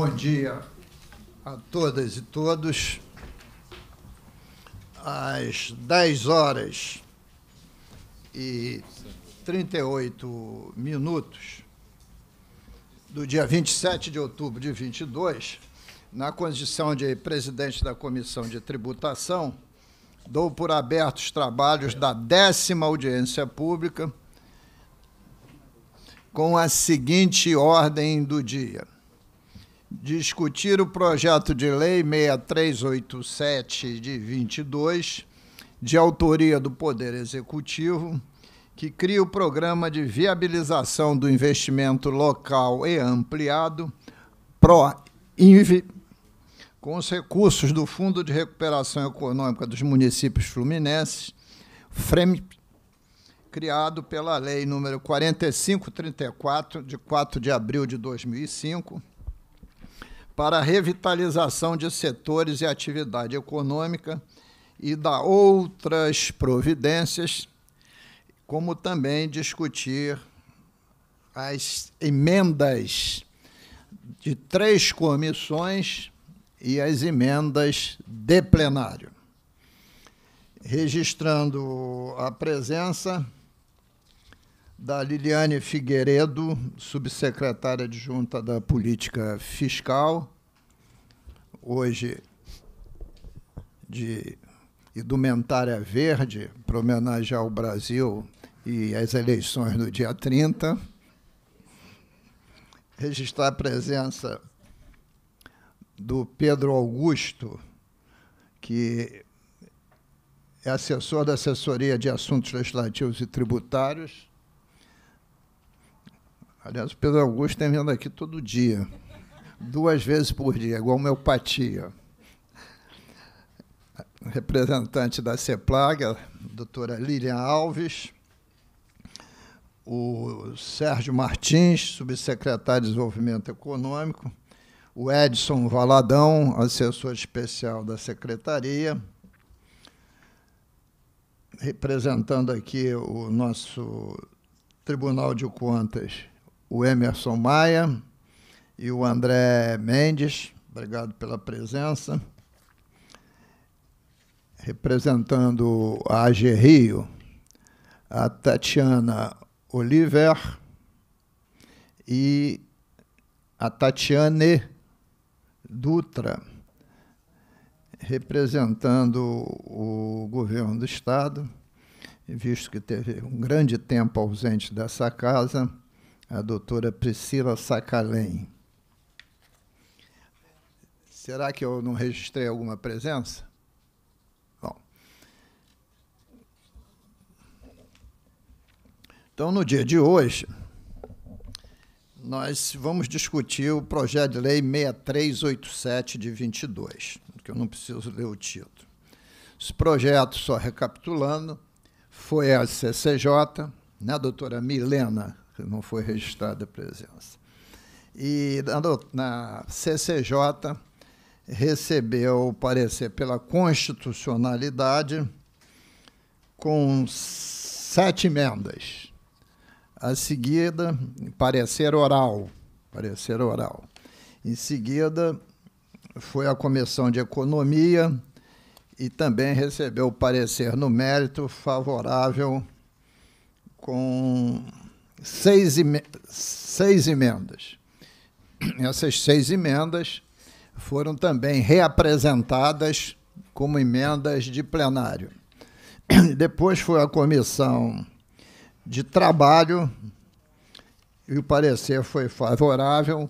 Bom dia a todas e todos. Às 10 horas e 38 minutos do dia 27 de outubro de 22, na condição de presidente da Comissão de Tributação, dou por abertos os trabalhos da décima audiência pública com a seguinte ordem do dia discutir o projeto de lei 6387 de 22, de autoria do Poder Executivo, que cria o programa de viabilização do investimento local e ampliado, PROINV, com os recursos do Fundo de Recuperação Econômica dos Municípios Fluminenses, FREM, criado pela Lei número 4534, de 4 de abril de 2005, para a revitalização de setores e atividade econômica e da outras providências, como também discutir as emendas de três comissões e as emendas de plenário. Registrando a presença da Liliane Figueiredo, subsecretária adjunta da Política Fiscal, hoje de indumentária verde, para homenagear o Brasil e as eleições no dia 30. Registrar a presença do Pedro Augusto, que é assessor da Assessoria de Assuntos Legislativos e Tributários, Aliás, o Pedro Augusto tem vindo aqui todo dia, duas vezes por dia, igual homeopatia. Representante da CEPLAG, a doutora Lilian Alves, o Sérgio Martins, subsecretário de Desenvolvimento Econômico, o Edson Valadão, assessor especial da Secretaria, representando aqui o nosso Tribunal de Contas o Emerson Maia e o André Mendes. Obrigado pela presença. Representando a AG Rio, a Tatiana Oliver e a Tatiane Dutra, representando o governo do Estado, visto que teve um grande tempo ausente dessa casa, a doutora Priscila Sacalém. Será que eu não registrei alguma presença? Bom. Então, no dia de hoje, nós vamos discutir o projeto de lei 6387 de 22, que eu não preciso ler o título. Esse projeto, só recapitulando, foi a CCJ, né, doutora Milena não foi registrada a presença. E na CCJ recebeu parecer pela constitucionalidade com sete emendas. A seguida, parecer oral. Parecer oral. Em seguida, foi a Comissão de Economia e também recebeu parecer no mérito favorável com seis, seis emendas. Essas seis emendas foram também reapresentadas como emendas de plenário. Depois foi a comissão de trabalho e o parecer foi favorável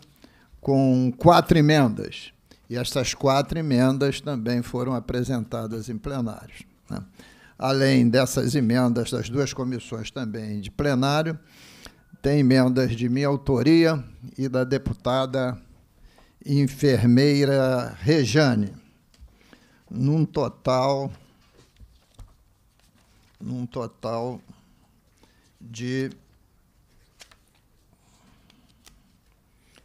com quatro emendas. E essas quatro emendas também foram apresentadas em plenários. Né? Além dessas emendas das duas comissões também de plenário, tem emendas de minha autoria e da deputada enfermeira Rejane, num total num total de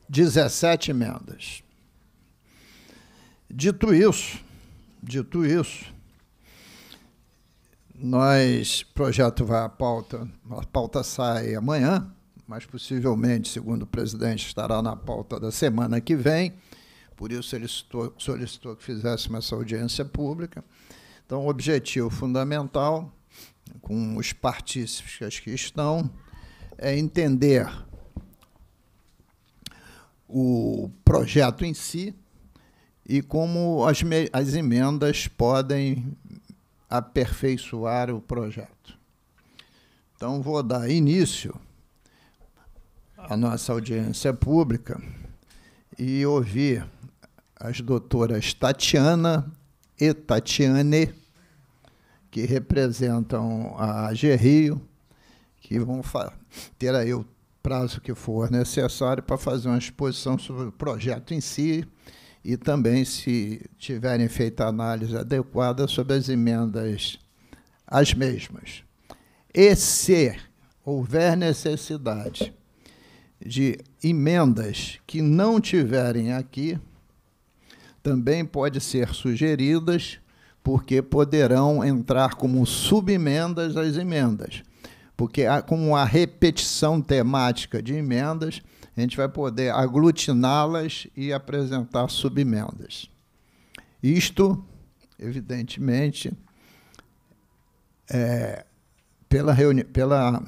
17 emendas. Dito isso, dito isso, nós projeto vai à pauta, a pauta sai amanhã, mas possivelmente, segundo o presidente, estará na pauta da semana que vem. por isso ele solicitou, solicitou que fizéssemos essa audiência pública. Então, o objetivo fundamental, com os partícipes que estão, é entender o projeto em si e como as, as emendas podem aperfeiçoar o projeto. Então, vou dar início à nossa audiência pública e ouvir as doutoras Tatiana e Tatiane, que representam a Rio, que vão ter aí o prazo que for necessário para fazer uma exposição sobre o projeto em si e também, se tiverem feito a análise adequada, sobre as emendas as mesmas. E se houver necessidade de emendas que não tiverem aqui, também pode ser sugeridas, porque poderão entrar como subemendas às emendas. Porque, com a repetição temática de emendas, a gente vai poder aglutiná-las e apresentar subemendas. Isto, evidentemente, é, pela, pela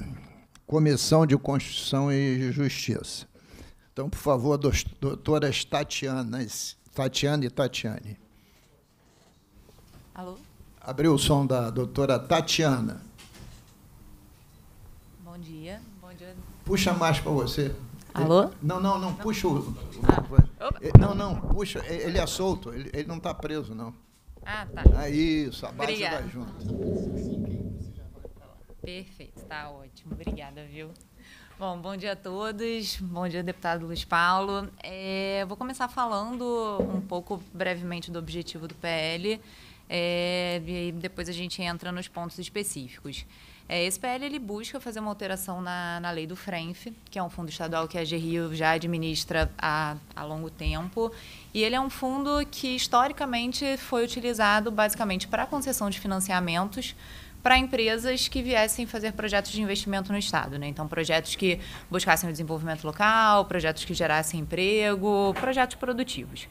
Comissão de Constituição e Justiça. Então, por favor, doutoras Tatianas, Tatiana e Tatiane. Alô? Abriu o som da doutora Tatiana. Bom dia. Bom dia. Puxa mais para você. Alô? Não, não, não, puxa o. Ah. Não, não, puxa, ele é solto, ele, ele não está preso, não. Ah, tá. É isso, a base Obrigada. vai junto. Perfeito, está ótimo. Obrigada, viu? Bom, bom dia a todos. Bom dia, deputado Luiz Paulo. É, vou começar falando um pouco brevemente do objetivo do PL é, e depois a gente entra nos pontos específicos. É, esse PL ele busca fazer uma alteração na, na lei do FRENF, que é um fundo estadual que a GRIO já administra há, há longo tempo. E ele é um fundo que, historicamente, foi utilizado basicamente para concessão de financiamentos para empresas que viessem fazer projetos de investimento no Estado. Né? Então, projetos que buscassem o desenvolvimento local, projetos que gerassem emprego, projetos produtivos.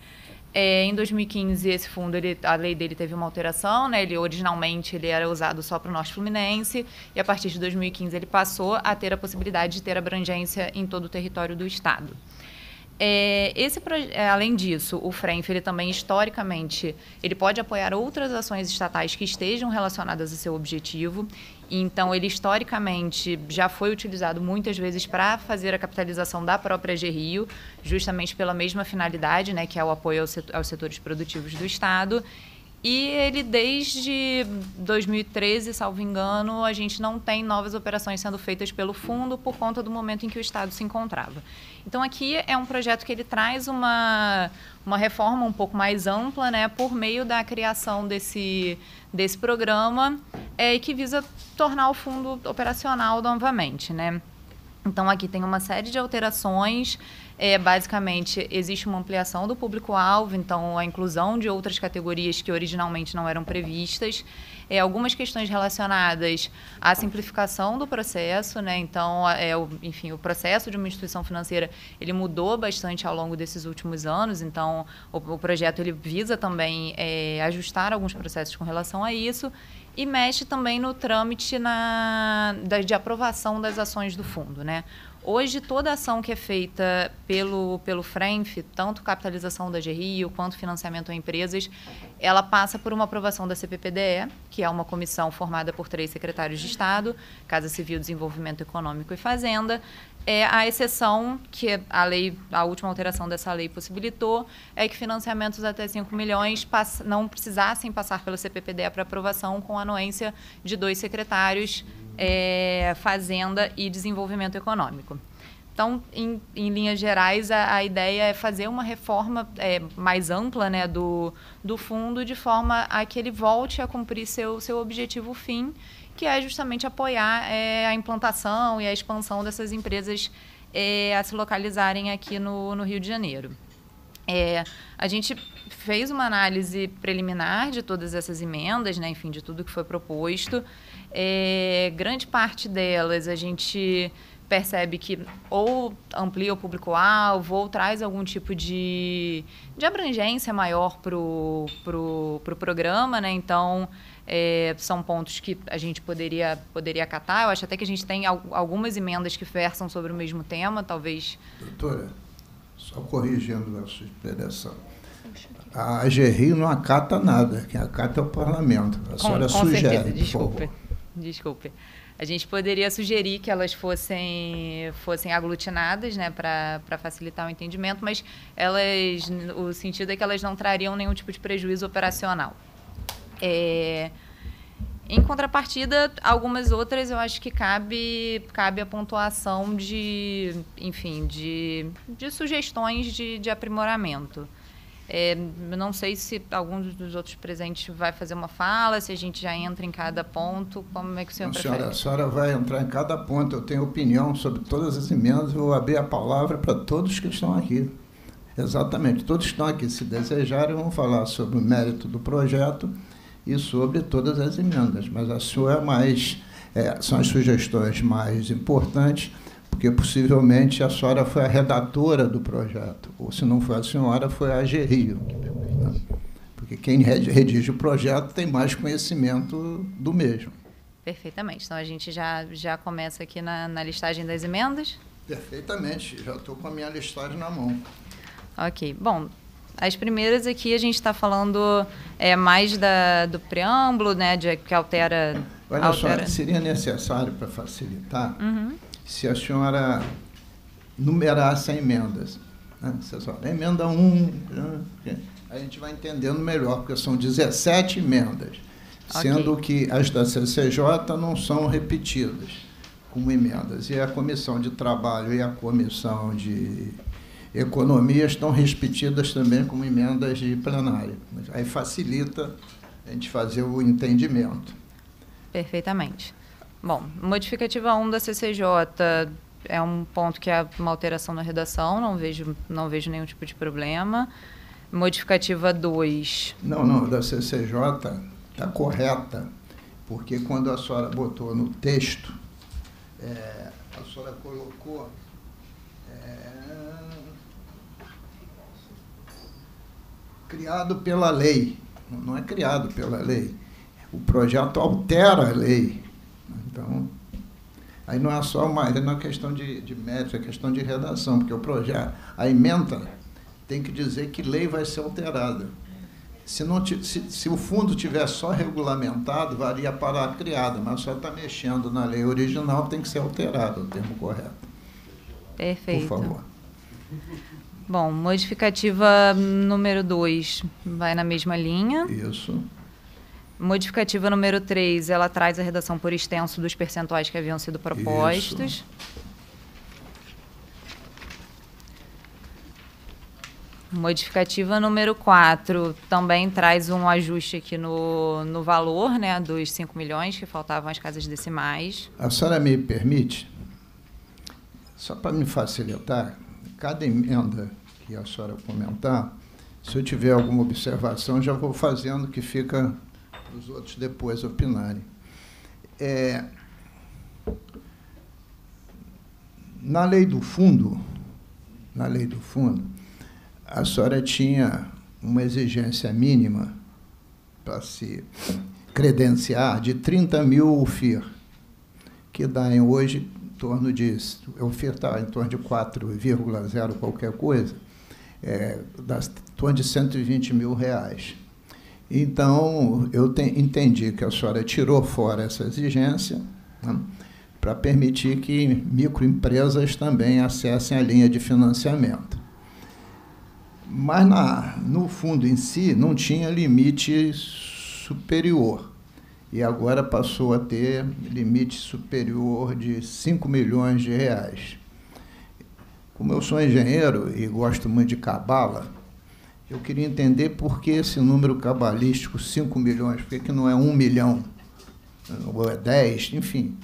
É, em 2015, esse fundo, ele, a lei dele teve uma alteração, né? Ele originalmente ele era usado só para o Norte Fluminense e a partir de 2015 ele passou a ter a possibilidade de ter abrangência em todo o território do estado. É, esse, é, além disso, o FRENF ele também historicamente ele pode apoiar outras ações estatais que estejam relacionadas a seu objetivo. Então, ele historicamente já foi utilizado muitas vezes para fazer a capitalização da própria GRIO, justamente pela mesma finalidade, né, que é o apoio aos setores produtivos do Estado. E ele, desde 2013, salvo engano, a gente não tem novas operações sendo feitas pelo fundo por conta do momento em que o Estado se encontrava. Então, aqui é um projeto que ele traz uma, uma reforma um pouco mais ampla, né, por meio da criação desse, desse programa é, que visa tornar o fundo operacional novamente, né. Então, aqui tem uma série de alterações é, basicamente, existe uma ampliação do público-alvo, então a inclusão de outras categorias que originalmente não eram previstas. É, algumas questões relacionadas à simplificação do processo, né? Então, é, o, enfim, o processo de uma instituição financeira ele mudou bastante ao longo desses últimos anos. Então, o, o projeto ele visa também é, ajustar alguns processos com relação a isso e mexe também no trâmite na, da, de aprovação das ações do fundo, né? Hoje, toda ação que é feita pelo, pelo FRENF, tanto capitalização da GRIO quanto financiamento a empresas, ela passa por uma aprovação da CPPDE, que é uma comissão formada por três secretários de Estado, Casa Civil, Desenvolvimento Econômico e Fazenda. É, a exceção que a lei, a última alteração dessa lei possibilitou é que financiamentos até 5 milhões não precisassem passar pela CPPDE para aprovação com anuência de dois secretários é, Fazenda e Desenvolvimento Econômico. Então, em, em linhas gerais, a, a, ideia é fazer uma reforma é, mais ampla né, do, do fundo, de forma a que ele volte a cumprir seu, seu objetivo fim, que é justamente apoiar é, a implantação e a expansão dessas empresas é, a se localizarem aqui no, no Rio de Janeiro. É, a gente fez uma análise preliminar de todas essas emendas, né, enfim, de tudo que foi proposto. É, grande parte delas a gente percebe que ou amplia o público-alvo ou traz algum tipo de, de abrangência maior para o pro, pro programa, né? Então, é, são pontos que a gente poderia, poderia acatar. Eu acho até que a gente tem algumas emendas que versam sobre o mesmo tema, talvez... Doutora, só corrigindo a sua expressão. A AGRI não acata nada, quem acata é o parlamento. A com, senhora com sugere, certeza. Desculpe, desculpe. A gente poderia sugerir que elas fossem, fossem aglutinadas, né, para facilitar o entendimento, mas elas, o sentido é que elas não trariam nenhum tipo de prejuízo operacional. É, em contrapartida, algumas outras eu acho que cabe, cabe a pontuação de, enfim, de, de sugestões de, de aprimoramento. É, não sei se algum dos outros presentes vai fazer uma fala, se a gente já entra em cada ponto, como é que o senhor não, prefere? Senhora, a senhora vai entrar em cada ponto, eu tenho opinião sobre todas as emendas, vou abrir a palavra para todos que estão aqui. Exatamente, todos que estão aqui, se desejarem, vão falar sobre o mérito do projeto e sobre todas as emendas, mas a sua é mais, é, são as sugestões mais importantes, porque possivelmente a senhora foi a redatora do projeto, ou se não foi a senhora, foi a Gerio. Né? Porque quem redige o projeto tem mais conhecimento do mesmo. Perfeitamente. Então a gente já, já começa aqui na, na listagem das emendas? Perfeitamente, já estou com a minha listagem na mão. Ok. Bom, as primeiras aqui a gente está falando é, mais da, do preâmbulo, né, de, que altera. Olha altera. só, seria necessário para facilitar uhum. Se a senhora numerasse as emendas. Né? Senhora, emenda 1, um, né? a gente vai entendendo melhor, porque são 17 emendas, okay. sendo que as da CCJ não são repetidas como emendas. E a comissão de trabalho e a comissão de economia estão repetidas também como emendas de plenário. Aí facilita a gente fazer o entendimento. Perfeitamente. Bom, modificativa 1 da CCJ é um ponto que é uma alteração na redação, não vejo, não vejo nenhum tipo de problema. Modificativa 2. Não, não, da CCJ está correta, porque quando a senhora botou no texto, é, a senhora colocou criado pela lei. Não é criado pela lei. O projeto altera a lei. Então, aí não é só uma, não é questão de, de mérito, é questão de redação, porque o projeto, a emenda tem que dizer que lei vai ser alterada. Se, não, se, se o fundo tiver só regulamentado, varia para a criada, mas só está mexendo na lei original, tem que ser alterado o termo correto. Perfeito. Por favor. Bom, modificativa número 2 vai na mesma linha. Isso. Modificativa número 3, ela traz a redação por extenso dos percentuais que haviam sido propostos. Isso. Modificativa número 4 também traz um ajuste aqui no, no valor né, dos 5 milhões que faltavam as casas decimais. A senhora me permite, só para me facilitar, cada emenda que a senhora comentar, se eu tiver alguma observação, já vou fazendo que fica para os outros depois opinarem. É, na lei do fundo, na lei do fundo, a senhora tinha uma exigência mínima para se credenciar de 30 mil FIR, que dá em hoje torno de, eu ofertar em torno de 4,0 qualquer coisa, é, das, em torno de 120 mil reais. Então, eu te, entendi que a senhora tirou fora essa exigência né, para permitir que microempresas também acessem a linha de financiamento. Mas na, no fundo em si não tinha limite superior e agora passou a ter limite superior de 5 milhões de reais. Como eu sou engenheiro e gosto muito de cabala, eu queria entender por que esse número cabalístico, 5 milhões, por que, não é 1 milhão, ou é 10, enfim.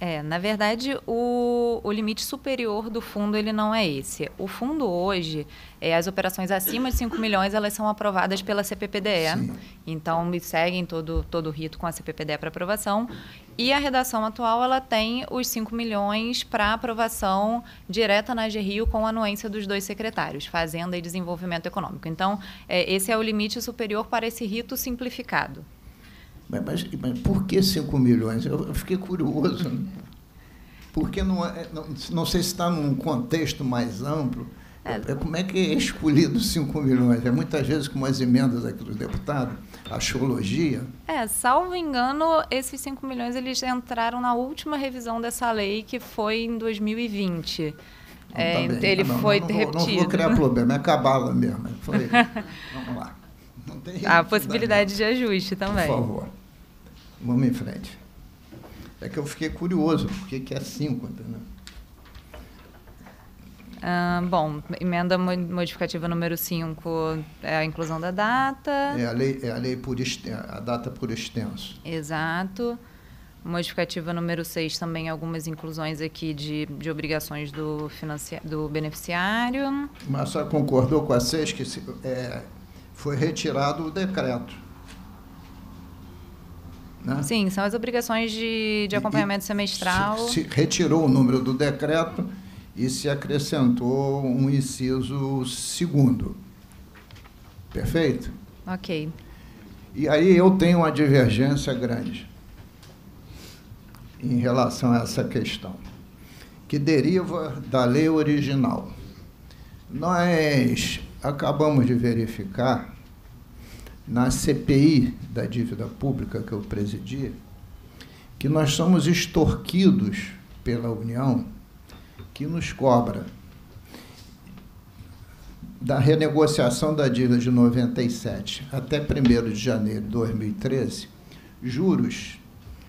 É, na verdade, o, o limite superior do fundo ele não é esse. O fundo hoje, é, as operações acima de 5 milhões, elas são aprovadas pela CPPDE. Sim. Então, me seguem todo, todo o rito com a CPPDE para aprovação. E a redação atual, ela tem os 5 milhões para aprovação direta na GRIO com a anuência dos dois secretários, Fazenda e Desenvolvimento Econômico. Então, é, esse é o limite superior para esse rito simplificado. Mas, mas, mas por que 5 milhões? Eu, fiquei curioso. Né? Porque não, é, não, não sei se está num contexto mais amplo. É. é. Como é que é escolhido 5 milhões? É muitas vezes com umas emendas aqui do deputado, a axiologia. É, salvo engano, esses 5 milhões eles entraram na última revisão dessa lei, que foi em 2020. Então, é, tá ele não, foi não, não repetido. Não vou criar problema, é cabala mesmo. Falei, vamos lá. a possibilidade de ajuste também. Por favor. Vamos em frente. É que eu fiquei curioso, porque que é 5, entendeu? Ah, bom, emenda modificativa número 5 é a inclusão da data. É a lei, é a lei por extenso, a data por extenso. Exato. Modificativa número 6 também algumas inclusões aqui de, de obrigações do, do beneficiário. Mas só concordou com a 6 que se, é, foi retirado o decreto. Né? Sim, são as obrigações de, de acompanhamento e, semestral. Se, se retirou o número do decreto e se acrescentou um inciso segundo. Perfeito? Ok. E aí eu tenho uma divergência grande em relação a essa questão, que deriva da lei original. Nós acabamos de verificar na CPI da dívida pública que eu presidi, que nós somos extorquidos pela União, que nos cobra da renegociação da dívida de 97 até 1 de janeiro de 2013, juros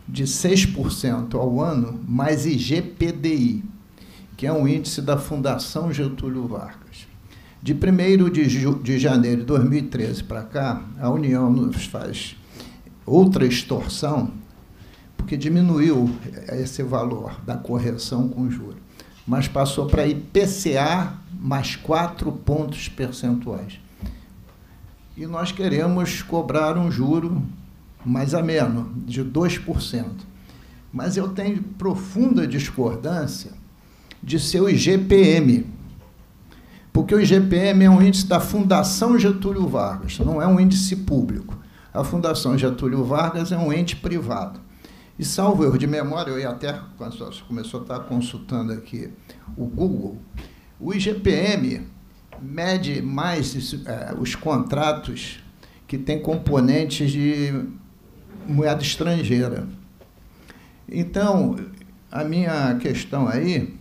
de 6% ao ano mais IGPDI, que é um índice da Fundação Getúlio Vargas. De 1 de, de janeiro de 2013 para cá, a União nos faz outra extorsão, porque diminuiu esse valor da correção com juros, mas passou para IPCA mais 4 pontos percentuais. E nós queremos cobrar um juro mais ameno, de 2%. Mas eu tenho profunda discordância de seu IGPM, porque o IGPM é um índice da Fundação Getúlio Vargas, não é um índice público. A Fundação Getúlio Vargas é um ente privado. E salvo erro de memória, eu ia até, começou a estar consultando aqui o Google, o IGPM mede mais é, os contratos que têm componentes de moeda estrangeira. Então, a minha questão aí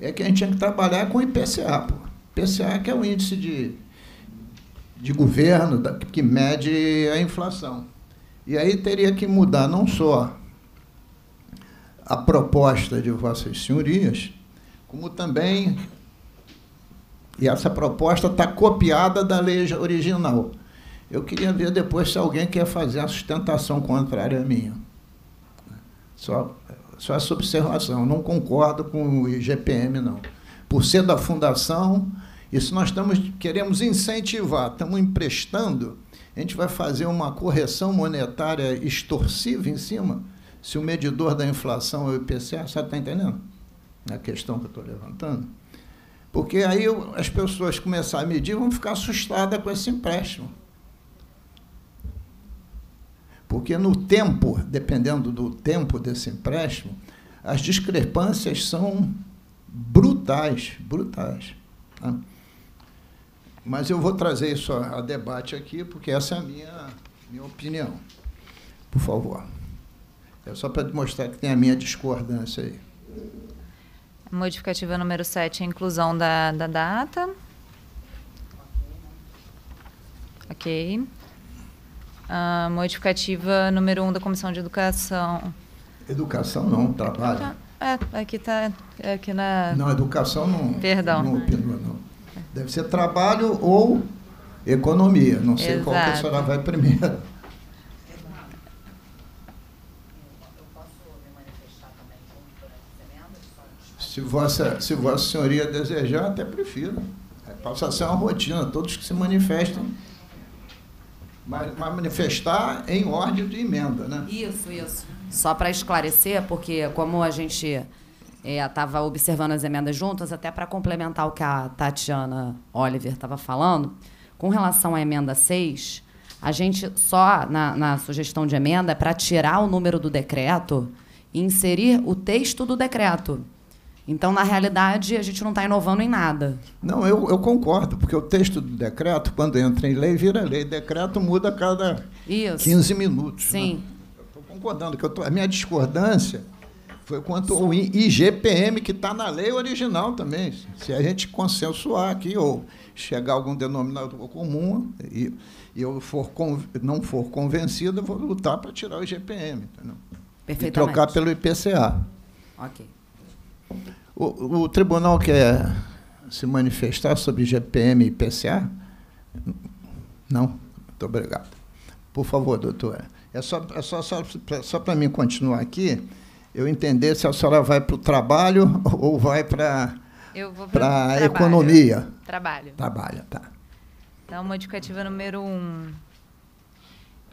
é que a gente tinha que trabalhar com o IPCA, pô. PCA, que é o índice de, de governo da, que mede a inflação. E aí teria que mudar não só a proposta de Vossas Senhorias, como também. E essa proposta está copiada da lei original. Eu queria ver depois se alguém quer fazer a sustentação contrária à minha. Só, só essa observação. Não concordo com o IGPM, não. Por ser da fundação, isso nós estamos, queremos incentivar, estamos emprestando, a gente vai fazer uma correção monetária extorsiva em cima, se o medidor da inflação é o IPCA, você está entendendo? A questão que eu estou levantando. Porque aí as pessoas começarem a medir vão ficar assustadas com esse empréstimo. Porque no tempo, dependendo do tempo desse empréstimo, as discrepâncias são brutais, brutais. Tá? Mas eu vou trazer isso a, a debate aqui, porque essa é a minha, minha opinião. Por favor. É só para demonstrar que tem a minha discordância aí. Modificativa número 7, a inclusão da, da data. Ok. Uh, modificativa número 1 da Comissão de Educação. Educação não, trabalho. É, aqui está. Aqui na... Não, educação não. Perdão. Não opinou, não. Deve ser trabalho ou economia. Não sei Exato. qual que a senhora vai primeiro. Se vossa, se vossa senhoria desejar, até prefiro. É, passa a ser uma rotina, todos que se manifestem. Mas, mas manifestar em ordem de emenda, né? Isso, isso. Só para esclarecer, porque como a gente estava é, observando as emendas juntas, até para complementar o que a Tatiana Oliver estava falando, com relação à emenda 6, a gente só, na, na sugestão de emenda, é para tirar o número do decreto e inserir o texto do decreto. Então, na realidade, a gente não está inovando em nada. Não, eu, eu, concordo, porque o texto do decreto, quando entra em lei, vira lei. Decreto muda a cada Isso. 15 minutos. Né? Sim. Né? Estou concordando, que tô, a minha discordância foi quanto ao IGPM, que está na lei original também. Se a gente consensuar aqui, ou chegar a algum denominador comum, e, e eu for, não for convencido, eu vou lutar para tirar o IGPM. Entendeu? E trocar pelo IPCA. Ok. O, o tribunal quer se manifestar sobre GPM e IPCA? Não? Muito obrigado. Por favor, doutora. É só, é só, só, só para mim continuar aqui, eu entender se a senhora vai para o trabalho ou vai para a economia. Trabalho. Trabalho, tá. Então, modificativa número 1 um,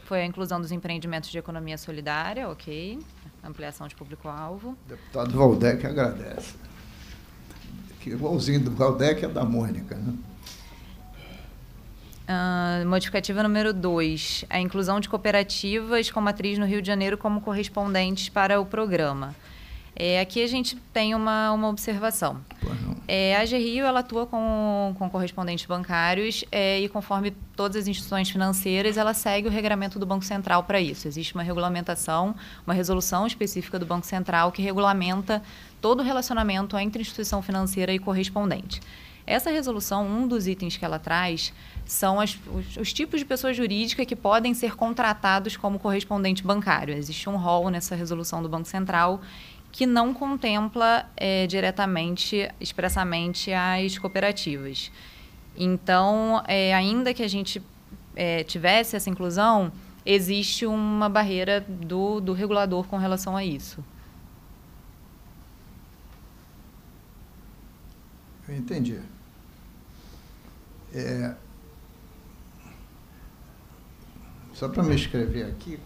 foi a inclusão dos empreendimentos de economia solidária, ok ampliação de público-alvo. Deputado Valdec agradece. Que igualzinho do Valdec é da Mônica. Né? Uh, modificativa número 2, a inclusão de cooperativas com matriz no Rio de Janeiro como correspondentes para o programa. É, aqui a gente tem uma, uma observação. É, a GRIO ela atua com, com correspondentes bancários é, e, conforme todas as instituições financeiras, ela segue o regramento do Banco Central para isso. Existe uma regulamentação, uma resolução específica do Banco Central que regulamenta todo o relacionamento entre instituição financeira e correspondente. Essa resolução, um dos itens que ela traz, são as, os, os, tipos de pessoa jurídica que podem ser contratados como correspondente bancário. Existe um rol nessa resolução do Banco Central que não contempla é, diretamente, expressamente, as cooperativas. Então, é, ainda que a gente é, tivesse essa inclusão, existe uma barreira do, do regulador com relação a isso. Eu entendi. É, só para me escrever aqui,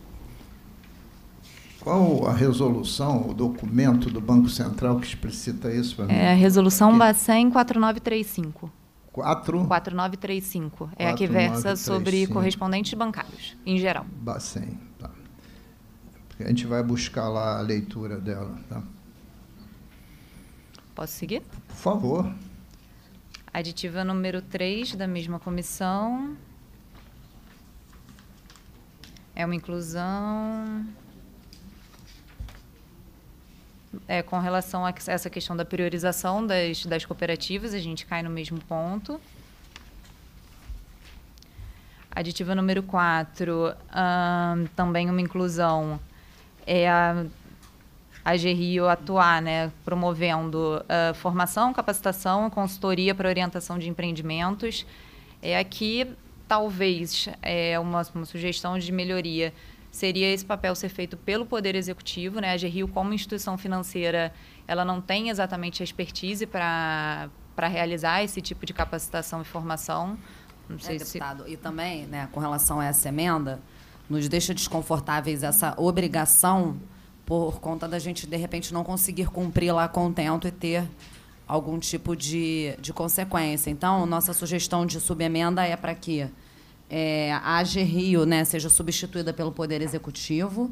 qual a resolução, o documento do Banco Central que explicita isso para mim? É a resolução Aqui. Bacen 4935. 4? 4935. É a que versa sobre correspondentes bancários, em geral. Bacen, tá. A gente vai buscar lá a leitura dela, tá? Posso seguir? Por favor. Aditiva número 3 da mesma comissão. É uma inclusão é, com relação a essa questão da priorização das, das cooperativas, a gente cai no mesmo ponto. Aditiva número 4, também uma inclusão é a, a GRIO atuar, né, promovendo uh, formação, capacitação, consultoria para orientação de empreendimentos. É aqui, talvez, é uma, uma sugestão de melhoria seria esse papel ser feito pelo Poder Executivo. Né? A GRIO, como instituição financeira, ela não tem exatamente a expertise para realizar esse tipo de capacitação e formação. Não sei é, se... deputado. E também, né, com relação a essa emenda, nos deixa desconfortáveis essa obrigação por conta da gente, de repente, não conseguir cumprir lá contento e ter algum tipo de, de consequência. Então, nossa sugestão de subemenda é para que é, a AG Rio né, seja substituída pelo Poder Executivo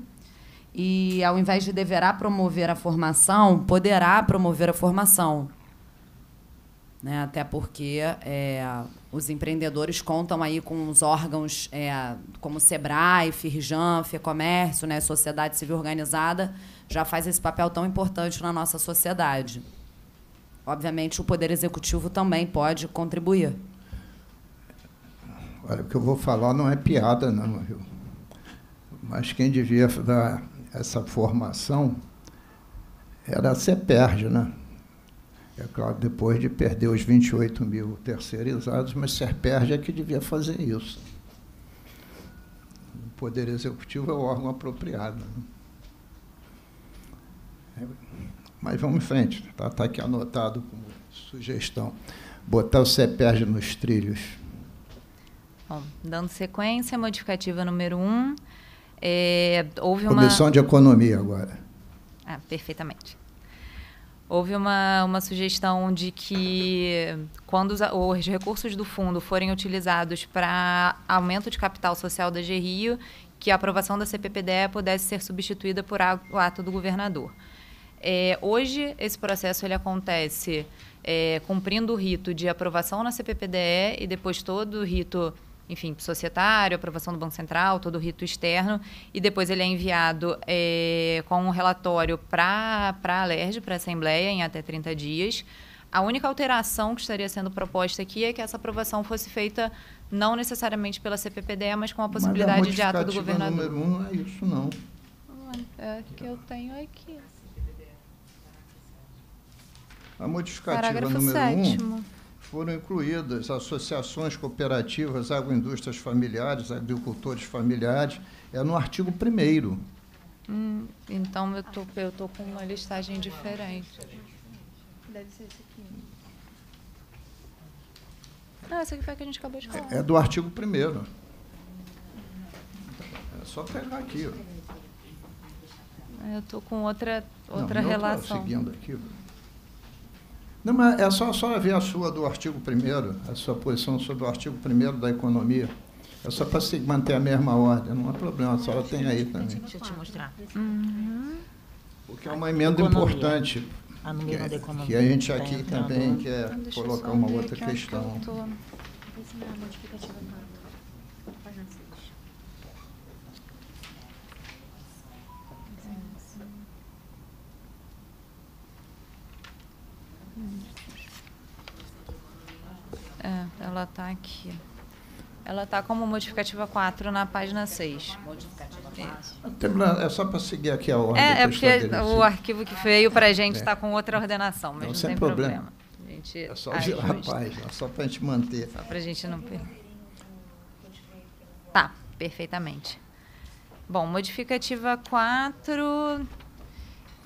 e, ao invés de deverá promover a formação, poderá promover a formação. Né, até porque é, os empreendedores contam aí com os órgãos é, como SEBRAE, FIRJAN, FEComércio, né, Sociedade Civil Organizada, já faz esse papel tão importante na nossa sociedade. Obviamente, o Poder Executivo também pode contribuir. Olha, o que eu vou falar não é piada, não, viu? Mas quem devia dar essa formação era a CEPERJ, né? É claro, depois de perder os 28 mil terceirizados, mas CEPERJ é que devia fazer isso. O Poder Executivo é o órgão apropriado. Né? Mas vamos em frente, está tá aqui anotado como sugestão. Botar o CEPERG nos trilhos. Bom, dando sequência, modificativa número 1. Um, é, houve uma... Comissão de Economia agora. Ah, perfeitamente. Houve uma, uma sugestão de que, quando os, os recursos do fundo forem utilizados para aumento de capital social da GRIO, que a aprovação da CPPDE pudesse ser substituída por ato do governador. É, hoje, esse processo ele acontece é, cumprindo o rito de aprovação na CPPDE e depois todo o rito enfim, societário, aprovação do Banco Central, todo o rito externo, e depois ele é enviado é, com um relatório para a Alerj, para a Assembleia, em até 30 dias. A única alteração que estaria sendo proposta aqui é que essa aprovação fosse feita não necessariamente pela CPPDE, mas com a possibilidade mas de ato do governador. número um não é isso, não. É que eu tenho aqui. A modificativa Parágrafo número 7 um foram incluídas associações cooperativas, agroindústrias familiares, agricultores familiares, é no artigo 1 hum, Então, eu tô, eu tô com uma listagem diferente. Deve ser esse aqui. Ah, esse aqui foi a que a gente acabou de falar. É, é do artigo 1 É só pegar aqui. Ó. Eu estou com outra, outra Não, relação. seguindo aqui. Não, mas é só, só ver a sua do artigo 1 a sua posição sobre o artigo 1 da economia. É só para se manter a mesma ordem, não há problema, a senhora tem aí também. Deixa eu te mostrar. Uhum. Porque é uma emenda economia. importante. A que, da economia. que a gente tá aqui também quer então, colocar uma outra questão. Que eu É, ela está aqui. Ela está como modificativa 4 na página 6. Modificativa 4. É só para seguir aqui a ordem. É, é porque o arquivo que veio para a gente está é. com outra ordenação, mas não, não tem problema. problema. A gente é só virar a página, só para a gente manter. Só para a gente não perder. Tá, perfeitamente. Bom, modificativa 4,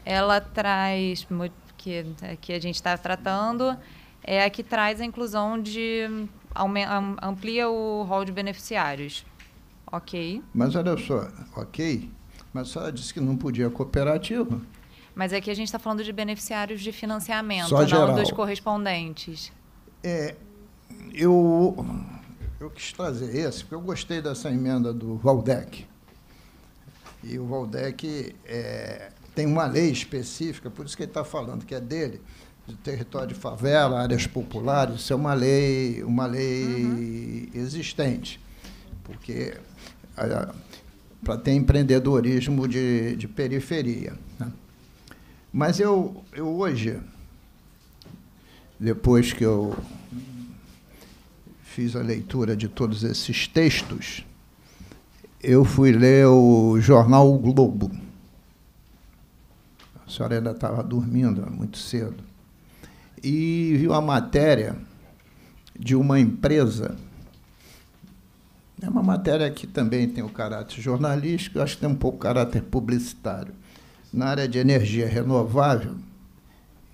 ela traz, que, que a gente está tratando, é a que traz a inclusão de amplia o rol de beneficiários. Ok. Mas olha só, ok, mas só disse que não podia cooperativa. Mas aqui a gente está falando de beneficiários de financiamento, só não geral. dos correspondentes. É, eu, eu quis trazer esse, porque eu gostei dessa emenda do Valdec. E o Valdec é, tem uma lei específica, por isso que ele está falando que é dele, de território de favela, áreas populares, isso é uma lei, uma lei uhum. existente, porque para ter empreendedorismo de, de periferia. Né? Mas eu, eu hoje, depois que eu fiz a leitura de todos esses textos, eu fui ler o jornal o Globo. A senhora ainda estava dormindo muito cedo e viu a matéria de uma empresa. É uma matéria que também tem o caráter jornalístico, acho que tem um pouco caráter publicitário. Na área de energia renovável,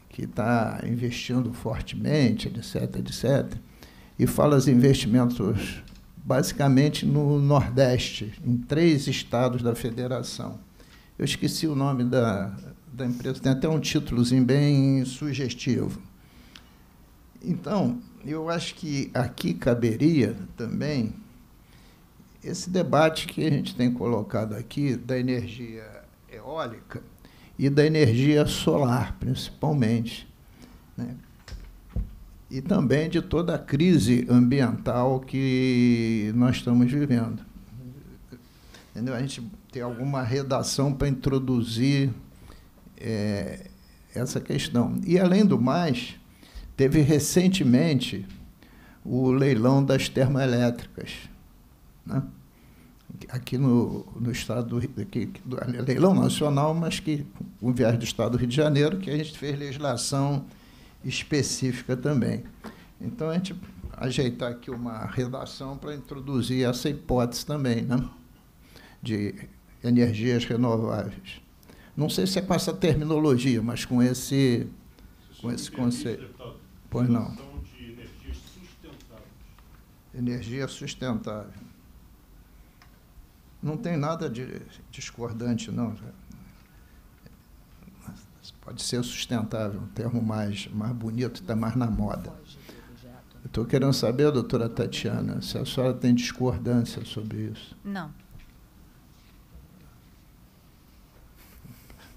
que está investindo fortemente, etc., etc., e fala os investimentos basicamente no Nordeste, em três estados da federação. Eu esqueci o nome da, da empresa, tem até um títulozinho bem sugestivo. Então, eu acho que aqui caberia também esse debate que a gente tem colocado aqui da energia eólica e da energia solar, principalmente. Né? E também de toda a crise ambiental que nós estamos vivendo. Entendeu? A gente tem alguma redação para introduzir é, essa questão. E, além do mais, Teve recentemente o leilão das termoelétricas. Né? Aqui no, no estado do Rio, leilão nacional, mas que o viagem do estado do Rio de Janeiro, que a gente fez legislação específica também. Então, a gente ajeitar aqui uma redação para introduzir essa hipótese também, né? de energias renováveis. Não sei se é com essa terminologia, mas com esse, com esse conceito. Pois não. Energia sustentável. Não tem nada de discordante, não. Pode ser sustentável, um termo mais, mais bonito, está mais na moda. Estou querendo saber, doutora Tatiana, se a senhora tem discordância sobre isso. Não.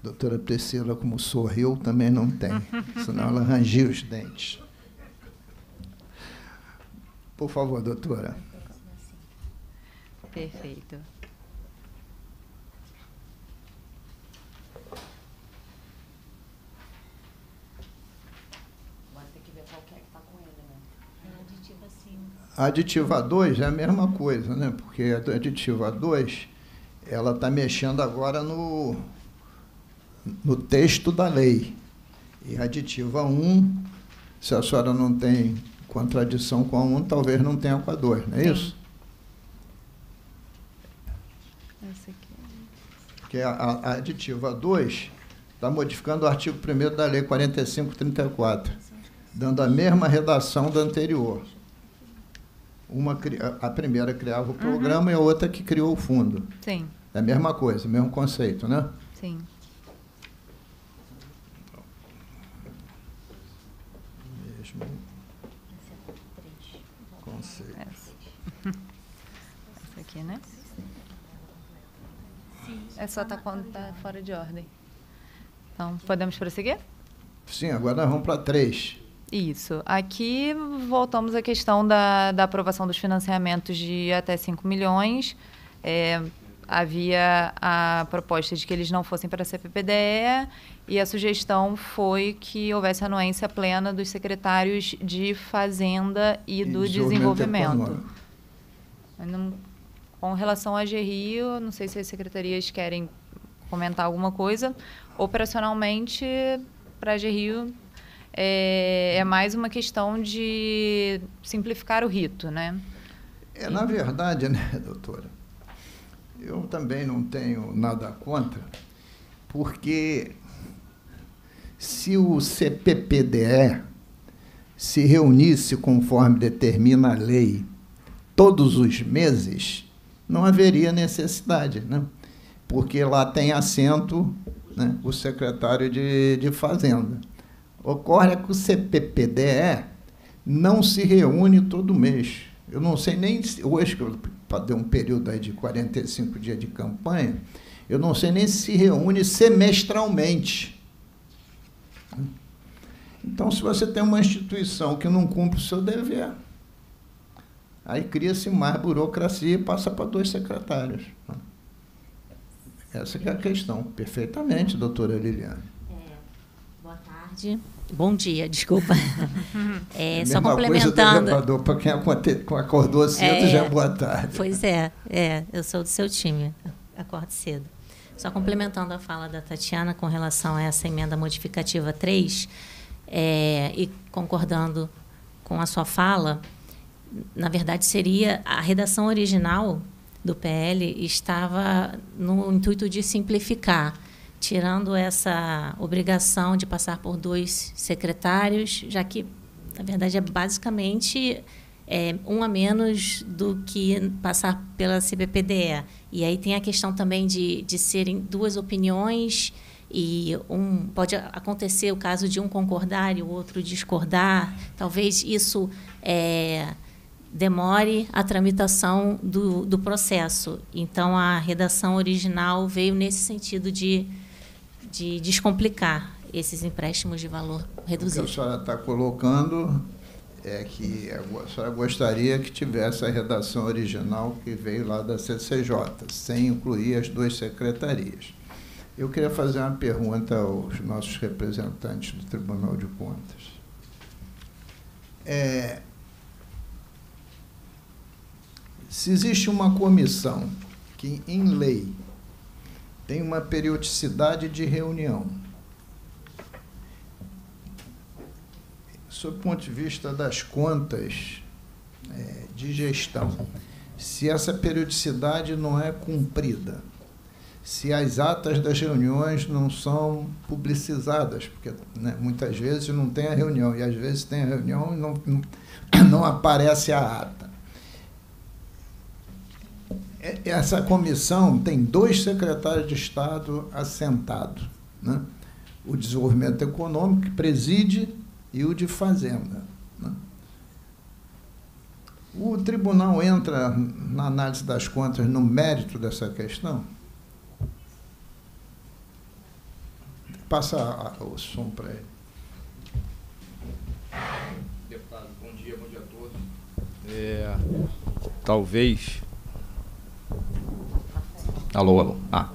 Doutora Priscila, como sorriu, também não tem, senão ela rangia os dentes. Por favor, doutora. Perfeito. A aditiva 2 é a mesma coisa, né? Porque a aditiva 2 ela está mexendo agora no, no texto da lei. E a aditiva 1, um, se a senhora não tem contradição com a 1, um, talvez não tenha com a 2, não é Sim. isso? Essa aqui. Porque a, a aditiva 2 está modificando o artigo 1 da Lei 4534, dando a mesma redação da anterior. Uma, a primeira criava o uhum. programa uhum. e a outra que criou o fundo. Sim. É a mesma coisa, o mesmo conceito, né? Sim. Mesmo conceito. Essa. Essa aqui, né? É só tá quando tá fora de ordem. Então, podemos prosseguir? Sim, agora nós vamos para três. Isso. Aqui voltamos à questão da, da aprovação dos financiamentos de até 5 milhões. É, havia a proposta de que eles não fossem para a CPPDE e a sugestão foi que houvesse anuência plena dos secretários de Fazenda e, e do Desenvolvimento. Não, com relação à GRIO, não sei se as secretarias querem comentar alguma coisa. Operacionalmente, para a é, é mais uma questão de simplificar o rito, né? É, na verdade, né, doutora, eu também não tenho nada contra, porque se o CPPDE se reunisse conforme determina a lei todos os meses, não haveria necessidade, né? porque lá tem assento né, o secretário de, de Fazenda. Ocorre que o CPPDE não se reúne todo mês. Eu não sei nem se, hoje, que eu deu um período aí de 45 dias de campanha, eu não sei nem se se reúne semestralmente. Então, se você tem uma instituição que não cumpre o seu dever, aí cria-se mais burocracia e passa para dois secretários. Essa é a questão. Perfeitamente, doutora Liliane tarde. Bom dia, desculpa. É, só complementando. Para quem acordou cedo, é, já é boa tarde. Pois é, é, eu sou do seu time, acordo cedo. Só complementando a fala da Tatiana com relação a essa emenda modificativa 3, é, e concordando com a sua fala, na verdade seria a redação original do PL estava no intuito de simplificar tirando essa obrigação de passar por dois secretários, já que, na verdade, é basicamente é, um a menos do que passar pela CBPDE. E aí tem a questão também de, de serem duas opiniões e um pode acontecer o caso de um concordar e o outro discordar. Talvez isso é, demore a tramitação do, do processo. Então, a redação original veio nesse sentido de de descomplicar esses empréstimos de valor reduzido. O que a senhora está colocando é que a senhora gostaria que tivesse a redação original que veio lá da CCJ, sem incluir as duas secretarias. Eu queria fazer uma pergunta aos nossos representantes do Tribunal de Contas. É, se existe uma comissão que, em lei, tem uma periodicidade de reunião. Sob o ponto de vista das contas é, de gestão, se essa periodicidade não é cumprida, se as atas das reuniões não são publicizadas, porque né, muitas vezes não tem a reunião, e às vezes tem a reunião e não, não, aparece a ata. É, essa comissão tem dois secretários de Estado assentados. Né? O desenvolvimento econômico, que preside, e o de Fazenda. Né? O tribunal entra na análise das contas no mérito dessa questão? Passa o som para ele. Deputado, bom dia, bom dia a todos. É, talvez. Alô, alô. Ah.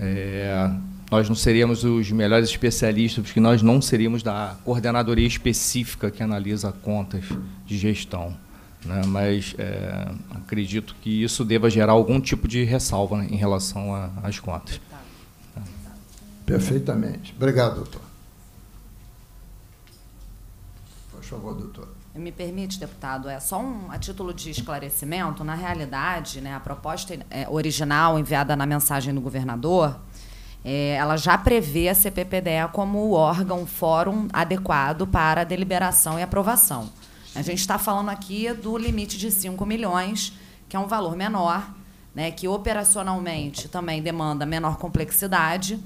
É, nós não seríamos os melhores especialistas, porque nós não seríamos da coordenadoria específica que analisa contas de gestão. Né? Mas é, acredito que isso deva gerar algum tipo de ressalva né, em relação às contas. Perfeitamente. Obrigado, doutor. Por favor, doutor. Me permite, deputado, é só um a título de esclarecimento. Na realidade, né, a proposta é, original enviada na mensagem do governador, é, ela já prevê a CPPDE como o órgão, fórum adequado para deliberação e aprovação. A gente está falando aqui do limite de 5 milhões, que é um valor menor, né, que operacionalmente também demanda menor complexidade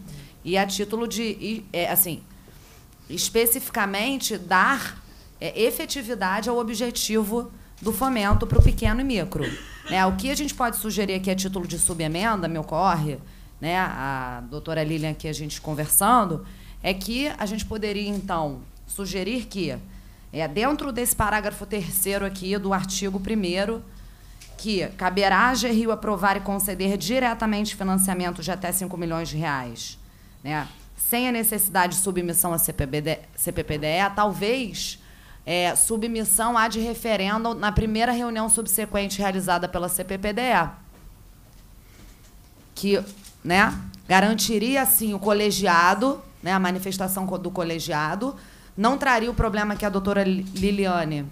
e a título de, é, assim, especificamente dar é, efetividade ao objetivo do fomento para o pequeno e micro. Né? O que a gente pode sugerir aqui a título de subemenda, me ocorre, né, a doutora Lilian aqui a gente conversando, é que a gente poderia, então, sugerir que, é, dentro desse parágrafo terceiro aqui do artigo 1 que caberá a GRIO aprovar e conceder diretamente financiamento de até 5 milhões de reais né, sem a necessidade de submissão à CPPDE talvez é, submissão à de referendo na primeira reunião subsequente realizada pela CPPDE, que né, garantiria assim o colegiado, né, a manifestação do colegiado, não traria o problema que a doutora Liliane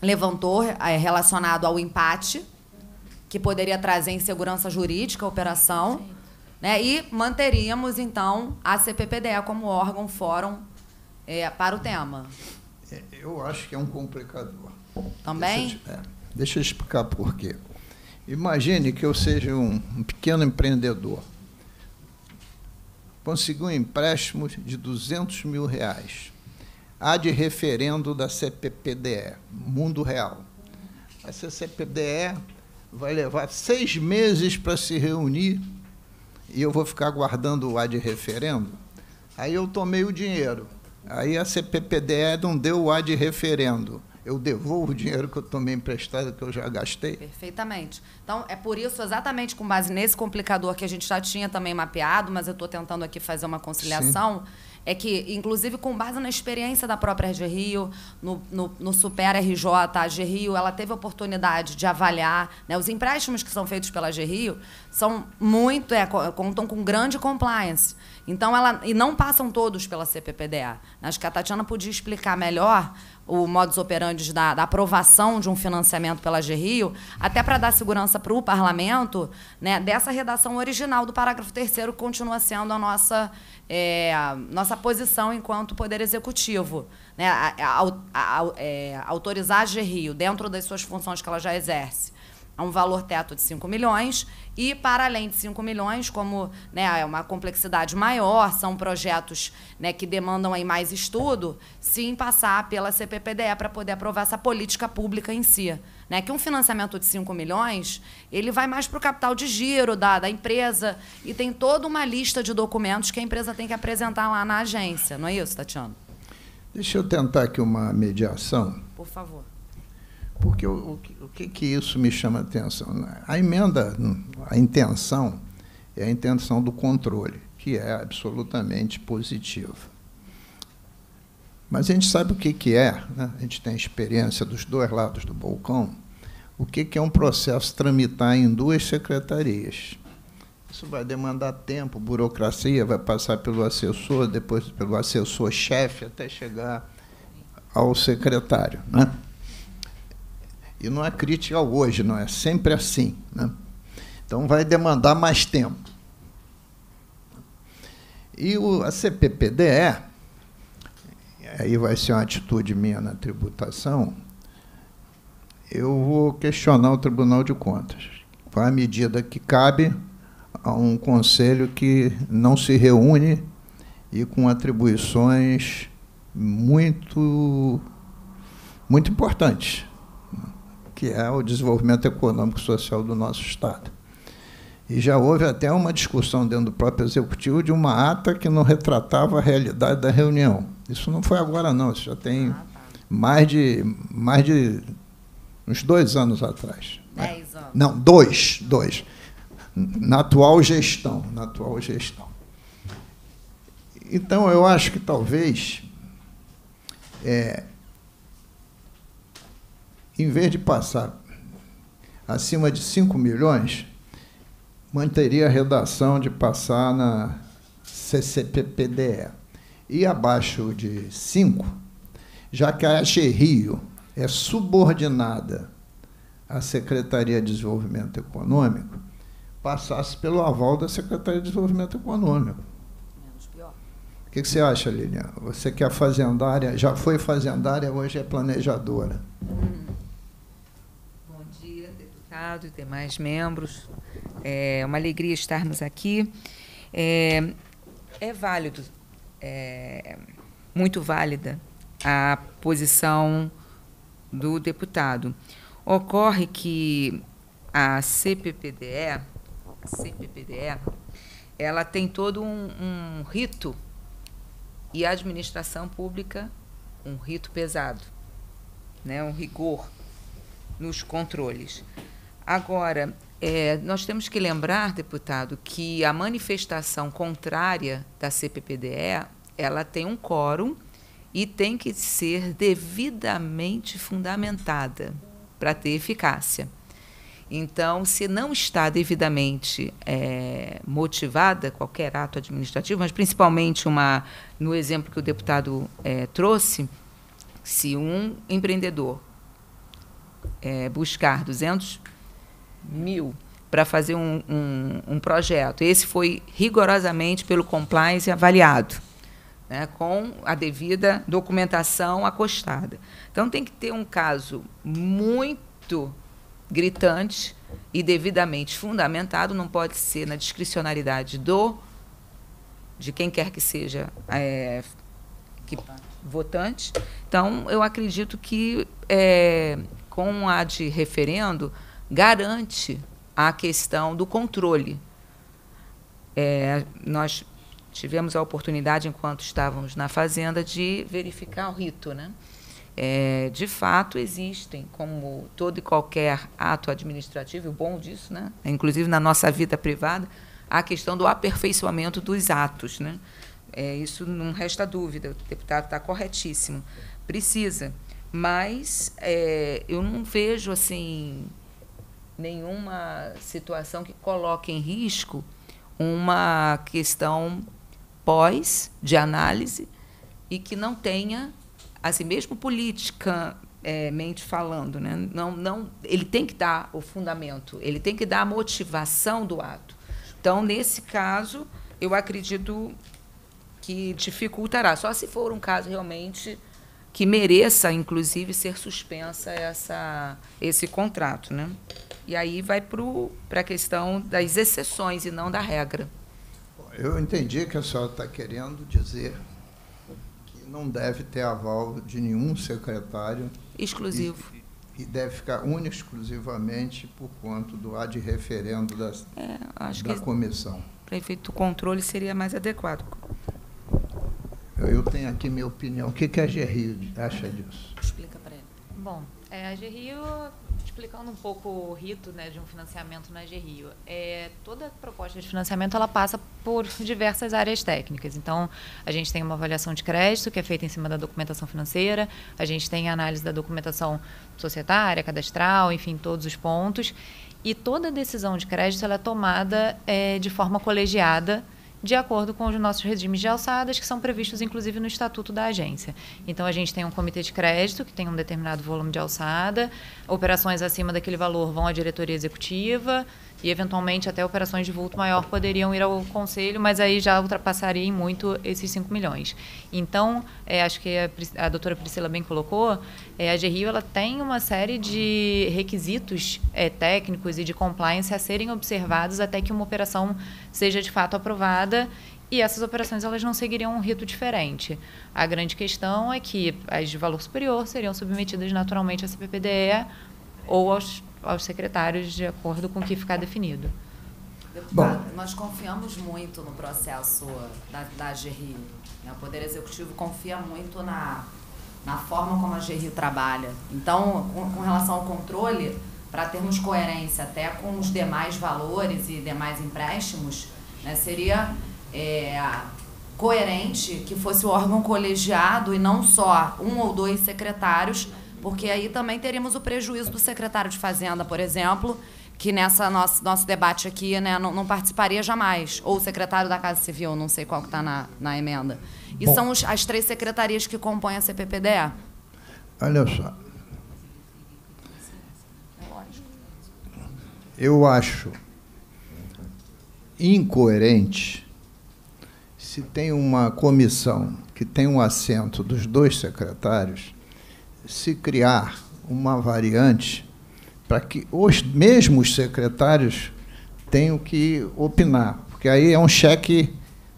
levantou é, relacionado ao empate, que poderia trazer insegurança jurídica à operação. Sim. Né? E manteríamos, então, a CPPDE como órgão, fórum é, para o tema. É, eu acho que é um complicador. Também? Deixa eu, é, deixa eu explicar por quê. Imagine que eu seja um, um pequeno empreendedor. Consegui um empréstimo de 200 mil reais. Há de referendo da CPPDE, Mundo Real. Essa CPPDE vai levar seis meses para se reunir e eu vou ficar guardando o A de referendo? Aí eu tomei o dinheiro. Aí a CPPDE não deu o A de referendo. Eu devolvo o dinheiro que eu tomei emprestado, que eu já gastei? Perfeitamente. Então, é por isso, exatamente com base nesse complicador que a gente já tinha também mapeado, mas eu estou tentando aqui fazer uma conciliação. Sim é que, inclusive, com base na experiência da própria RG Rio, no, no, no Super RJ, a RG Rio, ela teve a oportunidade de avaliar. Né, os empréstimos que são feitos pela RG Rio são muito, é, contam com grande compliance. Então, ela, e não passam todos pela CPPDA. Acho que a Tatiana podia explicar melhor o modus operandi da, da aprovação de um financiamento pela GRIO, até para dar segurança para o parlamento, né, dessa redação original do parágrafo 3 continua sendo a nossa, é, a nossa posição enquanto Poder Executivo. Né, a, a, a, é, autorizar a GRIO, dentro das suas funções que ela já exerce, a um valor teto de 5 milhões e para além de 5 milhões, como né, é uma complexidade maior, são projetos né, que demandam aí mais estudo, sim passar pela CPPDE para poder aprovar essa política pública em si. Né, que um financiamento de 5 milhões, ele vai mais para o capital de giro da, da empresa e tem toda uma lista de documentos que a empresa tem que apresentar lá na agência. Não é isso, Tatiana? Deixa eu tentar aqui uma mediação. Por favor. Porque o, o, que, que isso me chama a atenção? A emenda, a intenção, é a intenção do controle, que é absolutamente positiva. Mas a gente sabe o que, que é, né? a gente tem experiência dos dois lados do balcão, o que, que é um processo tramitar em duas secretarias. Isso vai demandar tempo, burocracia, vai passar pelo assessor, depois pelo assessor-chefe, até chegar ao secretário. Né? E não é crítica hoje, não é sempre assim. Né? Então vai demandar mais tempo. E o, a CPPDE, aí vai ser uma atitude minha na tributação, eu vou questionar o Tribunal de Contas. Qual a medida que cabe a um conselho que não se reúne e com atribuições muito, muito importantes, que é o desenvolvimento econômico e social do nosso Estado. E já houve até uma discussão dentro do próprio executivo de uma ata que não retratava a realidade da reunião. Isso não foi agora, não, isso já tem ah, tá. mais, de, mais de uns dois anos atrás. Dez anos. Não, dois, dois. Na atual gestão, na atual gestão. Então, eu acho que talvez, é, em vez de passar acima de 5 milhões, manteria a redação de passar na CCPPDE. E abaixo de 5, já que a Rio é subordinada à Secretaria de Desenvolvimento Econômico, passasse pelo aval da Secretaria de Desenvolvimento Econômico. Menos pior. O que, que você acha, Lilian? Você que é fazendária, já foi fazendária, hoje é planejadora. Hum. Deputado e demais membros. É uma alegria estarmos aqui. É, é válido, é muito válida a posição do deputado. Ocorre que a CPPDE, CPPDE ela tem todo um, um rito e a administração pública um rito pesado, né, um rigor nos controles. Agora, é, nós temos que lembrar, deputado, que a manifestação contrária da CPPDE ela tem um quórum e tem que ser devidamente fundamentada para ter eficácia. Então, se não está devidamente é, motivada qualquer ato administrativo, mas principalmente uma, no exemplo que o deputado é, trouxe, se um empreendedor é, buscar 200 mil para fazer um, um, um projeto, esse foi rigorosamente pelo compliance avaliado né, com a devida documentação acostada. Então, tem que ter um caso muito gritante e devidamente fundamentado, não pode ser na discricionalidade do de quem quer que seja é, que, votante. Então, eu acredito que é, com a de referendo garante a questão do controle. É, nós tivemos a oportunidade, enquanto estávamos na fazenda, de verificar o rito. Né? É, de fato, existem, como todo e qualquer ato administrativo, o bom disso, né? inclusive na nossa vida privada, a questão do aperfeiçoamento dos atos. Né? É, isso não resta dúvida, o deputado está corretíssimo. Precisa. Mas é, eu não vejo assim nenhuma situação que coloque em risco uma questão pós de análise e que não tenha, assim, mesmo politicamente falando, né? não, não, ele tem que dar o fundamento, ele tem que dar a motivação do ato. Então, nesse caso, eu acredito que dificultará, só se for um caso realmente que mereça, inclusive, ser suspensa essa, esse contrato. Né? E aí vai para a questão das exceções e não da regra. Eu entendi que a senhora está querendo dizer que não deve ter aval de nenhum secretário. Exclusivo. E, e deve ficar único exclusivamente por conta do ad referendo das, é, da comissão. Para efeito do controle seria mais adequado. Eu tenho aqui minha opinião. O que, que a Gerrio acha disso? Explica para ele. Bom, é, a Gerrio explicando um pouco o rito né, de um financiamento na GRIO, é, toda proposta de financiamento ela passa por diversas áreas técnicas. Então, a gente tem uma avaliação de crédito que é feita em cima da documentação financeira, a gente tem a análise da documentação societária, cadastral, enfim, todos os pontos. E toda decisão de crédito ela é tomada é, de forma colegiada de acordo com os nossos regimes de alçadas, que são previstos, inclusive, no estatuto da agência. Então, a gente tem um comitê de crédito, que tem um determinado volume de alçada, operações acima daquele valor vão à diretoria executiva, e, eventualmente, até operações de vulto maior poderiam ir ao Conselho, mas aí já ultrapassaria em muito esses 5 milhões. Então, é, acho que a, a doutora Priscila bem colocou, é, a GRIO ela tem uma série de requisitos é, técnicos e de compliance a serem observados até que uma operação seja de fato aprovada e essas operações elas não seguiriam um rito diferente. A grande questão é que as de valor superior seriam submetidas naturalmente à CPPDE ou aos aos secretários de acordo com o que ficar definido. Deputado, Bom. nós confiamos muito no processo da, da. Né? O Poder Executivo confia muito na, na forma como a AGRIO trabalha. Então, com, com relação ao controle, para termos coerência até com os demais valores e demais empréstimos, né, seria é, coerente que fosse o órgão colegiado e não só um ou dois secretários porque aí também teríamos o prejuízo do secretário de Fazenda, por exemplo, que nessa nosso, nosso debate aqui né, não, não participaria jamais. Ou o secretário da Casa Civil, não sei qual que está na, na emenda. E Bom, são os, as três secretarias que compõem a CPPDE. Olha só. Eu acho incoerente se tem uma comissão que tem um assento dos dois secretários se criar uma variante para que os mesmos secretários tenham que opinar, porque aí é um cheque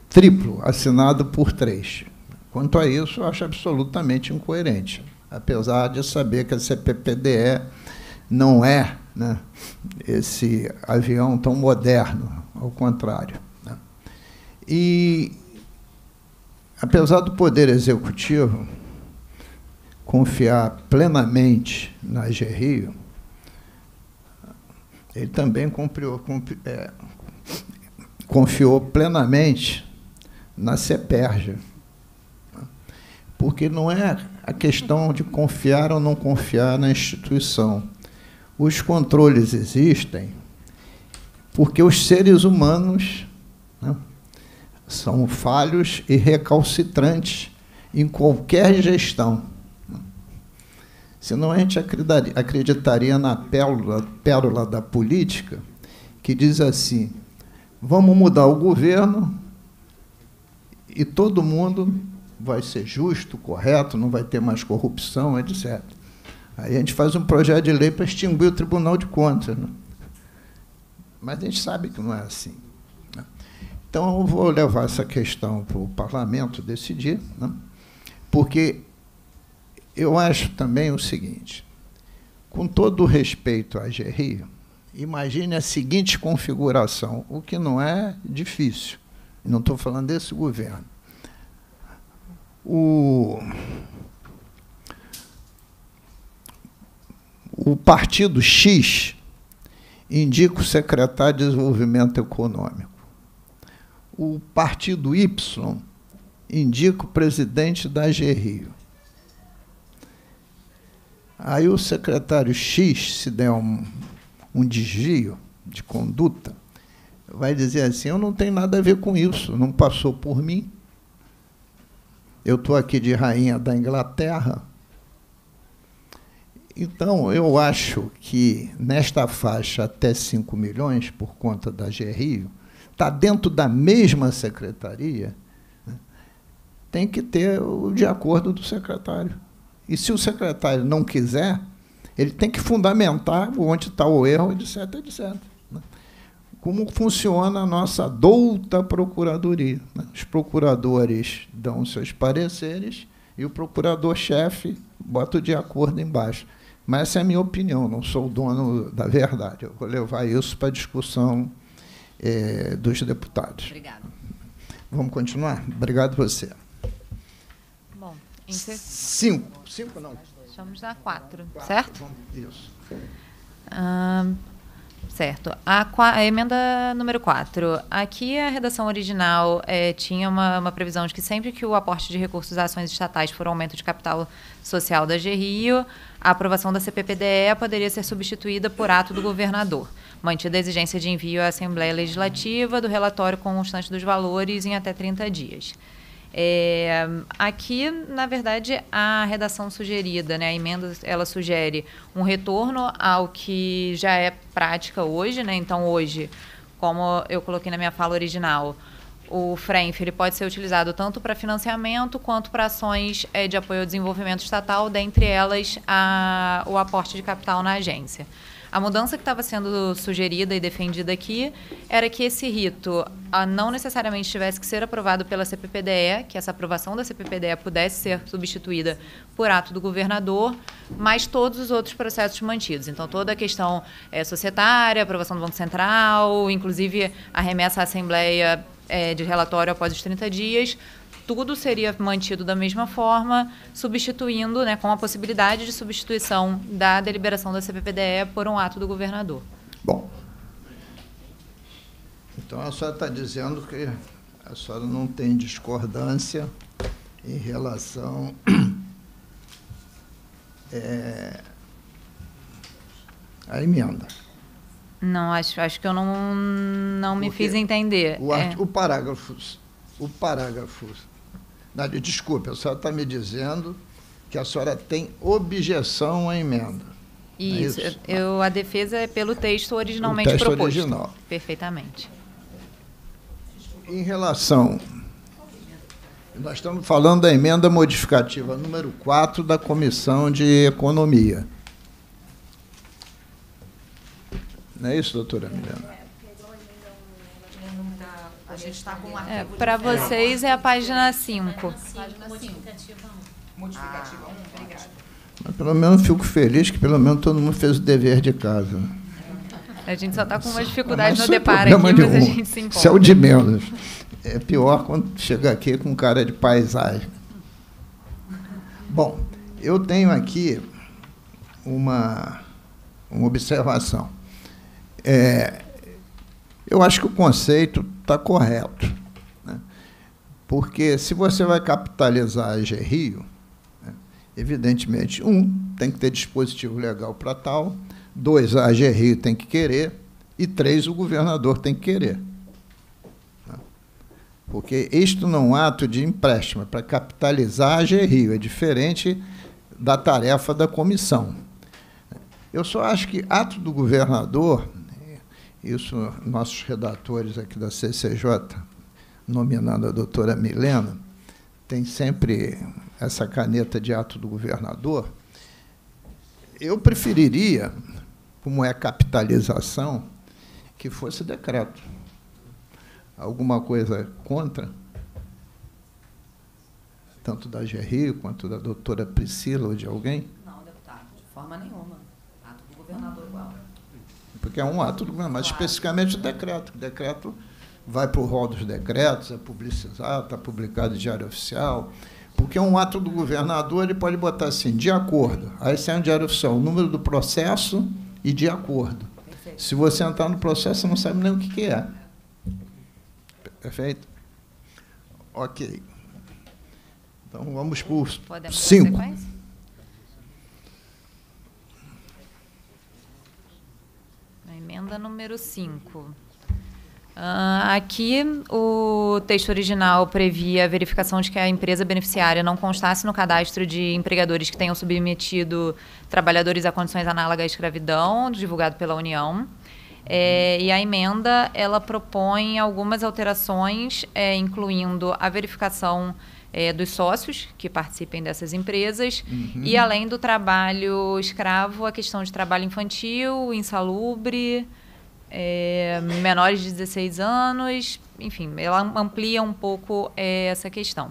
triplo assinado por três. Quanto a isso, eu acho absolutamente incoerente, apesar de saber que a CPPDE não é né, esse avião tão moderno, ao contrário. Né. E, apesar do Poder Executivo confiar plenamente na GRIO, ele também cumpriu, é, confiou plenamente na CEPERJ. Porque não é a questão de confiar ou não confiar na instituição. Os controles existem porque os seres humanos né, são falhos e recalcitrantes em qualquer gestão. Senão a gente acreditaria na pérola, pérola da política, que diz assim: vamos mudar o governo e todo mundo vai ser justo, correto, não vai ter mais corrupção, etc. Aí a gente faz um projeto de lei para extinguir o Tribunal de Contas. Né? Mas a gente sabe que não é assim. Né? Então, eu vou levar essa questão para o parlamento decidir, né? porque eu acho também o seguinte: com todo o respeito à GRI, imagine a seguinte configuração, o que não é difícil. Não estou falando desse governo. O, o partido X indica o secretário de Desenvolvimento Econômico. O partido Y indica o presidente da GRIO. Aí o secretário X, se der um, um desvio de conduta, vai dizer assim: eu não tenho nada a ver com isso, não passou por mim. Eu estou aqui de rainha da Inglaterra. Então, eu acho que nesta faixa até 5 milhões, por conta da GRIO, está dentro da mesma secretaria, né, tem que ter o de acordo do secretário. E se o secretário não quiser, ele tem que fundamentar onde está o erro, etc, etc. Né? Como funciona a nossa douta procuradoria. Né? Os procuradores dão seus pareceres e o procurador-chefe bota o de acordo embaixo. Mas essa é a minha opinião, não sou o dono da verdade. Eu vou levar isso para a discussão é, dos deputados. Obrigada. Vamos continuar? Obrigado você. Inter... Cinco. Cinco não. Estamos na quatro, quatro. certo? Isso. certo. A, a, emenda número 4. Aqui a redação original é, tinha uma, uma, previsão de que sempre que o aporte de recursos a ações estatais for aumento de capital social da GRIO, a aprovação da CPPDE poderia ser substituída por ato do governador, mantida a exigência de envio à Assembleia Legislativa do relatório constante dos valores em até 30 dias. É, aqui, na verdade, a redação sugerida, né, a emenda, ela sugere um retorno ao que já é prática hoje, né? Então, hoje, como eu coloquei na minha fala original, o FRENF ele pode ser utilizado tanto para financiamento quanto para ações é, de apoio ao desenvolvimento estatal, dentre elas a, o aporte de capital na agência. A mudança que estava sendo sugerida e defendida aqui era que esse rito não necessariamente tivesse que ser aprovado pela CPPDE, que essa aprovação da CPPDE pudesse ser substituída por ato do governador, mas todos os outros processos mantidos. Então, toda a questão é, societária, aprovação do Banco Central, inclusive a remessa à Assembleia é, de relatório após os 30 dias, tudo seria mantido da mesma forma, substituindo, né, com a possibilidade de substituição da deliberação da CPPDE por um ato do governador. Bom, então a senhora está dizendo que a senhora não tem discordância em relação é, à emenda. Não, acho, acho que eu não, não me fiz entender. O, é. o parágrafo, o parágrafo Desculpe, a senhora está me dizendo que a senhora tem objeção à emenda. Isso, é isso? Eu, a defesa é pelo texto originalmente o texto proposto. original. Perfeitamente. Em relação. Nós estamos falando da emenda modificativa número 4 da Comissão de Economia. Não é isso, doutora Milena? A gente está com um é, Para vocês é a página 5. Página 5. Modificativa 1, ah, obrigada. Mas pelo menos fico feliz que pelo menos todo mundo fez o dever de casa. A gente só está com uma dificuldade no é deparo aqui, mas a gente se encontra. Isso é o de menos. É pior quando chega aqui com cara de paisagem. Bom, eu tenho aqui uma, uma observação. É, eu acho que o conceito está correto. Né? Porque se você vai capitalizar a GRIO, né, evidentemente, um, tem que ter dispositivo legal para tal, dois, a GRIO tem que querer, e três, o governador tem que querer. Né? Porque isto não é um ato de empréstimo, é para capitalizar a GRIO, é diferente da tarefa da comissão. Eu só acho que ato do governador isso, nossos redatores aqui da CCJ, nominando a doutora Milena, tem sempre essa caneta de ato do governador. Eu preferiria, como é capitalização, que fosse decreto. Alguma coisa contra? Tanto da GRI quanto da doutora Priscila ou de alguém? Não, deputado, de forma nenhuma. Ato do governador porque é um ato, mas especificamente o decreto. O decreto vai para o rol dos decretos, é publicizado, está publicado em Diário Oficial. Porque é um ato do governador, ele pode botar assim, de acordo. Aí sai um Diário Oficial, o número do processo e de acordo. Perfeito. Se você entrar no processo, você não sabe nem o que, que é. Perfeito? Ok. Então vamos para o 5. Emenda número 5. Uh, ah, aqui, o texto original previa a verificação de que a empresa beneficiária não constasse no cadastro de empregadores que tenham submetido trabalhadores a condições análogas à escravidão, divulgado pela União. É, e a emenda ela propõe algumas alterações, é, incluindo a verificação é, dos sócios que participem dessas empresas uhum. e além do trabalho escravo, a questão de trabalho infantil, insalubre, é, menores de 16 anos, enfim, ela amplia um pouco é, essa questão.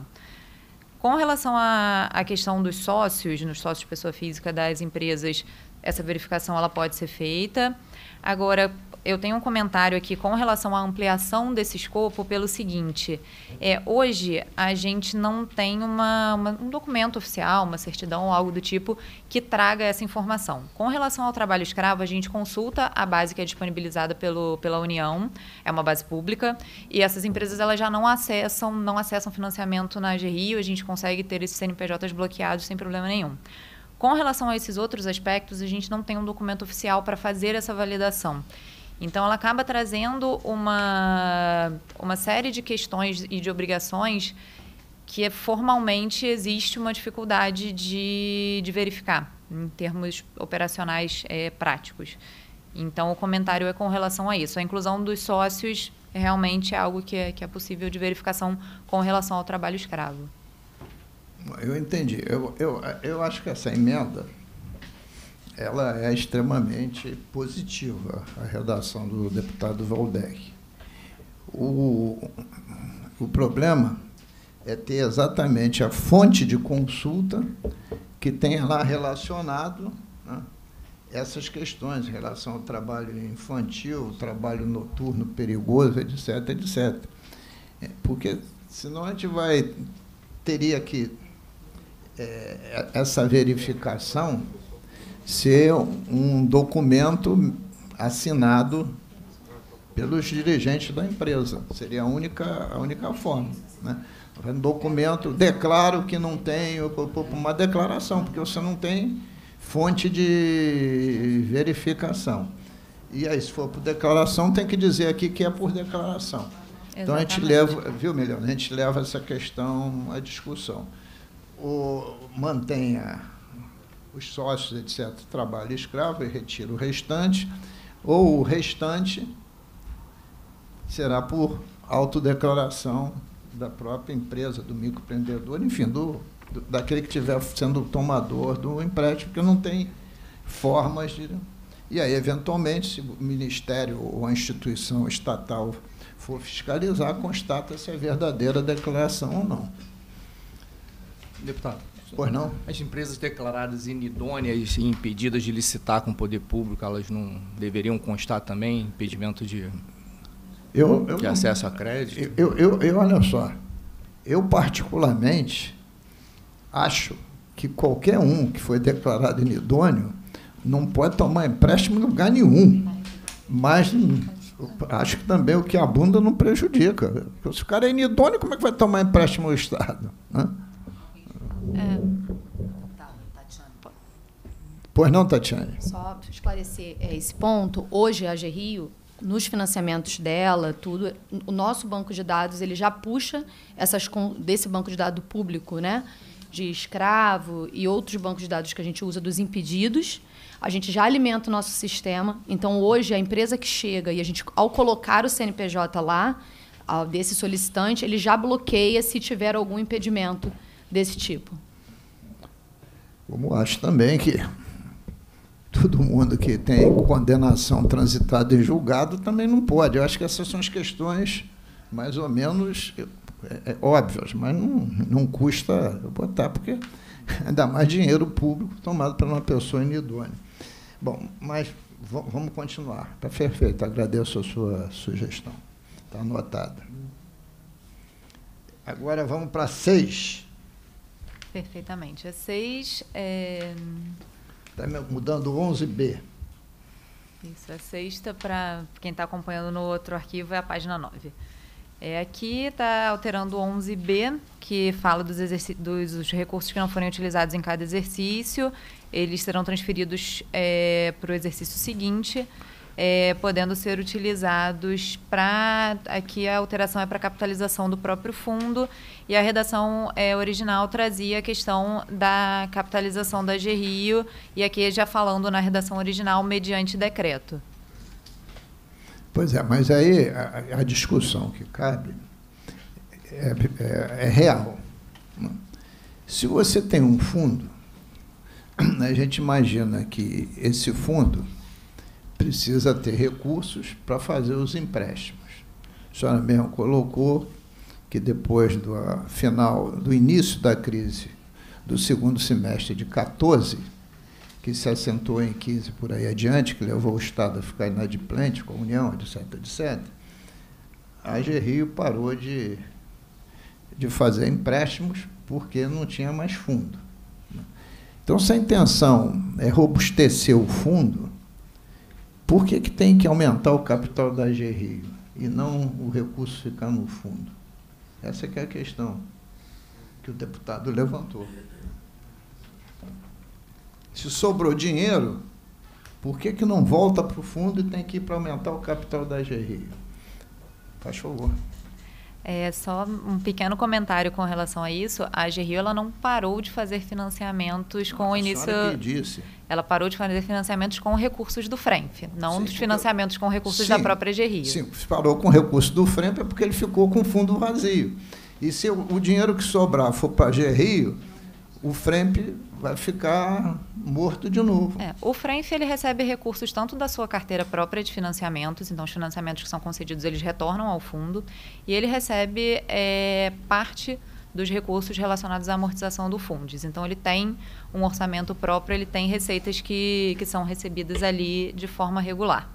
Com relação à, à questão dos sócios, nos sócios pessoa física das empresas, essa verificação ela pode ser feita. Agora, eu tenho um comentário aqui com relação à ampliação desse escopo pelo seguinte: é, hoje a gente não tem uma, uma, um documento oficial, uma certidão ou algo do tipo que traga essa informação. Com relação ao trabalho escravo, a gente consulta a base que é disponibilizada pelo, pela União, é uma base pública, e essas empresas elas já não acessam, não acessam financiamento na GRI, a gente consegue ter esses CNPJs bloqueados sem problema nenhum. Com relação a esses outros aspectos, a gente não tem um documento oficial para fazer essa validação. Então, ela acaba trazendo uma, uma série de questões e de obrigações que formalmente existe uma dificuldade de, de verificar em termos operacionais é, práticos. Então, o comentário é com relação a isso. A inclusão dos sócios realmente é algo que é, que é possível de verificação com relação ao trabalho escravo. Eu entendi. Eu, eu, eu acho que essa emenda ela é extremamente positiva, a redação do deputado Valdec. O, o problema é ter exatamente a fonte de consulta que tenha lá relacionado né, essas questões em relação ao trabalho infantil, trabalho noturno perigoso, etc, etc. É, porque senão a gente vai teria que é, essa verificação ser um documento assinado pelos dirigentes da empresa. Seria a única, a única forma. Né? Um documento, declaro que não tenho, uma declaração, porque você não tem fonte de verificação. E aí, se for por declaração, tem que dizer aqui que é por declaração. Exatamente. Então a gente leva, viu, melhor, a gente leva essa questão à discussão. O, mantenha os sócios, etc., trabalho escravo e retira o restante, ou o restante será por autodeclaração da própria empresa, do microempreendedor, enfim, do, do, daquele que estiver sendo tomador do empréstimo, porque não tem formas de. E aí, eventualmente, se o Ministério ou a instituição estatal for fiscalizar, constata se é verdadeira a declaração ou não. Deputado. Pois não? As empresas declaradas inidôneas e impedidas de licitar com o poder público, elas não deveriam constar também impedimento de, eu, eu de acesso a crédito? Eu, eu, eu, olha só, eu particularmente acho que qualquer um que foi declarado inidôneo não pode tomar empréstimo em lugar nenhum. Mas acho que também o que abunda não prejudica. Porque se o cara é inidôneo, como é que vai tomar empréstimo no Estado? Né? Pois não, Tatiane? Só esclarecer é, esse ponto. Hoje, a GRIO, nos financiamentos dela, tudo, o nosso banco de dados ele já puxa essas desse banco de dados público, né, de escravo e outros bancos de dados que a gente usa dos impedidos. A gente já alimenta o nosso sistema. Então, hoje, a empresa que chega e a gente, ao colocar o CNPJ lá, desse solicitante, ele já bloqueia se tiver algum impedimento desse tipo. Como acho também que todo mundo que tem condenação transitada em julgado também não pode. Eu acho que essas são as questões mais ou menos é, é, óbvias, mas não, não custa botar, porque ainda mais dinheiro público tomado por uma pessoa inidônea. Bom, mas vamos continuar. Está perfeito, agradeço a sua sugestão. Está anotada. Agora vamos para seis. Perfeitamente. A 6 é. Está mudando 11B. Isso, a sexta, para quem está acompanhando no outro arquivo, é a página 9. É, aqui está alterando o 11B, que fala dos, dos recursos que não forem utilizados em cada exercício. Eles serão transferidos é, para o exercício seguinte é, podendo ser utilizados para. Aqui a alteração é para capitalização do próprio fundo, e a redação é, original trazia a questão da capitalização da GRIO, e aqui já falando na redação original, mediante decreto. Pois é, mas aí a, a discussão que cabe é, é, é real. Se você tem um fundo, a gente imagina que esse fundo precisa ter recursos para fazer os empréstimos. A senhora mesmo colocou que depois do final, do início da crise do segundo semestre de 14, que se assentou em 15 por aí adiante, que levou o Estado a ficar inadimplente com a União, etc., etc., a GRIO parou de, de fazer empréstimos porque não tinha mais fundo. Então, se a intenção é robustecer o fundo, por que, que tem que aumentar o capital da GRIO e não o recurso ficar no fundo? Essa é a questão que o deputado levantou. Se sobrou dinheiro, por que, que não volta para o fundo e tem que ir para aumentar o capital da GRIO? Faz favor. É só um pequeno comentário com relação a isso. A GRIO ela não parou de fazer financiamentos com o início. Que disse. Ela parou de fazer financiamentos com recursos do FRENF, não Sim, dos financiamentos com recursos sim, da própria GRIO. Sim, parou com recursos do FRENF é porque ele ficou com o fundo vazio. E se o, o dinheiro que sobrar for para a GRIO, o FRENF vai ficar morto de novo. É, o FRENF ele recebe recursos tanto da sua carteira própria de financiamentos, então os financiamentos que são concedidos eles retornam ao fundo, e ele recebe é, parte dos recursos relacionados à amortização do Fundes. Então ele tem um orçamento próprio, ele tem receitas que, que são recebidas ali de forma regular.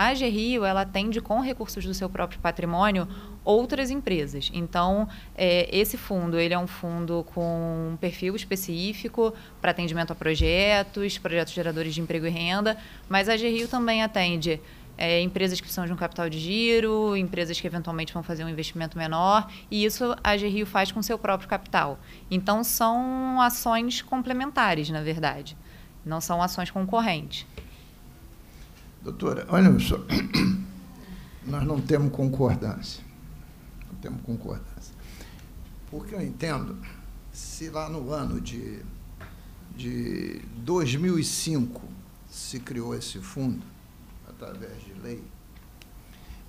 A GRIO, ela atende com recursos do seu próprio patrimônio outras empresas. Então, é, esse fundo, ele é um fundo com um perfil específico para atendimento a projetos, projetos geradores de emprego e renda, mas a GRIO também atende é, empresas que precisam de um capital de giro, empresas que eventualmente vão fazer um investimento menor, e isso a GRIO faz com seu próprio capital. Então, são ações complementares, na verdade, não são ações concorrentes. Doutora, olha só, nós não temos concordância. Não temos concordância. Porque eu entendo, se lá no ano de, de 2005 se criou esse fundo, através de lei,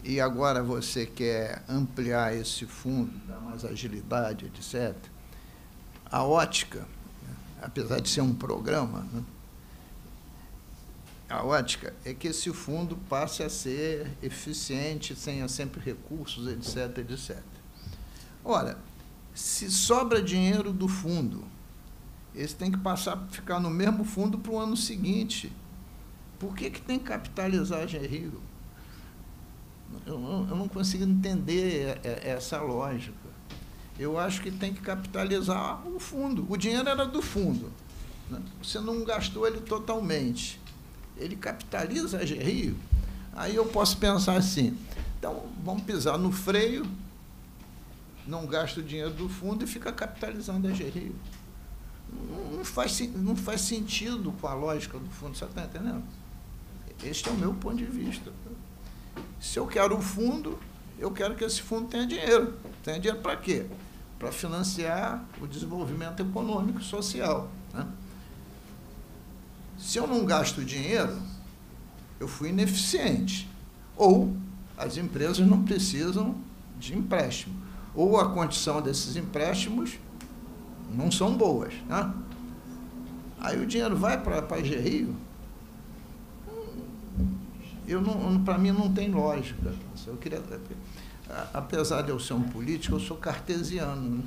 e agora você quer ampliar esse fundo, dar mais agilidade, etc., a ótica, apesar de ser um programa, né, a ótica é que esse fundo passe a ser eficiente, tenha sempre recursos, etc, etc. Ora, se sobra dinheiro do fundo, esse tem que passar ficar no mesmo fundo para o ano seguinte. Por que, que tem que capitalizar a? Eu, eu não consigo entender essa lógica. Eu acho que tem que capitalizar o fundo. O dinheiro era do fundo. Né? Você não gastou ele totalmente ele capitaliza a GRIO, aí eu posso pensar assim, então vamos pisar no freio, não gasta o dinheiro do fundo e fica capitalizando a GRIO. Não, não, faz, não faz sentido com a lógica do fundo, você está entendendo? Este é o meu ponto de vista. Se eu quero o fundo, eu quero que esse fundo tenha dinheiro. Tenha dinheiro para quê? Para financiar o desenvolvimento econômico e social. Né? Se eu não gasto dinheiro, eu fui ineficiente. Ou as empresas não precisam de empréstimo. Ou a condição desses empréstimos não são boas. Né? Aí o dinheiro vai para a GRIO. Eu não, para mim não tem lógica. Eu queria, apesar de eu ser um político, eu sou cartesiano. Né?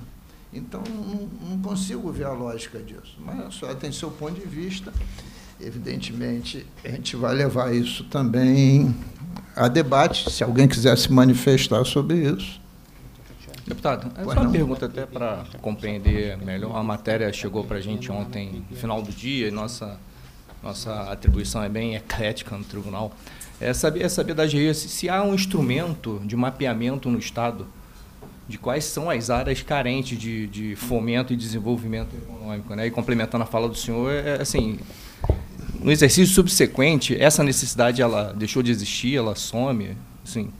Então não, não consigo ver a lógica disso. Mas a senhora tem seu ponto de vista evidentemente, a gente vai levar isso também a debate, se alguém quiser se manifestar sobre isso. Deputado, é só uma pergunta até para compreender melhor. A matéria chegou para a gente ontem, no final do dia, e nossa, nossa atribuição é bem eclética no tribunal. É saber, é saber da GE se, se há um instrumento de mapeamento no Estado de quais são as áreas carentes de, de fomento e desenvolvimento econômico. Né? E complementando a fala do senhor, é, é assim, no exercício subsequente, essa necessidade ela deixou de existir, ela some, sim.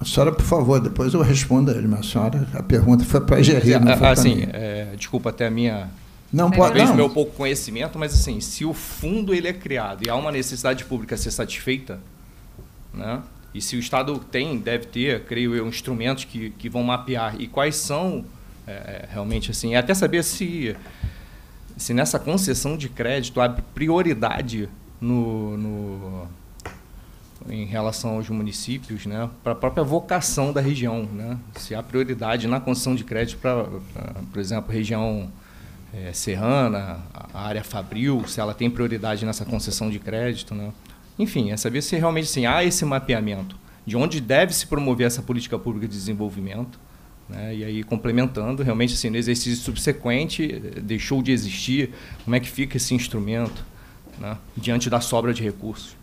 A senhora, por favor, depois eu respondo a ele, mas a senhora, a pergunta foi para a Gerri, não foi assim, é, desculpa até a minha não pode não. meu pouco conhecimento, mas assim, se o fundo ele é criado e há uma necessidade pública a ser satisfeita, né? E se o Estado tem, deve ter, creio eu, instrumentos que, que vão mapear e quais são é, realmente assim, é até saber se se nessa concessão de crédito há prioridade no, no em relação aos municípios, né, para a própria vocação da região, né, se há prioridade na concessão de crédito para, por exemplo, região é, serrana, a área fabril, se ela tem prioridade nessa concessão de crédito, né. Enfim, é saber se realmente assim, há esse mapeamento de onde deve se promover essa política pública de desenvolvimento, né? E aí, complementando, realmente, assim, no exercício subsequente, deixou de existir. Como é que fica esse instrumento né? diante da sobra de recursos?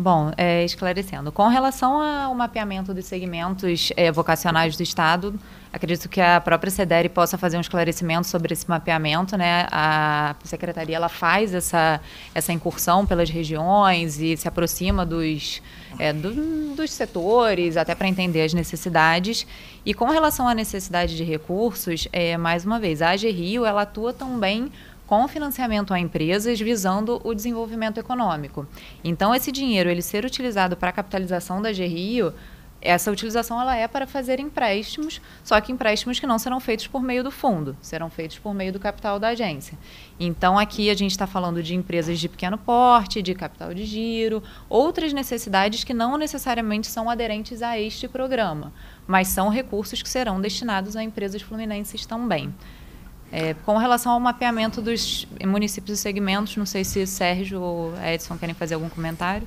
Bom, é, esclarecendo, com relação ao mapeamento dos segmentos é, vocacionais do Estado, acredito que a própria CEDERI possa fazer um esclarecimento sobre esse mapeamento. Né? A Secretaria ela faz essa, essa incursão pelas regiões e se aproxima dos, é, do, dos setores, até para entender as necessidades. E com relação à necessidade de recursos, é, mais uma vez, a AG Rio ela atua também com financiamento a empresas visando o desenvolvimento econômico. Então, esse dinheiro ele ser utilizado para a capitalização da GRIO, essa utilização ela é para fazer empréstimos, só que empréstimos que não serão feitos por meio do fundo, serão feitos por meio do capital da agência. Então, aqui a gente está falando de empresas de pequeno porte, de capital de giro, outras necessidades que não necessariamente são aderentes a este programa, mas são recursos que serão destinados a empresas fluminenses também. É, com relação ao mapeamento dos municípios e segmentos, não sei se Sérgio ou Edson querem fazer algum comentário.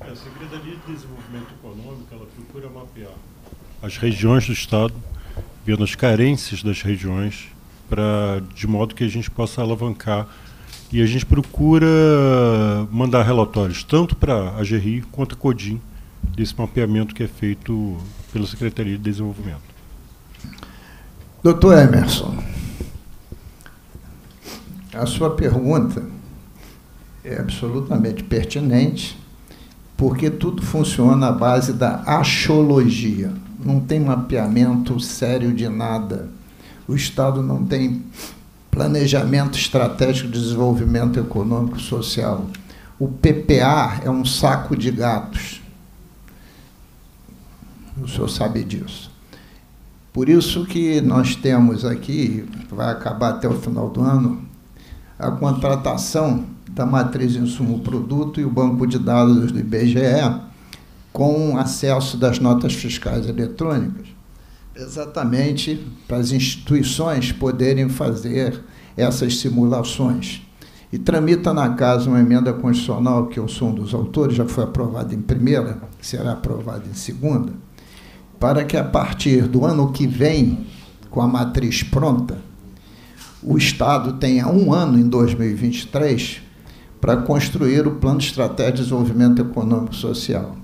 A Secretaria de Desenvolvimento Econômico ela procura mapear as regiões do Estado, vendo as carências das regiões, pra, de modo que a gente possa alavancar. E a gente procura mandar relatórios tanto para a GRI quanto a CODIM desse mapeamento que é feito pela Secretaria de Desenvolvimento. Doutor Emerson, a sua pergunta é absolutamente pertinente, porque tudo funciona à base da axologia. Não tem mapeamento sério de nada. O Estado não tem planejamento estratégico de desenvolvimento econômico social. O PPA é um saco de gatos. O senhor sabe disso. Por isso que nós temos aqui, vai acabar até o final do ano, a contratação da matriz insumo-produto e o banco de dados do IBGE com acesso das notas fiscais eletrônicas, exatamente para as instituições poderem fazer essas simulações. E tramita na casa uma emenda constitucional, que eu sou um dos autores, já foi aprovada em primeira, será aprovada em segunda, para que a partir do ano que vem, com a matriz pronta, o Estado tenha um ano em 2023 para construir o Plano Estratégico de Desenvolvimento Econômico e Social.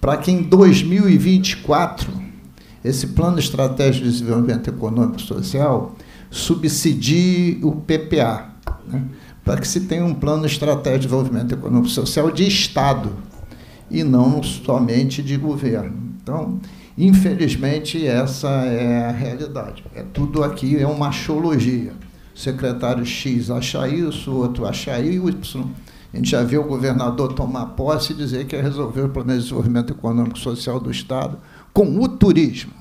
Para que em 2024 esse Plano Estratégico de Desenvolvimento Econômico e Social subsidie o PPA, né? para que se tenha um Plano Estratégico de Desenvolvimento Econômico e Social de Estado e não somente de governo. Então, Infelizmente, essa é a realidade. É tudo aqui é uma achologia. O secretário X acha isso, o outro acha Y. A gente já viu o governador tomar posse e dizer que ia resolver o plano de desenvolvimento econômico e social do Estado com o turismo.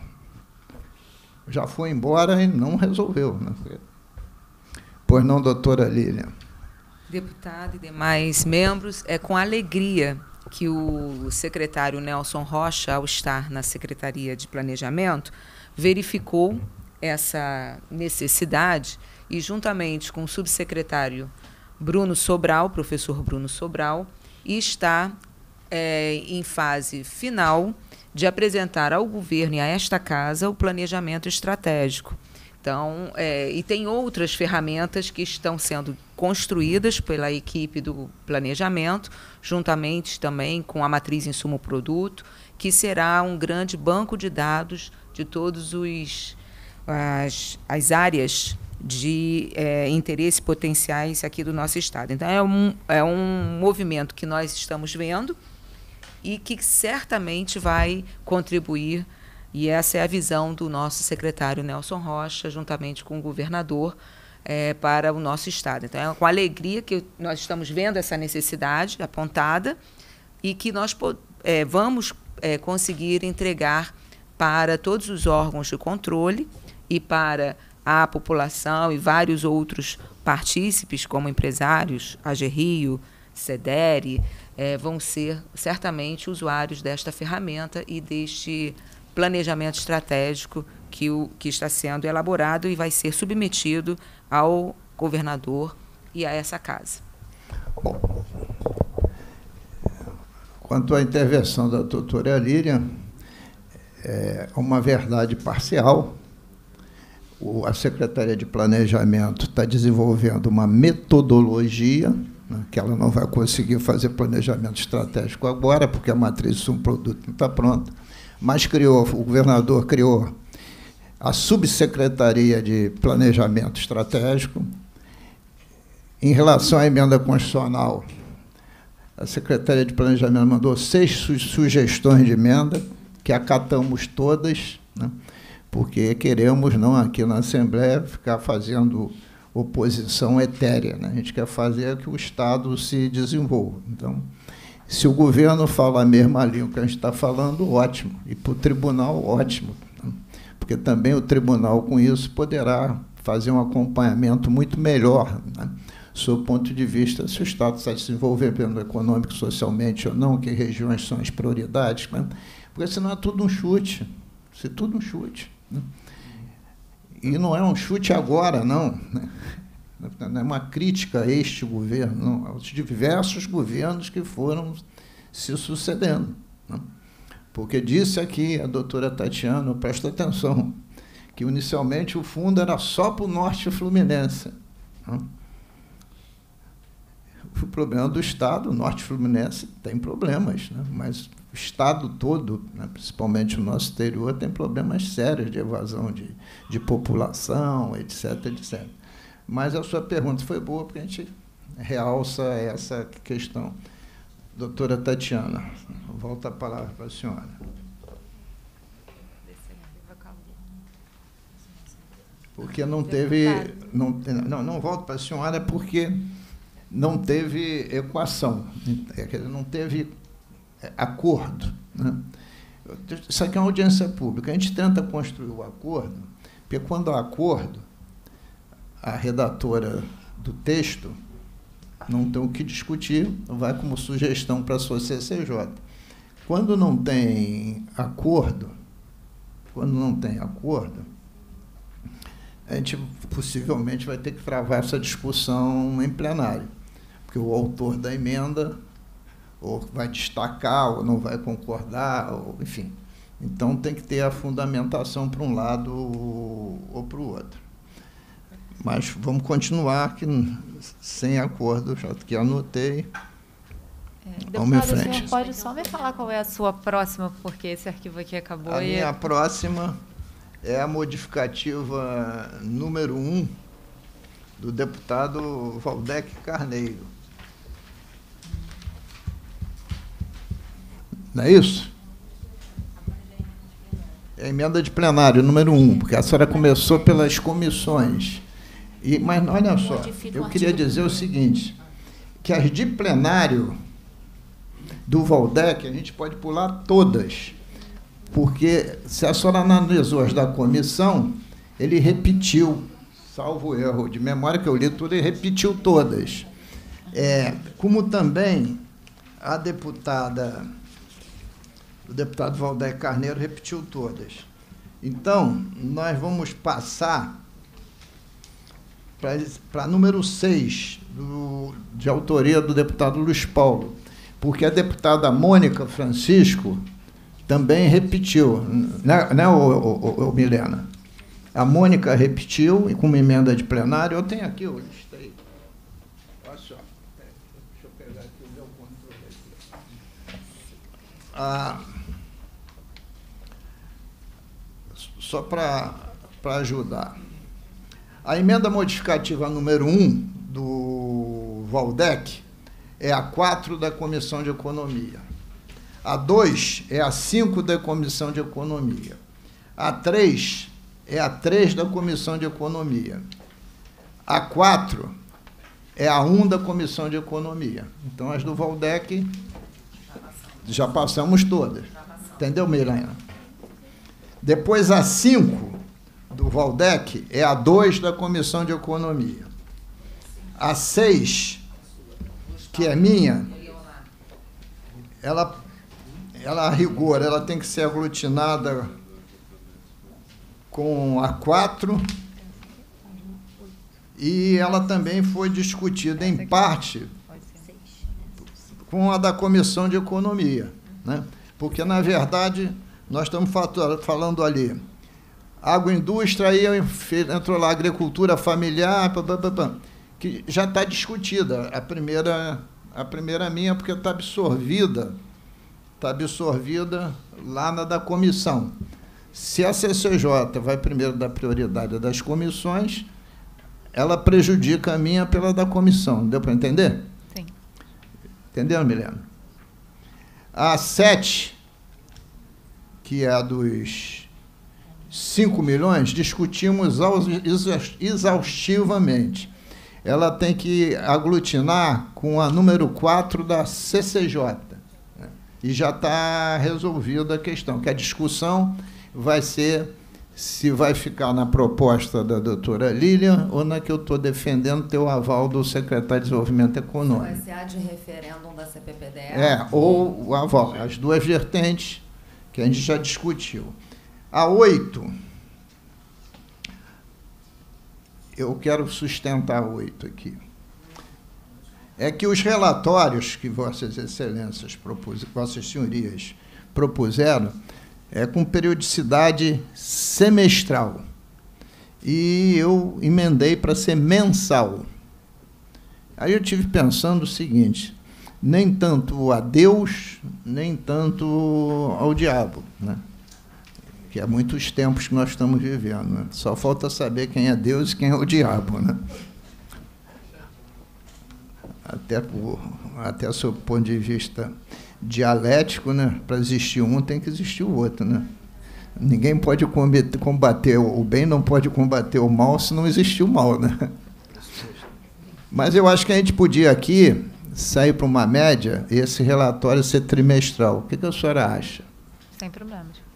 Já foi embora e não resolveu. Né? Pois não, doutora Lília? Deputado e demais membros, é com alegria que o secretário Nelson Rocha, ao estar na Secretaria de Planejamento, verificou essa necessidade e, juntamente com o subsecretário Bruno Sobral, professor Bruno Sobral, está é, em fase final de apresentar ao governo e a esta casa o planejamento estratégico. Então, é, e tem outras ferramentas que estão sendo construídas pela equipe do planejamento, juntamente também com a matriz insumo-produto, que será um grande banco de dados de todos os as, as áreas de é, interesse potenciais aqui do nosso estado. Então é um, é um movimento que nós estamos vendo e que certamente vai contribuir e essa é a visão do nosso secretário Nelson Rocha, juntamente com o governador, é, para o nosso Estado. Então, é com alegria que nós estamos vendo essa necessidade apontada e que nós é, vamos é, conseguir entregar para todos os órgãos de controle e para a população e vários outros partícipes, como empresários, AGRIO, CEDERE, é, vão ser certamente usuários desta ferramenta e deste planejamento estratégico que, o, que está sendo elaborado e vai ser submetido ao governador e a essa casa. Bom, quanto à intervenção da doutora Líria, é uma verdade parcial. O, a Secretaria de Planejamento está desenvolvendo uma metodologia né, que ela não vai conseguir fazer planejamento estratégico agora, porque a matriz de um produto não está pronta, mas criou, o governador criou a subsecretaria de planejamento estratégico. Em relação à emenda constitucional, a Secretaria de Planejamento mandou seis su sugestões de emenda, que acatamos todas, né, porque queremos, não aqui na Assembleia, ficar fazendo oposição etérea. Né? A gente quer fazer que o Estado se desenvolva. Então, se o governo fala a mesma língua que a gente está falando, ótimo. E para o tribunal, ótimo. Porque também o tribunal, com isso, poderá fazer um acompanhamento muito melhor, né? sob o ponto de vista se o Estado está se desenvolvendo econômico, socialmente ou não, que regiões são as prioridades. Né? Porque senão é tudo um chute. Isso é tudo um chute. Né? E não é um chute agora, não. Né? Não é uma crítica a este governo, não, aos diversos governos que foram se sucedendo. Né? Porque disse aqui a doutora Tatiana, presta atenção, que inicialmente o fundo era só para o norte fluminense. Né? O problema do Estado, o norte fluminense, tem problemas, né? mas o Estado todo, né, principalmente o nosso exterior, tem problemas sérios de evasão de, de população, etc, etc. Mas a sua pergunta foi boa, porque a gente realça essa questão. Doutora Tatiana, volta a palavra para a senhora. Porque não teve. Não, não, não volto para a senhora porque não teve equação, não teve acordo. Né? Isso aqui é uma audiência pública. A gente tenta construir o acordo, porque quando há acordo, a redatora do texto não tem o que discutir, vai como sugestão para a sua CCJ. Quando não tem acordo, quando não tem acordo, a gente possivelmente vai ter que travar essa discussão em plenário, porque o autor da emenda ou vai destacar, ou não vai concordar, ou, enfim. Então tem que ter a fundamentação para um lado ou para o outro. Mas vamos continuar que, sem acordo, já que anotei. É, em frente. O senhor pode só me falar qual é a sua próxima, porque esse arquivo aqui acabou. A e... minha próxima é a modificativa número 1 um do deputado Valdec Carneiro. Não é isso? É a emenda de plenário, número 1, um, porque a senhora começou pelas comissões. E, mas olha só, eu queria dizer o seguinte, que as de plenário do Valdec, a gente pode pular todas, porque se a senhora analisou as da comissão, ele repetiu, salvo erro de memória que eu li tudo, ele repetiu todas. É, como também a deputada o deputado Valdeir Carneiro repetiu todas. Então, nós vamos passar para número 6, do, de autoria do deputado Luiz Paulo, porque a deputada Mônica Francisco também repetiu, né, né o, o, o, Milena? A Mônica repetiu, e com uma emenda de plenário, eu tenho aqui, listei. Olha só, deixa eu pegar aqui o controle aqui. Ah, só para ajudar. A emenda modificativa número 1 do Valdec é a 4 da Comissão de Economia. A 2 é a 5 da Comissão de Economia. A 3 é a 3 da Comissão de Economia. A 4 é a 1 da Comissão de Economia. Então, as do Valdec já passamos todas. Entendeu, Miranha? Depois a 5 do Valdec é a 2 da Comissão de Economia. A 6, que é minha, ela, ela a rigor, ela tem que ser aglutinada com a 4 e ela também foi discutida em parte com a da Comissão de Economia, né? Porque na verdade nós estamos falando ali. Agroindústria, aí entrou lá agricultura familiar, pá, pá, pá, que já está discutida. A primeira, a primeira minha, porque está absorvida, está absorvida lá na da comissão. Se a CCJ vai primeiro dar prioridade das comissões, ela prejudica a minha pela da comissão. Deu para entender? Sim. Entendeu, Milena? A 7, que é a dos 5 milhões, discutimos exaustivamente. Ela tem que aglutinar com a número 4 da CCJ. Né? E já está resolvida a questão, que a discussão vai ser se vai ficar na proposta da doutora Lilian ou na que eu estou defendendo ter o aval do secretário de Desenvolvimento Econômico. Vai ser a de referêndum da CPPDE? É, ou o aval. As duas vertentes que a gente já discutiu. A oito, eu quero sustentar oito aqui. É que os relatórios que Vossas Excelências, propus, Vossas Senhorias propuseram, é com periodicidade semestral. E eu emendei para ser mensal. Aí eu tive pensando o seguinte: nem tanto a Deus, nem tanto ao diabo. Né? Que há muitos tempos que nós estamos vivendo. Né? Só falta saber quem é Deus e quem é o diabo. Né? Até, por, até sob o ponto de vista dialético, né? Para existir um, tem que existir o outro, né? Ninguém pode combater o bem, não pode combater o mal se não existir o mal, né? Mas eu acho que a gente podia aqui sair para uma média e esse relatório ser trimestral. O que, que a senhora acha? Sem problemas.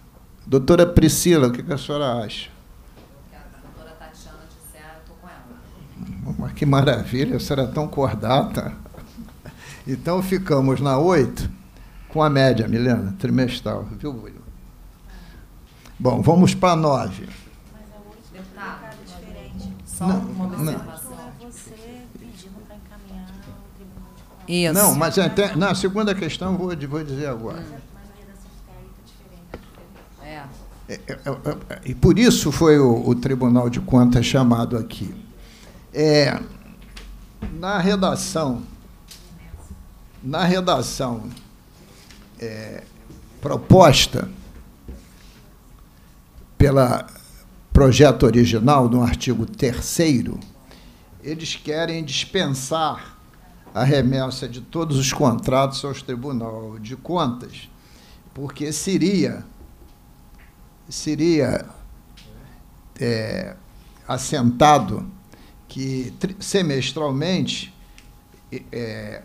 Doutora Priscila, o que, que a senhora acha? A doutora Tatiana disser, eu estou com ela. Mas que maravilha, a senhora é tão cordata. Então ficamos na 8 com a média, Milena, trimestral, viu, William? Bom, vamos para nove. Deputado, só uma observação. Isso. Não, mas é, tem, na segunda questão vou, vou dizer agora. É. É, é, é, e por isso foi o, o, Tribunal de Contas chamado aqui. É, na redação, na redação é, proposta pela projeto original, no artigo 3 eles querem dispensar a remessa de todos os contratos aos Tribunal de Contas, porque seria seria é, assentado que semestralmente é,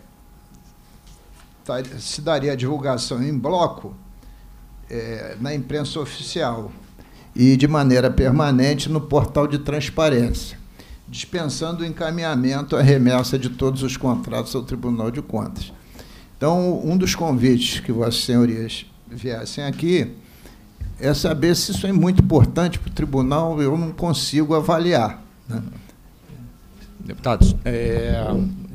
se daria divulgação em bloco é, na imprensa oficial e de maneira permanente no portal de transparência, dispensando o encaminhamento à remessa de todos os contratos ao Tribunal de Contas. Então, um dos convites que Vossas Senhorias viessem aqui é saber se isso é muito importante para o tribunal, eu não consigo avaliar. Né? Deputados, é,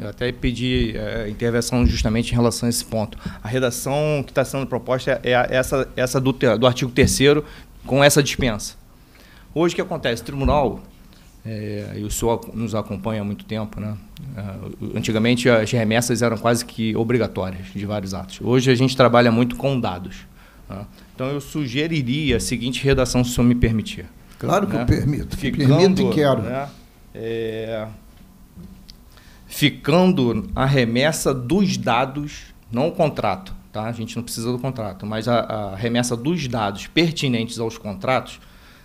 eu até pedi é, intervenção justamente em relação a esse ponto. A redação que está sendo proposta é essa, essa do, do artigo 3 com essa dispensa. Hoje o que acontece? O tribunal, é, e o senhor nos acompanha há muito tempo, né? É, antigamente as remessas eram quase que obrigatórias de vários atos. Hoje a gente trabalha muito com dados. Né? Então eu sugeriria a seguinte redação, se o senhor me permitir. Claro que né? eu permito. Ficando, permito e quero. Né? É, ficando a remessa dos dados, não o contrato, tá? A gente não precisa do contrato, mas a, a remessa dos dados pertinentes aos contratos,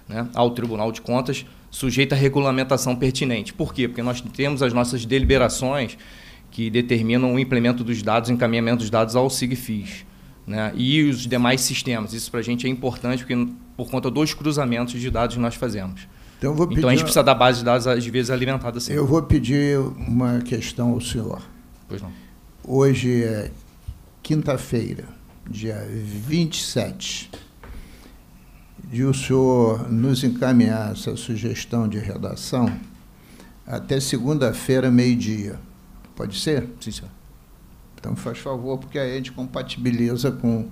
né, ao Tribunal de Contas, sujeita a regulamentação pertinente. Por quê? Porque nós temos as nossas deliberações que determinam o implemento dos dados, encaminhamento dos dados ao SIGFIS. Né, e os demais sistemas. Isso para a gente é importante porque, por conta dos cruzamentos de dados que nós fazemos. Então, então, a gente precisa da base de dados, às vezes, alimentada assim. Eu vou pedir uma questão ao senhor. Pois não. Hoje é quinta-feira, dia 27, de o senhor nos encaminhar essa sugestão de redação até segunda-feira, meio-dia. Pode ser? Sim, senhor. Então, faz favor, porque aí a gente compatibiliza com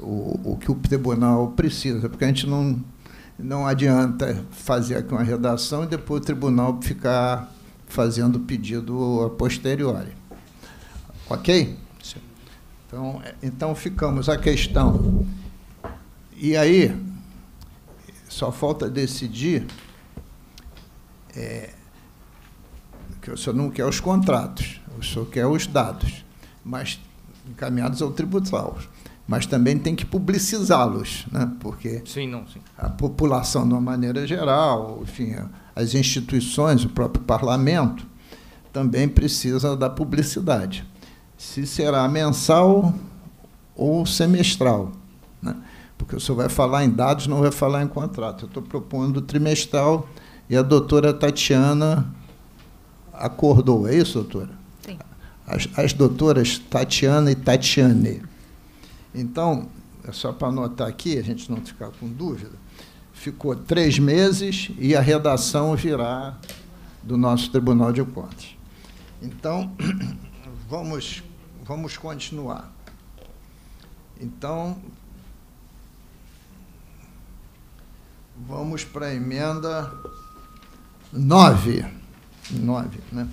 o, o que o tribunal precisa, porque a gente não não adianta fazer aqui uma redação e depois o tribunal ficar fazendo pedido a posteriori. Ok? Então, é, então ficamos a questão. E aí, só falta decidir é, que o senhor não quer os contratos, o senhor quer os dados, mas encaminhados ao tribunal. Mas também tem que publicizá-los, né? porque sim, não, sim. a população, de uma maneira geral, enfim, as instituições, o próprio parlamento, também precisa da publicidade. Se será mensal ou semestral. Né? Porque o senhor vai falar em dados, não vai falar em contrato. Eu estou propondo trimestral e a doutora Tatiana acordou. É isso, doutora? As, as doutoras Tatiana e Tatiane. Então, é só para anotar aqui, a gente não ficar com dúvida, ficou três meses e a redação virá do nosso Tribunal de Contas. Então, vamos, vamos continuar. Então, vamos para a emenda 9. 9, né?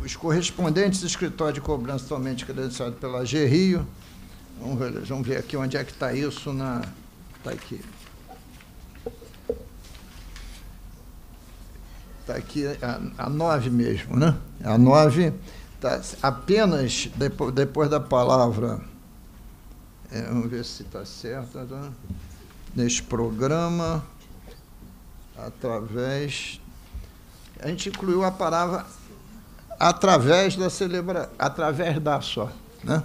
Os correspondentes do escritório de cobrança totalmente credenciado pela G Rio. Vamos ver, vamos ver aqui onde é que está isso na. Está aqui. Está aqui a, a 9 mesmo, né? A 9 está apenas depois, depois da palavra. É, vamos ver se está certo. Tá? Neste programa, através a gente incluiu a palavra através da celebração, através da só, né?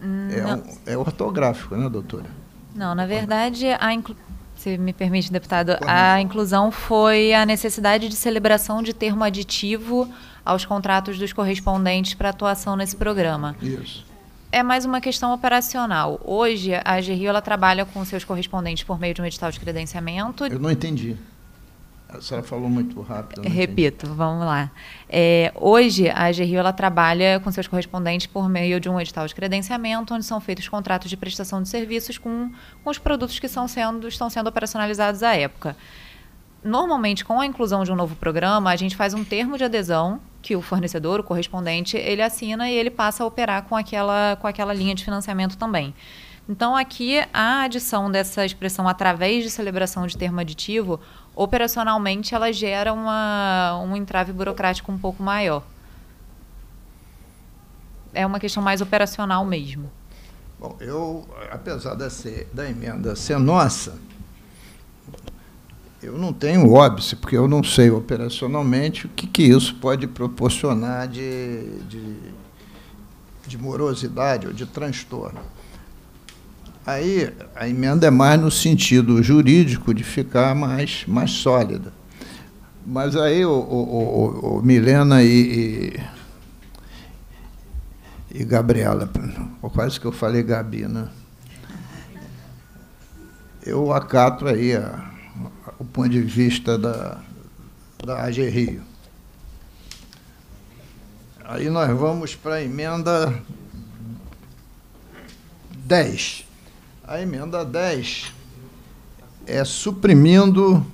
É, um, é, ortográfico, né, doutora? Não, na verdade, a inclu... se me permite, deputado, a inclusão foi a necessidade de celebração de termo aditivo aos contratos dos correspondentes para atuação nesse programa. Isso. É mais uma questão operacional. Hoje, a AGRIO ela trabalha com seus correspondentes por meio de um edital de credenciamento. Eu não entendi. A senhora falou muito rápido. Repito, entendi. vamos lá. É, hoje, a AGRIO ela trabalha com seus correspondentes por meio de um edital de credenciamento, onde são feitos contratos de prestação de serviços com, com os produtos que são sendo, estão sendo operacionalizados à época. Normalmente, com a inclusão de um novo programa, a gente faz um termo de adesão que o fornecedor, o correspondente, ele assina e ele passa a operar com aquela, com aquela linha de financiamento também. Então, aqui, a adição dessa expressão através de celebração de termo aditivo operacionalmente ela gera uma, um entrave burocrático um pouco maior. É uma questão mais operacional mesmo. Bom, eu, apesar da, ser, da emenda ser nossa, eu não tenho óbice, porque eu não sei operacionalmente o que, que isso pode proporcionar de, de, de morosidade ou de transtorno. Aí a emenda é mais no sentido jurídico de ficar mais, mais sólida. Mas aí o, o, o, o Milena e, e, e, Gabriela, quase que eu falei Gabi, né? Eu acato aí a, o ponto de vista da, da AG Rio. Aí nós vamos para a emenda 10. A emenda 10 é suprimindo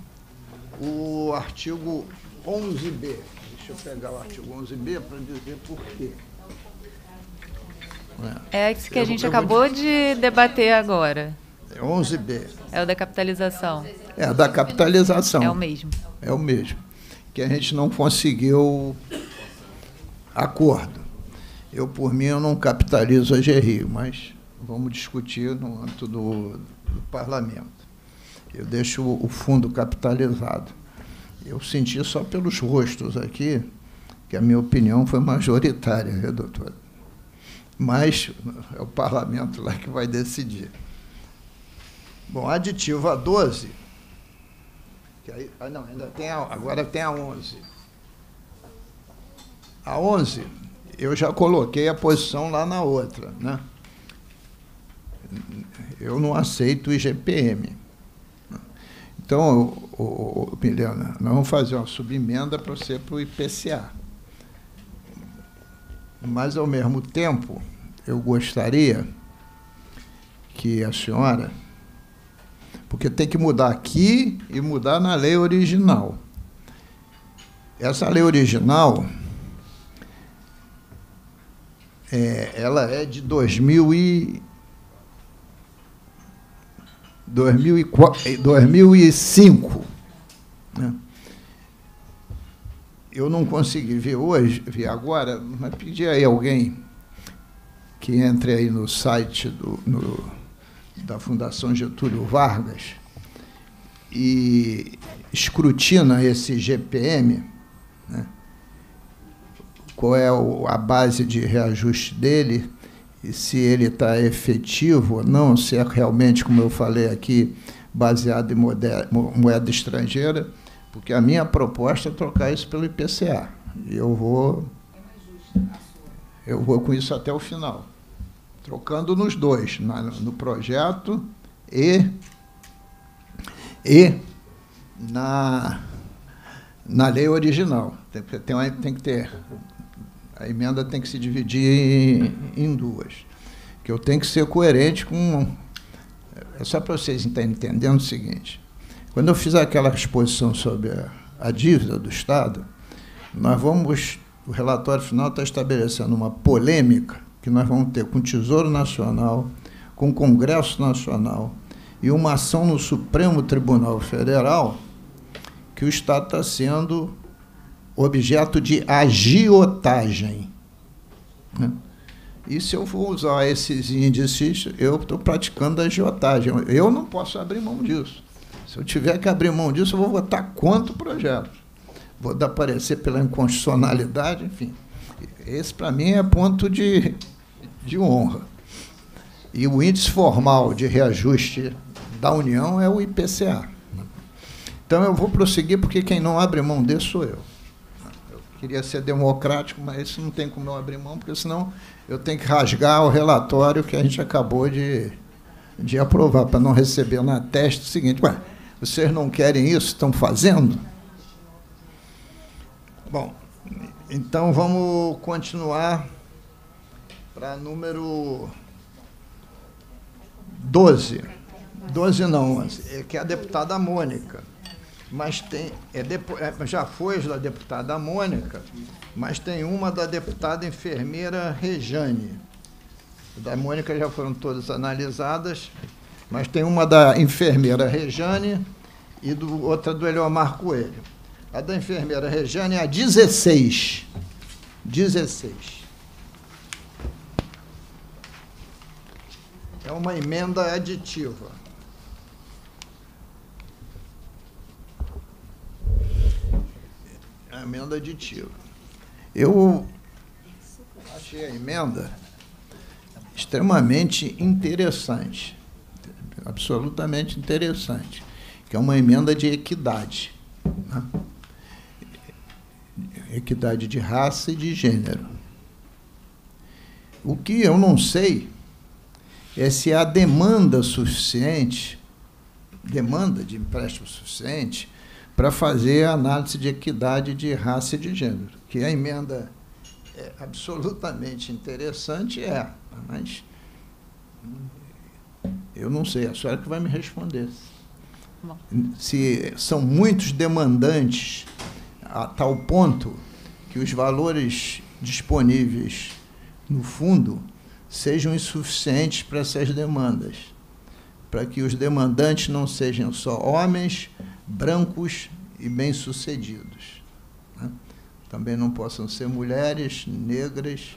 o artigo 11b. Deixa eu pegar o artigo 11b para dizer por quê. É esse que a gente acabou de... de debater agora. É 11b. É o da capitalização. É, da capitalização. É o mesmo. É o mesmo. Que a gente não conseguiu acordo. Eu, por mim, eu não capitalizo a GRI, mas vamos discutir no âmbito do, do parlamento. Eu deixo o fundo capitalizado. Eu senti só pelos rostos aqui que a minha opinião foi majoritária, né, doutora? Mas é o parlamento lá que vai decidir. Bom, aditivo a 12, que aí, ah, não, ainda tem a, agora tem a 11. A 11, eu já coloquei a posição lá na outra, né? Eu não aceito o IGPM. Então, o, o, Milena, nós vamos fazer uma subemenda para você para o IPCA. Mas, ao mesmo tempo, eu gostaria que a senhora. Porque tem que mudar aqui e mudar na lei original. essa lei original, é, ela é de 2000 e 2004, 2005. Né? Eu não consegui ver hoje, ver agora, mas pedi aí alguém que entre aí no site do, no, da Fundação Getúlio Vargas e escrutina esse GPM, né? qual é a base de reajuste dele, e se ele está efetivo ou não, se é realmente, como eu falei aqui, baseado em moeda, estrangeira, porque a minha proposta é trocar isso pelo IPCA. E eu vou. Eu vou com isso até o final. Trocando nos dois, na, no projeto e, e na, na lei original. Tem, tem, tem que ter a emenda tem que se dividir em, em duas. Que eu tenho que ser coerente com. É só para vocês estarem entendendo o seguinte: quando eu fiz aquela exposição sobre a, a dívida do Estado, nós vamos. O relatório final está estabelecendo uma polêmica que nós vamos ter com o Tesouro Nacional, com o Congresso Nacional e uma ação no Supremo Tribunal Federal que o Estado está sendo objeto de agiotagem. Né? E se eu for usar esses índices, eu estou praticando agiotagem. Eu não posso abrir mão disso. Se eu tiver que abrir mão disso, eu vou votar contra o projeto. Vou dar parecer pela inconstitucionalidade, enfim. Esse, para mim, é ponto de, de honra. E o índice formal de reajuste da União é o IPCA. Então, eu vou prosseguir, porque quem não abre mão desse sou eu queria ser democrático, mas isso não tem como eu abrir mão, porque senão eu tenho que rasgar o relatório que a gente acabou de, de aprovar, para não receber na teste o seguinte, ué, vocês não querem isso, estão fazendo? Bom, então vamos continuar para número 12. 12 não, 11, que é a deputada Mônica mas tem. É, é, já foi da deputada Mônica, mas tem uma da deputada enfermeira Rejane. Da Mônica já foram todas analisadas, mas tem uma da enfermeira Rejane e do, outra do Eliomar Coelho. A da enfermeira Rejane é a 16. 16. É uma emenda aditiva. Emenda aditiva. Eu achei a emenda extremamente interessante, absolutamente interessante, que é uma emenda de equidade. Né? Equidade de raça e de gênero. O que eu não sei é se há demanda suficiente, demanda de empréstimo suficiente, para fazer a análise de equidade de raça e de gênero, que a emenda é absolutamente interessante, é, mas eu não sei, a senhora que vai me responder. Bom. Se são muitos demandantes a tal ponto que os valores disponíveis no fundo sejam insuficientes para essas demandas, para que os demandantes não sejam só homens, brancos e bem-sucedidos. Né? Também não possam ser mulheres negras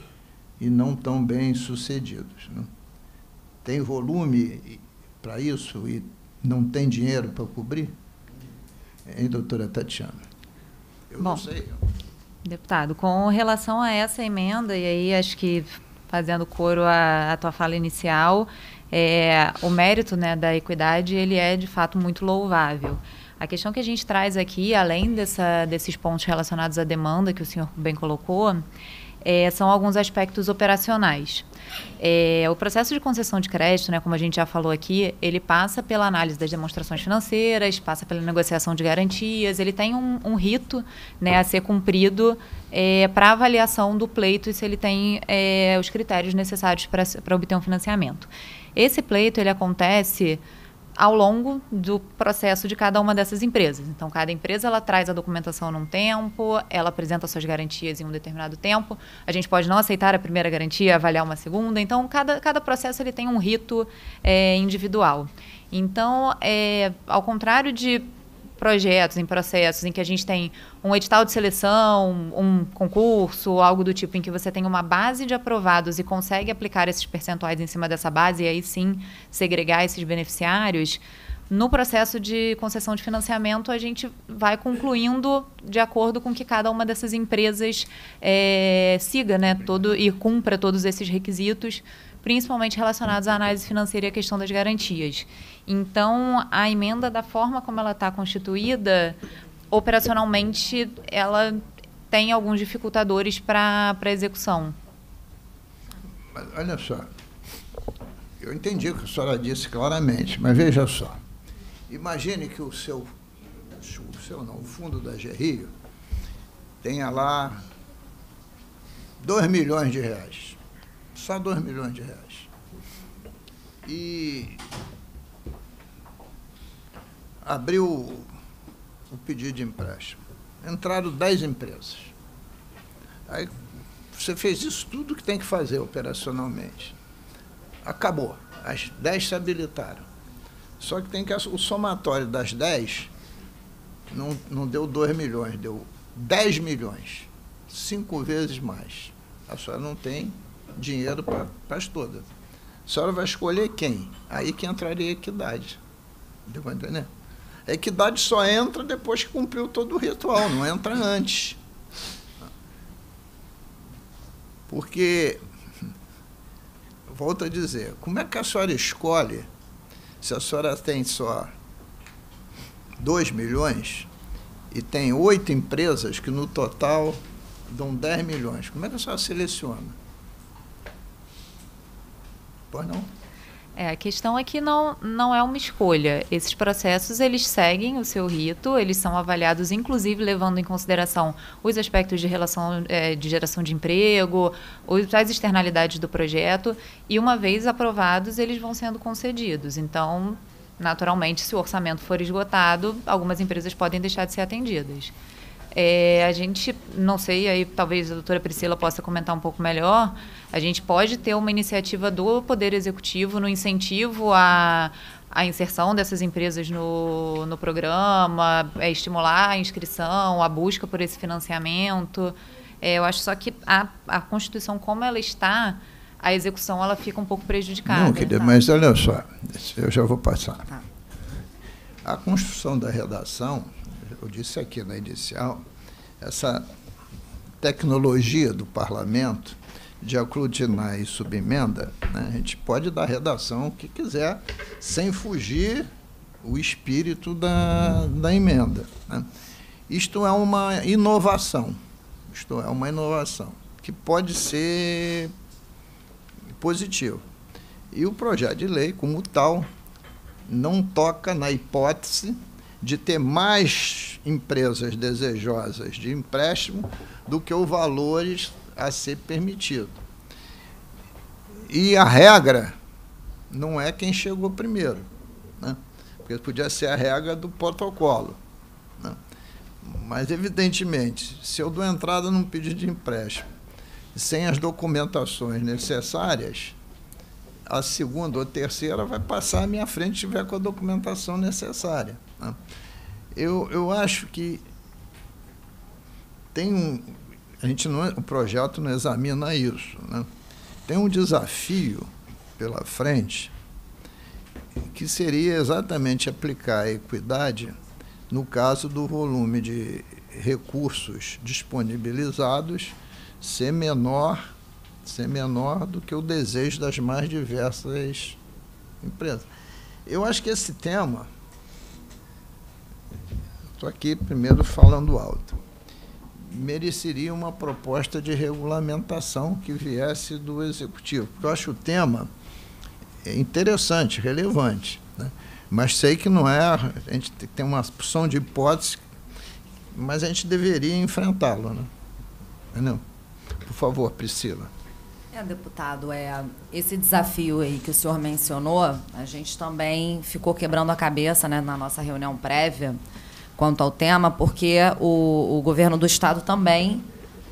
e não tão bem-sucedidos. Né? Tem volume para isso e não tem dinheiro para cobrir? Hein, doutora Tatiana? Eu Bom, não sei. Deputado, com relação a essa emenda, e aí acho que fazendo coro à, à tua fala inicial, é, o mérito né, da equidade ele é de fato muito louvável. A questão que a gente traz aqui, além dessa, desses pontos relacionados à demanda que o senhor bem colocou, é, são alguns aspectos operacionais. É, o processo de concessão de crédito, né, como a gente já falou aqui, ele passa pela análise das demonstrações financeiras, passa pela negociação de garantias, ele tem um, um rito né, a ser cumprido é, para avaliação do pleito e se ele tem é, os critérios necessários para obter um financiamento. Esse pleito ele acontece ao longo do processo de cada uma dessas empresas. Então, cada empresa ela traz a documentação num tempo, ela apresenta suas garantias em um determinado tempo. A gente pode não aceitar a primeira garantia, avaliar uma segunda. Então, cada, cada processo ele tem um rito é, individual. Então, é, ao contrário de projetos, em processos em que a gente tem um edital de seleção, um concurso, algo do tipo em que você tem uma base de aprovados e consegue aplicar esses percentuais em cima dessa base e aí sim segregar esses beneficiários, no processo de concessão de financiamento, a gente vai concluindo de acordo com que cada uma dessas empresas é, siga né, todo, e cumpra todos esses requisitos, principalmente relacionados à análise financeira e à questão das garantias. Então, a emenda, da forma como ela está constituída, operacionalmente, ela tem alguns dificultadores para a execução. Mas, olha só, eu entendi o que a senhora disse claramente, mas veja só. Imagine que o seu, o seu não, o fundo da Gerrio tenha lá 2 milhões de reais. Só 2 milhões de reais. E abriu o pedido de empréstimo. Entraram 10 empresas. Aí você fez isso tudo que tem que fazer operacionalmente. Acabou. As 10 se habilitaram. Só que tem que o somatório das 10 não, não deu 2 milhões, deu 10 milhões. Cinco vezes mais. A senhora não tem dinheiro para as todas. A senhora vai escolher quem? Aí que entraria a equidade. Deu para entender? A equidade só entra depois que cumpriu todo o ritual, não entra antes. Porque, volto a dizer, como é que a senhora escolhe se a senhora tem só 2 milhões e tem oito empresas que no total dão 10 milhões? Como é que a senhora seleciona? Pois não? É, a questão é que não, não é uma escolha. Esses processos, eles seguem o seu rito, eles são avaliados, inclusive, levando em consideração os aspectos de relação é, de geração de emprego, as externalidades do projeto, e uma vez aprovados, eles vão sendo concedidos. Então, naturalmente, se o orçamento for esgotado, algumas empresas podem deixar de ser atendidas. É, a gente, não sei, aí talvez a doutora Priscila possa comentar um pouco melhor, a gente pode ter uma iniciativa do Poder Executivo no incentivo à, à inserção dessas empresas no, no programa, é, estimular a inscrição, a busca por esse financiamento. É, eu acho só que a, a Constituição, como ela está, a execução ela fica um pouco prejudicada. Não, querida, tá? mas olha só, eu já vou passar. Tá. A construção da redação, eu disse aqui na inicial, essa tecnologia do parlamento de aglutinar e subemenda, né, a gente pode dar redação o que quiser, sem fugir o espírito da, da emenda. Né. Isto é uma inovação. Isto é uma inovação que pode ser positivo. E o projeto de lei, como tal, não toca na hipótese de ter mais empresas desejosas de empréstimo do que o valores a ser permitido. E a regra não é quem chegou primeiro, né? porque podia ser a regra do protocolo. Né? Mas, evidentemente, se eu dou entrada num pedido de empréstimo sem as documentações necessárias, a segunda ou terceira vai passar à minha frente se tiver com a documentação necessária. Né? Eu, eu acho que tem um, a gente não, o projeto não examina isso. Né? Tem um desafio pela frente que seria exatamente aplicar a equidade no caso do volume de recursos disponibilizados ser menor, ser menor do que o desejo das mais diversas empresas. Eu acho que esse tema, estou aqui primeiro falando alto mereceria uma proposta de regulamentação que viesse do executivo. Eu acho o tema interessante, relevante, né? mas sei que não é. A gente tem uma opção de hipótese, mas a gente deveria enfrentá-lo. Né? Entendeu? Por favor, Priscila. É, deputado, é, esse desafio aí que o senhor mencionou, a gente também ficou quebrando a cabeça né, na nossa reunião prévia quanto ao tema, porque o, o governo do Estado também,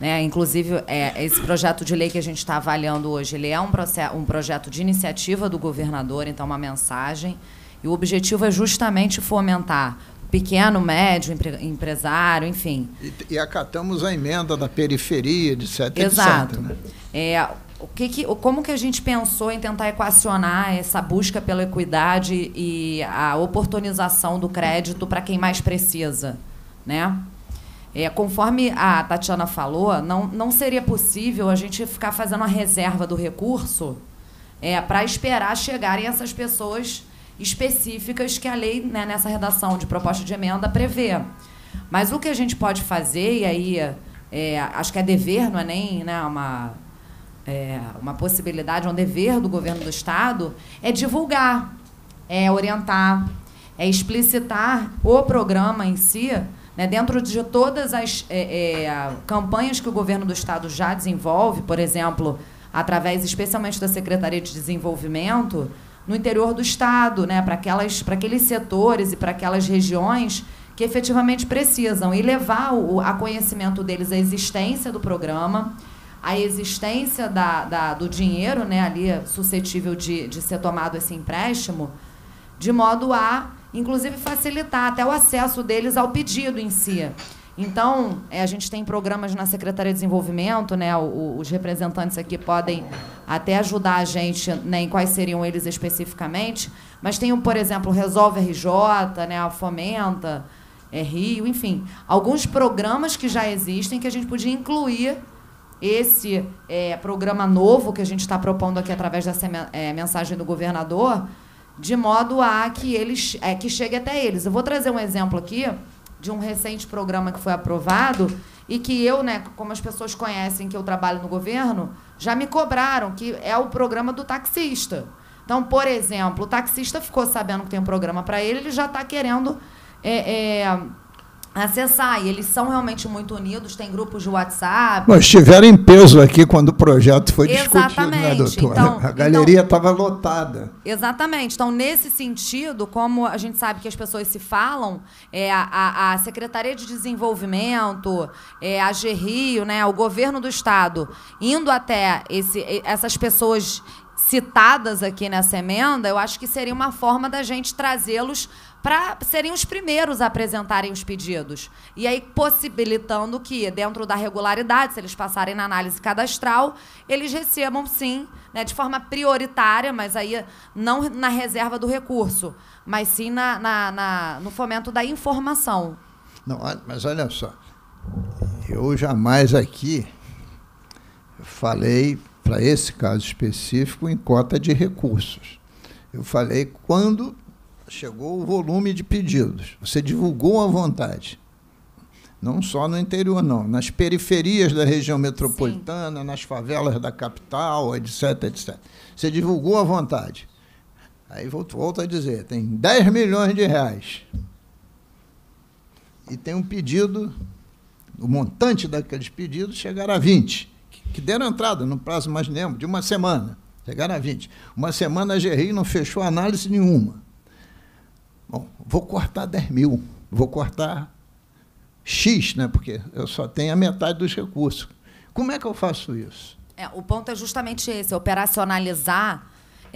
né, inclusive é, esse projeto de lei que a gente está avaliando hoje, ele é um, processo, um projeto de iniciativa do governador, então uma mensagem, e o objetivo é justamente fomentar pequeno, médio, empre, empresário, enfim. E, e, acatamos a emenda da periferia, etc. Exato. Etc, né? é, o que, que como que a gente pensou em tentar equacionar essa busca pela equidade e a oportunização do crédito para quem mais precisa, né? É, conforme a Tatiana falou, não, não seria possível a gente ficar fazendo a reserva do recurso é, para esperar chegarem essas pessoas específicas que a lei, né, nessa redação de proposta de emenda, prevê. Mas o que a gente pode fazer, e aí é, acho que é dever, não é nem né, uma é, uma possibilidade, um dever do governo do Estado, é divulgar, é orientar, é explicitar o programa em si, né, dentro de todas as é, é, campanhas que o governo do Estado já desenvolve, por exemplo, através especialmente da Secretaria de Desenvolvimento, no interior do Estado, né, para aqueles setores e para aquelas regiões que efetivamente precisam, e levar o, a conhecimento deles a existência do programa a existência da, da, do dinheiro né, ali suscetível de, de ser tomado esse empréstimo, de modo a, inclusive, facilitar até o acesso deles ao pedido em si. Então, é, a gente tem programas na Secretaria de Desenvolvimento, né, o, os representantes aqui podem até ajudar a gente né, em quais seriam eles especificamente, mas tem, por exemplo, Resolve RJ, né, a Fomenta, é, Rio, enfim, alguns programas que já existem que a gente podia incluir esse é, programa novo que a gente está propondo aqui através dessa é, mensagem do governador, de modo a que eles é, que chegue até eles. Eu vou trazer um exemplo aqui de um recente programa que foi aprovado e que eu, né, como as pessoas conhecem que eu trabalho no governo, já me cobraram que é o programa do taxista. Então, por exemplo, o taxista ficou sabendo que tem um programa para ele, ele já está querendo é, é acessar. E eles são realmente muito unidos, tem grupos de WhatsApp. Mas estiveram em peso aqui quando o projeto foi Exatamente. discutido, né, doutora? Então, a galeria estava então, lotada. Exatamente. Então, nesse sentido, como a gente sabe que as pessoas se falam, é, a, a Secretaria de Desenvolvimento, é, a GRIO, né, o governo do Estado, indo até esse, essas pessoas citadas aqui nessa emenda, eu acho que seria uma forma da gente trazê-los para serem os primeiros a apresentarem os pedidos. E aí possibilitando que, dentro da regularidade, se eles passarem na análise cadastral, eles recebam, sim, né, de forma prioritária, mas aí não na reserva do recurso, mas sim na, na, na no fomento da informação. Não, mas olha só, eu jamais aqui falei, para esse caso específico, em cota de recursos. Eu falei quando chegou o volume de pedidos. Você divulgou à vontade. Não só no interior, não. Nas periferias da região metropolitana, Sim. nas favelas da capital, etc, etc. Você divulgou à vontade. Aí volto, volto a dizer, tem 10 milhões de reais. E tem um pedido, o montante daqueles pedidos chegar a 20, que deram entrada no prazo, mais lembro, de uma semana. Chegaram a 20. Uma semana a GRI não fechou análise nenhuma. Bom, vou cortar 10 mil, vou cortar X, né, porque eu só tenho a metade dos recursos. Como é que eu faço isso? É, o ponto é justamente esse, operacionalizar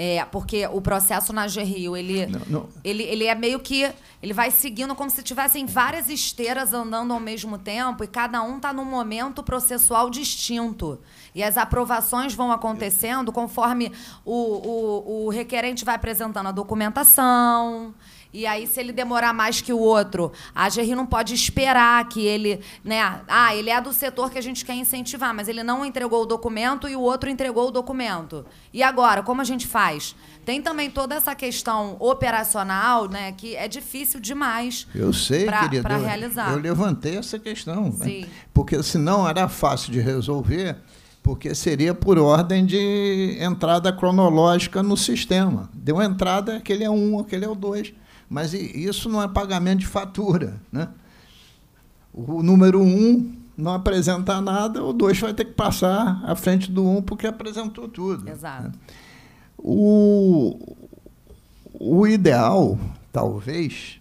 é, porque o processo na GRIO, ele, não, não. ele, ele é meio que. Ele vai seguindo como se tivessem várias esteiras andando ao mesmo tempo e cada um está num momento processual distinto. E as aprovações vão acontecendo conforme o, o, o requerente vai apresentando a documentação. E aí, se ele demorar mais que o outro, a GRI não pode esperar que ele. Né, ah, ele é do setor que a gente quer incentivar, mas ele não entregou o documento e o outro entregou o documento. E agora, como a gente faz? Tem também toda essa questão operacional, né, que é difícil demais. Eu sei, Para realizar. Eu levantei essa questão. Né? Sim. Né? Porque senão era fácil de resolver porque seria por ordem de entrada cronológica no sistema. Deu entrada, aquele é um, aquele é o dois. Mas isso não é pagamento de fatura. Né? O número um não apresentar nada, o dois vai ter que passar à frente do um porque apresentou tudo. Exato. né? O, o ideal, talvez,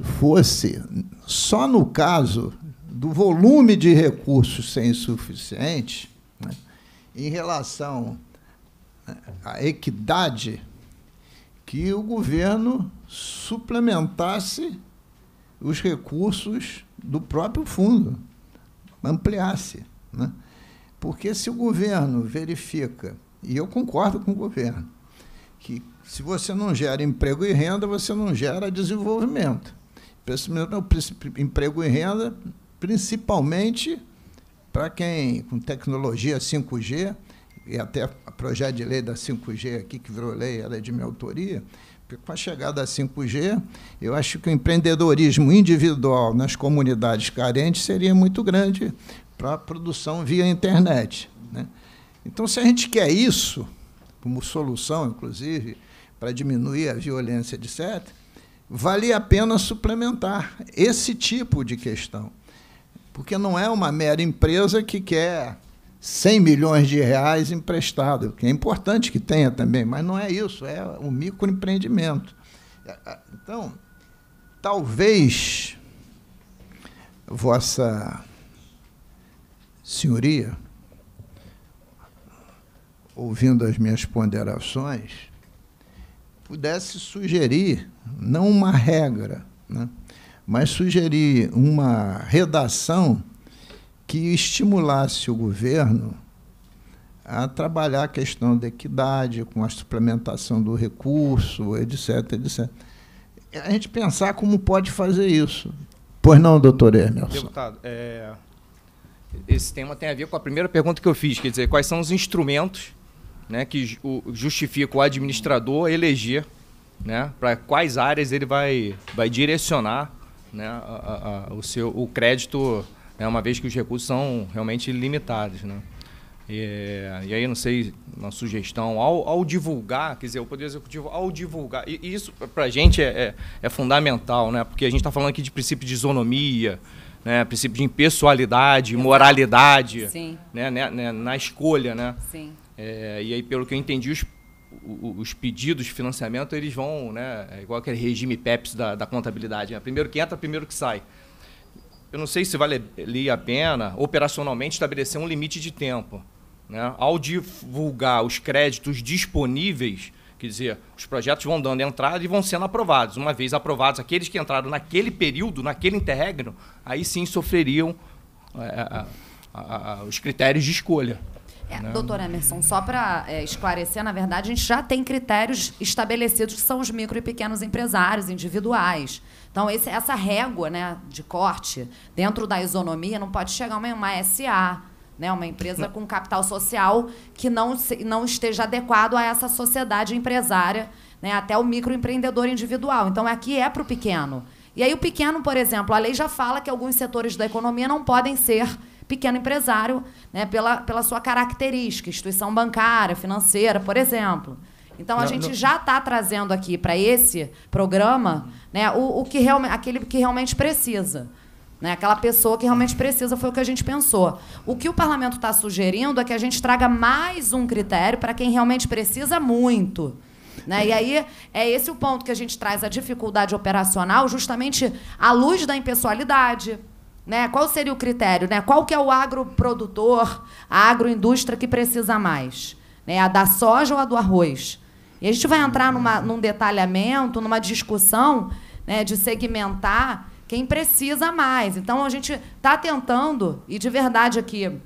fosse, só no caso do volume de recursos ser insuficiente, né, em relação né, à equidade, que o governo suplementasse os recursos do próprio fundo, ampliasse. Né? Porque se o governo verifica, e eu concordo com o governo, que se você não gera emprego e renda, você não gera desenvolvimento. Emprego e renda, principalmente para quem com tecnologia 5G, e até o projeto de lei da 5G aqui, que virou lei, ela é de minha autoria, porque com a chegada da 5G, eu acho que o empreendedorismo individual nas comunidades carentes seria muito grande para a produção via internet. Né? Então, se a gente quer isso, como solução, inclusive, para diminuir a violência, etc., vale a pena suplementar esse tipo de questão. Porque não é uma mera empresa que quer 100 milhões de reais emprestado, que é importante que tenha também, mas não é isso, é o microempreendimento. Então, talvez Vossa Senhoria, ouvindo as minhas ponderações, pudesse sugerir, não uma regra, né, mas sugerir uma redação que estimulasse o governo a trabalhar a questão da equidade, com a suplementação do recurso, etc, etc. A gente pensar como pode fazer isso. Pois não, doutor Emerson? Deputado, é, esse tema tem a ver com a primeira pergunta que eu fiz, quer dizer, quais são os instrumentos né, que justificam o administrador eleger, né, para quais áreas ele vai, vai direcionar né, a, a, o, seu, o crédito né, uma vez que os recursos são realmente limitados. Né? E, e aí, não sei, uma sugestão, ao, ao, divulgar, quer dizer, o Poder Executivo, ao divulgar, e, e isso para a gente é, é, é, fundamental, né? porque a gente está falando aqui de princípio de isonomia, né? princípio de impessoalidade, Exato. moralidade né? né? né? na escolha. Né? Sim. É, e aí, pelo que eu entendi, os, os pedidos de financiamento, eles vão, né? É igual aquele regime PEPS da, da contabilidade, né? primeiro que entra, primeiro que sai eu não sei se vale a pena operacionalmente estabelecer um limite de tempo. Né? Ao divulgar os créditos disponíveis, quer dizer, os projetos vão dando entrada e vão sendo aprovados. Uma vez aprovados, aqueles que entraram naquele período, naquele interregno, aí sim sofreriam é, a, a, a, os critérios de escolha. É, né? Doutor Emerson, só para é, esclarecer, na verdade, a gente já tem critérios estabelecidos que são os micro e pequenos empresários individuais. Então, esse, essa régua né, de corte dentro da isonomia não pode chegar uma, uma SA, né, uma empresa com capital social que não, não esteja adequado a essa sociedade empresária, né, até o microempreendedor individual. Então, aqui é para o pequeno. E aí, o pequeno, por exemplo, a lei já fala que alguns setores da economia não podem ser pequeno empresário né, pela, pela sua característica, instituição bancária, financeira, por exemplo. Então, a não, gente não... já está trazendo aqui para esse programa né, o, o que realmente, aquele que realmente precisa. Né? Aquela pessoa que realmente precisa foi o que a gente pensou. O que o parlamento está sugerindo é que a gente traga mais um critério para quem realmente precisa muito. Né? E aí é esse o ponto que a gente traz a dificuldade operacional, justamente à luz da impessoalidade, né? Qual seria o critério? Né? Qual que é o agroprodutor, a agroindústria que precisa mais? Né? A da soja ou a do arroz? E a gente vai entrar numa, num detalhamento, numa discussão né, de segmentar quem precisa mais. Então, a gente está tentando, e de verdade aqui,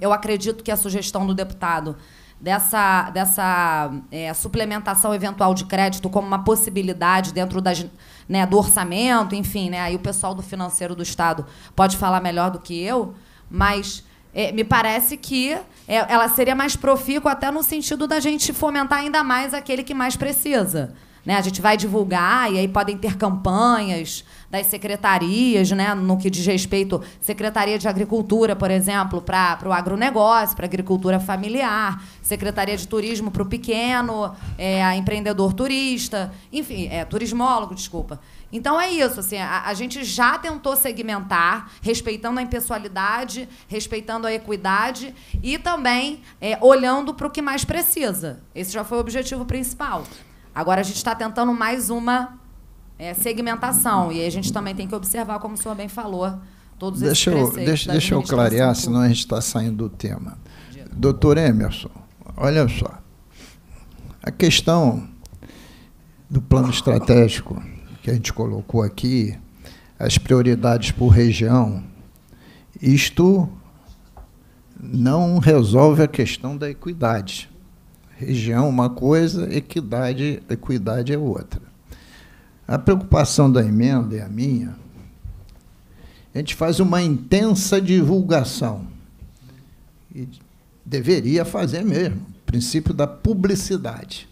eu acredito que a sugestão do deputado dessa, dessa é, suplementação eventual de crédito como uma possibilidade dentro das, né, do orçamento, enfim, né, aí o pessoal do financeiro do Estado pode falar melhor do que eu, mas é, me parece que é, ela seria mais profícua até no sentido da gente fomentar ainda mais aquele que mais precisa. Né? A gente vai divulgar e aí podem ter campanhas das secretarias, né, no que diz respeito Secretaria de Agricultura, por exemplo, para o agronegócio, para a agricultura familiar, Secretaria de Turismo para o pequeno, é, empreendedor turista, enfim, é, turismólogo, desculpa. Então é isso, assim, a, a, gente já tentou segmentar, respeitando a impessoalidade, respeitando a equidade e também é, olhando para o que mais precisa. Esse já foi o objetivo principal. Agora a gente está tentando mais uma é, segmentação. E a gente também tem que observar, como o senhor bem falou, todos deixa esses eu, Deixa, deixa eu clarear, senão a gente está saindo do tema. Doutor Emerson, olha só. A questão do plano estratégico que a gente colocou aqui, as prioridades por região, isto não resolve a questão da equidade. Região uma coisa, equidade, equidade é outra. A preocupação da emenda é a minha. A gente faz uma intensa divulgação. E deveria fazer mesmo. Princípio da publicidade.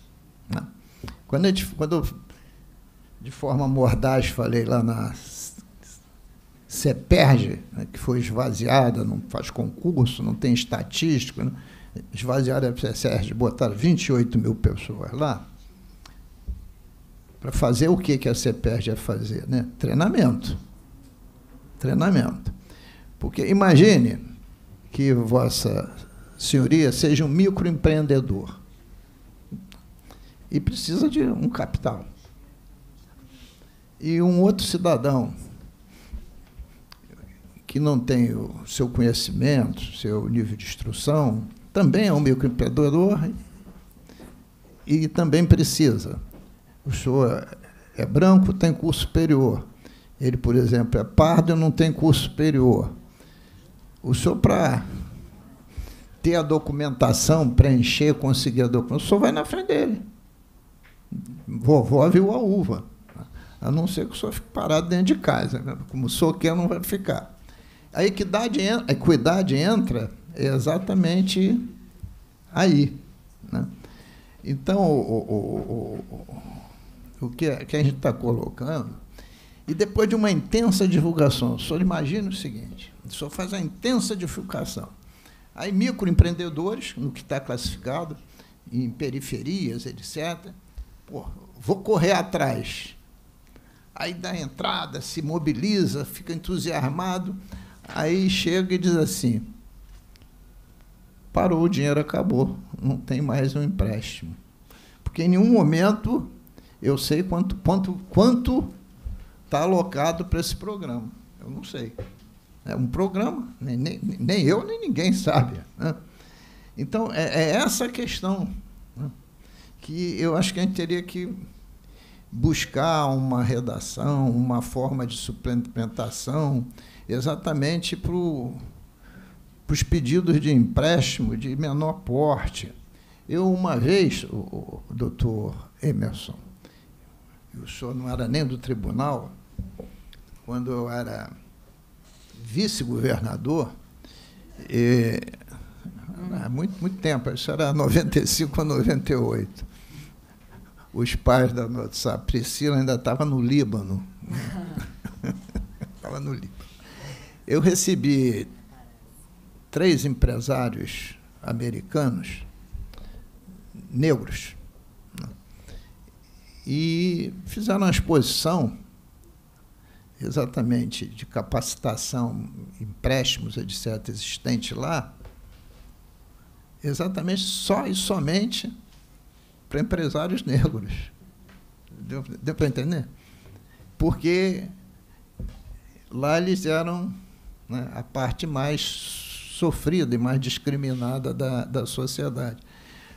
Né? Quando, a gente, quando de forma mordaz, falei lá na CEPERG, né, que foi esvaziada, não faz concurso, não tem estatístico, né? esvaziaram a Sérgio, botaram 28 mil pessoas lá, para fazer o que, que a CEPERG ia fazer? Né? Treinamento. Treinamento. Porque imagine que Vossa Senhoria seja um microempreendedor e precisa de um capital. E um outro cidadão que não tem o seu conhecimento, seu nível de instrução, também é um microempreendedor e também precisa. O senhor é branco, tem curso superior. Ele, por exemplo, é pardo e não tem curso superior. O senhor, para ter a documentação, preencher, conseguir a documentação, o senhor vai na frente dele. Vovó viu a uva. A não ser que o senhor fique parado dentro de casa. Né? Como o senhor quer, não vai ficar. A equidade, a equidade entra é exatamente aí. Né? Então, o, o, o, o que, que a gente está colocando, e depois de uma intensa divulgação, o senhor imagina o seguinte, o senhor faz a intensa divulgação. Aí microempreendedores, no que está classificado, em periferias, etc., pô, vou correr atrás. Aí dá entrada, se mobiliza, fica entusiasmado, aí chega e diz assim, parou, o dinheiro acabou, não tem mais um empréstimo. Porque em nenhum momento eu sei quanto quanto quanto está alocado para esse programa. Eu não sei. É um programa, nem, nem, nem eu nem ninguém sabe. Né? Então, é, é, essa questão né? que eu acho que a gente teria que buscar uma redação, uma forma de suplementação, exatamente para os pedidos de empréstimo de menor porte. Eu, uma vez, o, o doutor Emerson, o senhor não era nem do tribunal, quando eu era vice-governador, há muito, muito tempo, isso era 95 a 98. Os pais da nossa Priscila ainda estavam no Líbano. Estava no Líbano. Eu recebi três empresários americanos negros né? e fizeram uma exposição exatamente de capacitação, empréstimos, etc., existente lá, exatamente só e somente para empresários negros. Deu, deu para entender? Porque lá eles eram né, a parte mais sofrida e mais discriminada da, da sociedade.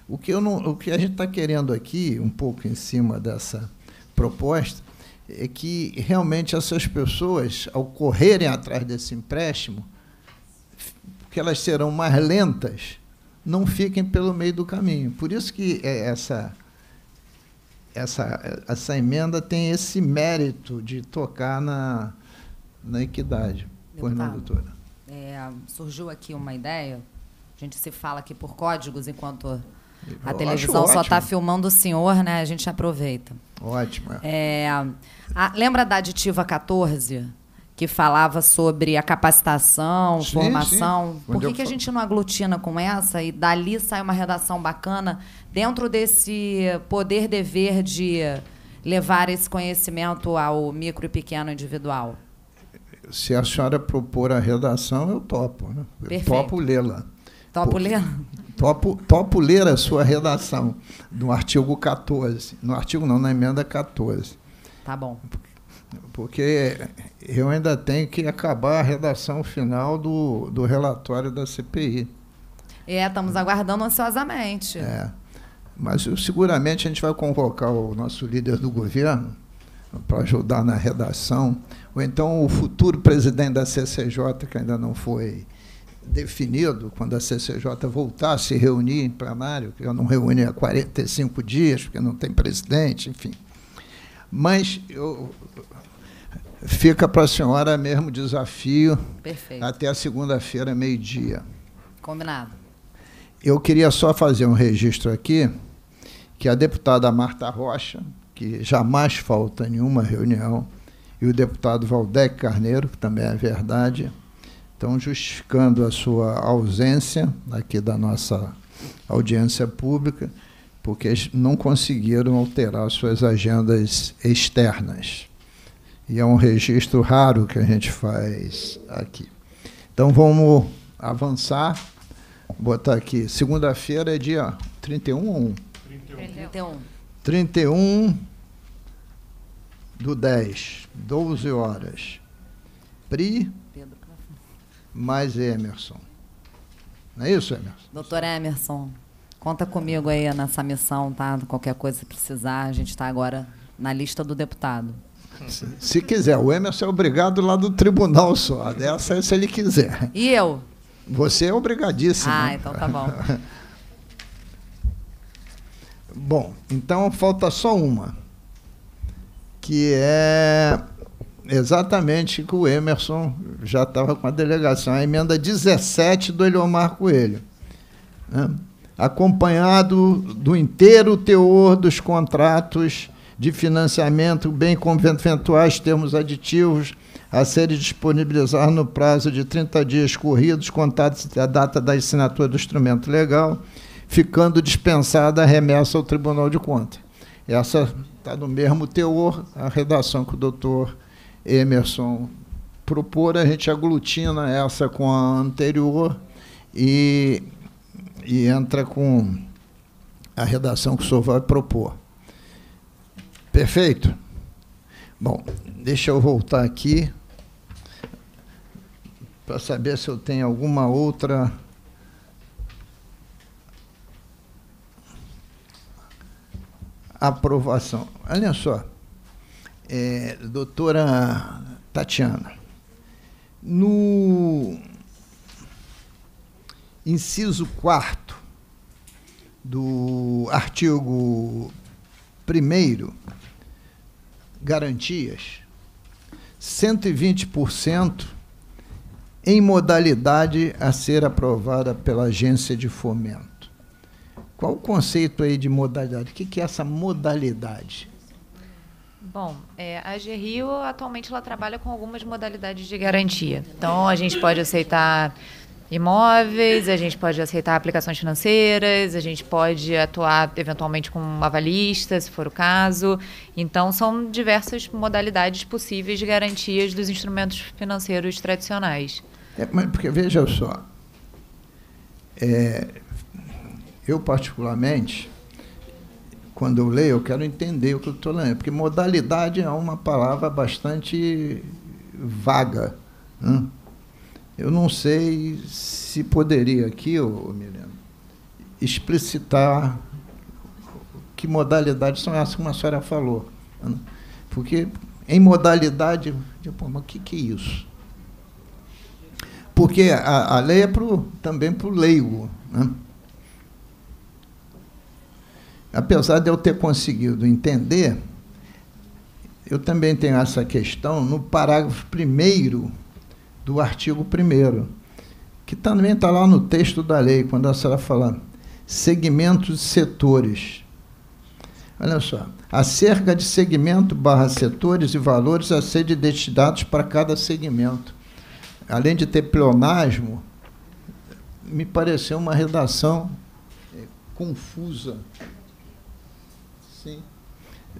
O que, eu não, o que a gente está querendo aqui, um pouco em cima dessa proposta, é que realmente essas pessoas, ao correrem atrás desse empréstimo, que elas serão mais lentas, não fiquem pelo meio do caminho. Por isso que é essa, essa, essa emenda tem esse mérito de tocar na, na equidade. Pois não, doutora? É, surgiu aqui uma ideia, a gente se fala aqui por códigos enquanto A Eu televisão só está filmando o senhor, né? A gente aproveita. Ótimo. é. É, a- lembra da aditiva 14? Que falava sobre a capacitação, Sim, formação. sim. Por que, que a gente não aglutina com essa e dali sai uma redação bacana dentro desse poder-dever de levar esse conhecimento ao micro e pequeno individual? Se a senhora propor a redação, eu topo. Né? Eu Perfeito. topo lê-la. Topo ler? Topo, topo ler a sua redação no artigo 14. No artigo não, na emenda 14. Tá bom. Porque eu ainda tenho que acabar a redação final do, do relatório da CPI. É, estamos aguardando ansiosamente. É. Mas seguramente a gente vai convocar o nosso líder do governo para ajudar na redação, ou então o futuro presidente da CCJ, que ainda não foi definido, quando a CCJ voltar a se reunir em plenário, que eu não reúne há 45 dias, porque não tem presidente, enfim. Mas eu, fica para a senhora mesmo o desafio Perfeito. até a segunda-feira, meio-dia. Combinado. Eu queria só fazer um registro aqui que a deputada Marta Rocha, que jamais falta nenhuma reunião, e o deputado Valdec Carneiro, que também é verdade, estão justificando a sua ausência aqui da nossa audiência pública, porque não conseguiram alterar suas agendas externas. E é um registro raro que a gente faz aqui. Então vamos avançar. Botar aqui. Segunda-feira é dia 31 ou 1? 31. 31 do 10, 12 horas. Pri mais Emerson. Não é isso, Emerson? Doutor Emerson, conta comigo aí nessa missão, tá? Qualquer coisa que precisar, a gente está agora na lista do deputado. Se, se quiser. O Emerson é obrigado lá do tribunal só. Dessa é se ele quiser. E eu? Você é obrigadíssimo. Ah, então tá bom. Bom, então falta só uma, que é exatamente que o Emerson já estava com a delegação, a emenda 17 do Eliomar Coelho, né? acompanhado do inteiro teor dos contratos de financiamento, bem como eventuais termos aditivos a serem disponibilizados no prazo de 30 dias corridos, contados da data da assinatura do instrumento legal, ficando dispensada a remessa ao Tribunal de Contas. Essa está no mesmo teor, a redação que o doutor Emerson propor, a gente aglutina essa com a anterior e, e entra com a redação que o senhor vai propor. Perfeito? Bom, deixa eu voltar aqui para saber se eu tenho alguma outra aprovação. Olha só, é, doutora Tatiana, no inciso 4 do artigo 1 garantias, 120% em modalidade a ser aprovada pela agência de fomento. Qual o conceito aí de modalidade? O que é essa modalidade? Bom, é, a GRIO atualmente ela trabalha com algumas modalidades de garantia. Então, a gente pode aceitar imóveis, a gente pode aceitar aplicações financeiras, a gente pode atuar eventualmente com um avalista, se for o caso. Então, são diversas modalidades possíveis de garantias dos instrumentos financeiros tradicionais. É, mas porque veja só, é, eu particularmente, quando eu leio, eu quero entender o que eu estou lendo, porque modalidade é uma palavra bastante vaga. Né? Eu não sei se poderia aqui, ô, Milena, explicitar que modalidades são essas que a senhora falou. Porque em modalidade, pô, mas o que, que é isso? Porque a, a lei é pro, também para o leigo. Né? Apesar de eu ter conseguido entender, eu também tenho essa questão no parágrafo 1 do artigo 1, que também está lá no texto da lei, quando a senhora fala segmentos e setores. Olha só, acerca de segmento barra setores e valores a serem destinados para cada segmento. Além de ter pleonasmo, me pareceu uma redação é, confusa. Sim.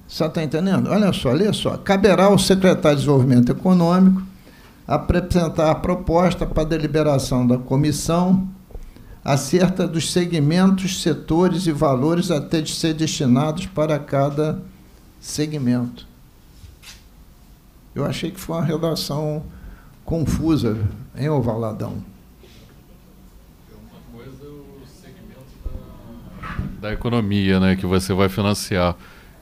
Você está entendendo? Olha só, olha só. Caberá ao secretário de Desenvolvimento Econômico apresentar a proposta para deliberação da comissão acerca dos segmentos, setores e valores a ter de ser destinados para cada segmento. Eu achei que foi uma redação confusa, hein, ô Valadão? Uma coisa o segmento da, da economia, né, que você vai financiar.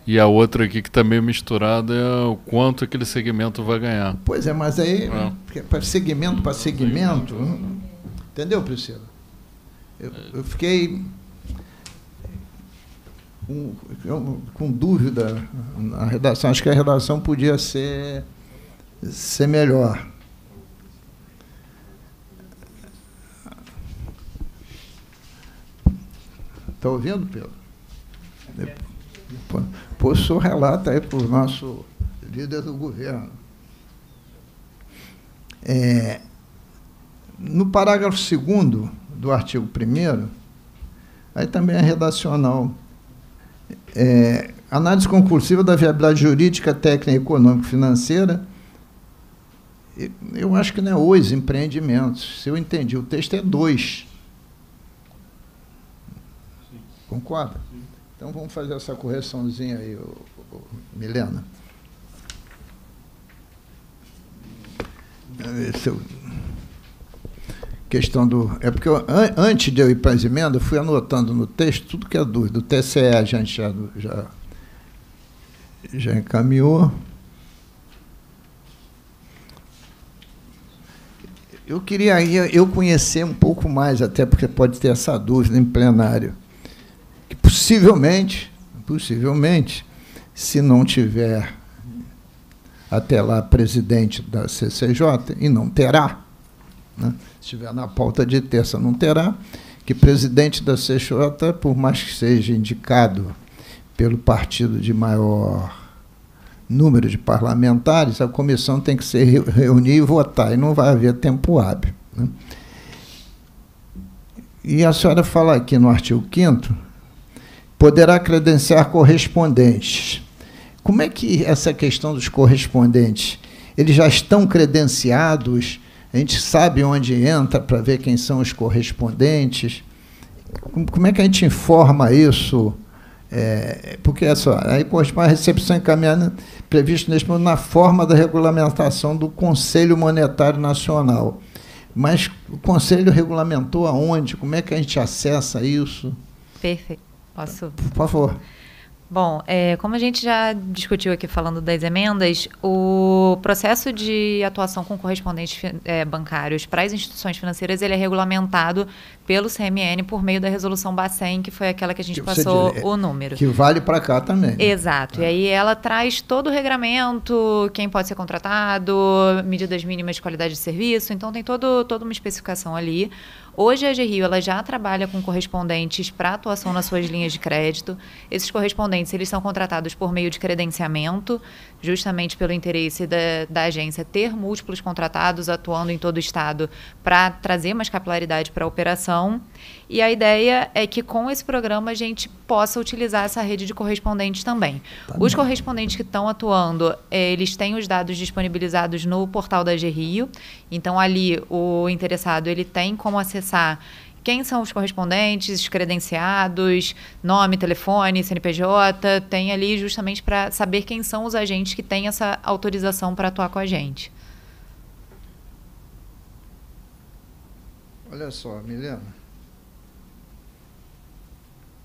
E a outra aqui que está meio misturada é o quanto aquele segmento vai ganhar. Pois é, mas aí, é. para segmento para segmento, entendeu, Priscila? Eu, eu fiquei com, com, dúvida na redação. Acho que a redação podia ser, ser melhor. Está ouvindo, Pedro? Depois o senhor relata aí para o nosso líder do governo. É, no parágrafo 2 do artigo 1 aí também é redacional. É, análise concursiva da viabilidade jurídica, técnica, econômica e financeira. Eu acho que não é os empreendimentos. Se eu entendi, o texto é dois. Concorda? Então vamos fazer essa correçãozinha aí, Milena. Eu questão do. É porque eu, an, antes de eu ir para as emendas, fui anotando no texto tudo que é dúvida. O TCE a gente já, já, já encaminhou. Eu queria eu conhecer um pouco mais, até porque pode ter essa dúvida em plenário. Que possivelmente, possivelmente, se não tiver até lá presidente da CCJ, e não terá, né? Se estiver na pauta de terça, não terá, que presidente da CJ, por mais que seja indicado pelo partido de maior número de parlamentares, a comissão tem que se reunir e votar, e não vai haver tempo hábil. Né? E a senhora fala aqui no artigo 5 poderá credenciar correspondentes. Como é que essa questão dos correspondentes, eles já estão credenciados a gente sabe onde entra para ver quem são os correspondentes. Como é que a gente informa isso? É, porque é só, aí corresponde a recepção encaminhada previsto neste momento na forma da regulamentação do Conselho Monetário Nacional. Mas o Conselho regulamentou aonde? Como é que a gente acessa isso? Perfeito. Posso? Por favor. Bom, é, como a gente já discutiu aqui falando das emendas, o processo de atuação com correspondentes é, bancários para as instituições financeiras ele é regulamentado pelo CMN por meio da resolução Bacen, que foi aquela que a gente que passou diz, o número. Que vale para cá também. Né? Exato. É. E aí ela traz todo o regramento, quem pode ser contratado, medidas mínimas de qualidade de serviço, então tem todo, toda uma especificação ali. Hoje a GRIO ela já trabalha com correspondentes para atuação nas suas linhas de crédito. Esses correspondentes eles são contratados por meio de credenciamento, justamente pelo interesse da, da agência ter múltiplos contratados atuando em todo o estado para trazer mais capilaridade para a operação. E a ideia é que com esse programa a gente possa utilizar essa rede de correspondentes também. Tá os correspondentes que estão atuando, eles têm os dados disponibilizados no portal da GRIO. Então ali o interessado ele tem como acessar quem são os correspondentes, credenciados, nome, telefone, CNPJ, tem ali justamente para saber quem são os agentes que têm essa autorização para atuar com a gente. Olha só, Milena.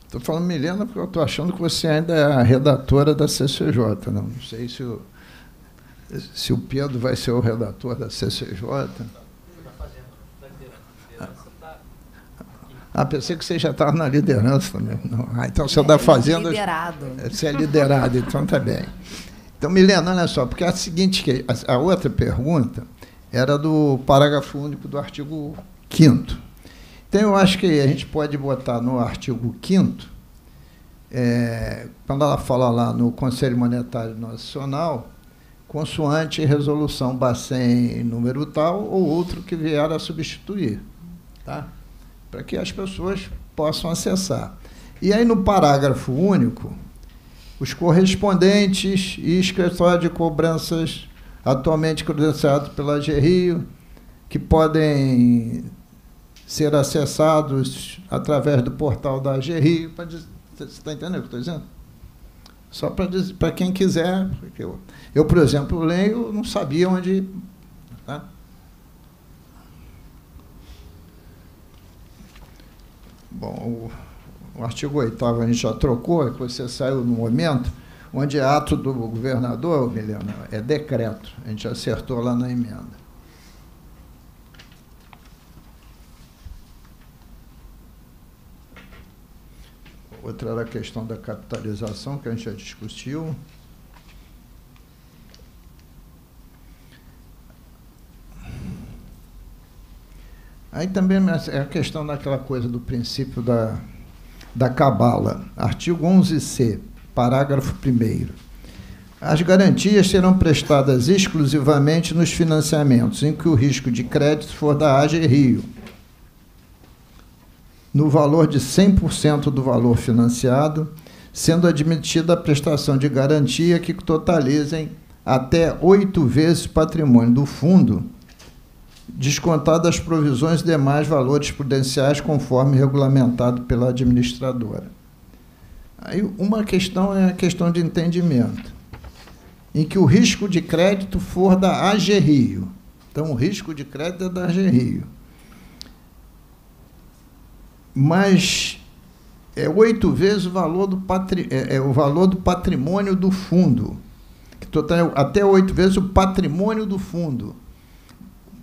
Estou falando Milena porque eu estou achando que você ainda é a redatora da CCJ. Não, não sei se o, se o Pedro vai ser o redator da CCJ. Ah, pensei que você já estava na liderança também. Não. Ah, então você está fazendo. Liderado. Você é liderado, então está bem. Então, Milena, olha só, porque a seguinte, a outra pergunta era do parágrafo único do artigo 5 Então, eu acho que a gente pode botar no artigo 5 é, quando ela fala lá no Conselho Monetário Nacional, consoante resolução Bacen número tal ou outro que vier a substituir, tá? Para que as pessoas possam acessar. E aí no parágrafo único, os correspondentes e escritório de cobranças atualmente credenciados pela GRIO, que podem ser acessados através do portal da GRIO. Você está entendendo o que estou dizendo? Só para quem quiser. Eu, eu, por exemplo, leio, não sabia onde. Tá? Bom, o, o artigo 8 a gente já trocou, que você saiu no momento, onde é ato do governador, Milena, é decreto. A gente acertou lá na emenda. Outra era a questão da capitalização, que a gente já discutiu. Aí também é a questão daquela coisa do princípio da, da cabala. Artigo 11c, parágrafo 1 As garantias serão prestadas exclusivamente nos financiamentos em que o risco de crédito for da AGE Rio no valor de 100% do valor financiado, sendo admitida a prestação de garantia que totalizem até oito vezes o patrimônio do fundo, descontadas as provisões e demais valores prudenciais conforme regulamentado pela administradora. Aí uma questão é a questão de entendimento, em que o risco de crédito for da AG Rio. Então, o risco de crédito é da AG Rio mas é oito vezes o valor do, patri, é, é, o valor do patrimônio do fundo. Total, até oito vezes o patrimônio do fundo.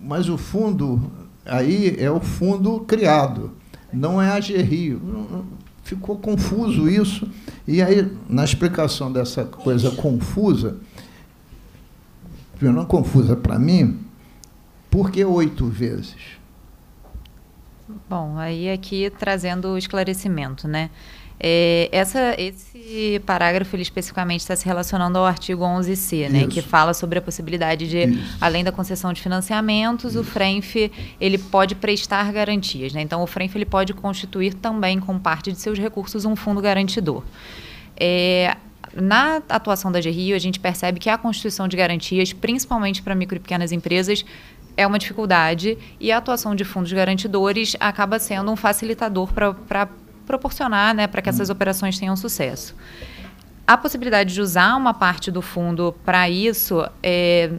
Mas o fundo aí é o fundo criado, não é a Rio. Ficou confuso isso. E aí, na explicação dessa coisa confusa, não confusa para mim, por que oito vezes? Bom, aí aqui trazendo o esclarecimento, né? É, essa, esse parágrafo ele especificamente está se relacionando ao artigo 11c, né, que fala sobre a possibilidade de, Isso. além da concessão de financiamentos, Isso. o FRENF ele pode prestar garantias. Né? Então, o FRENF ele pode constituir também, com parte de seus recursos, um fundo garantidor. É, na atuação da GRIO, a gente percebe que a constituição de garantias, principalmente para micro e pequenas empresas, é uma dificuldade e a atuação de fundos garantidores acaba sendo um facilitador para proporcionar, né, para que essas hum. operações tenham sucesso. A possibilidade de usar uma parte do fundo para isso é,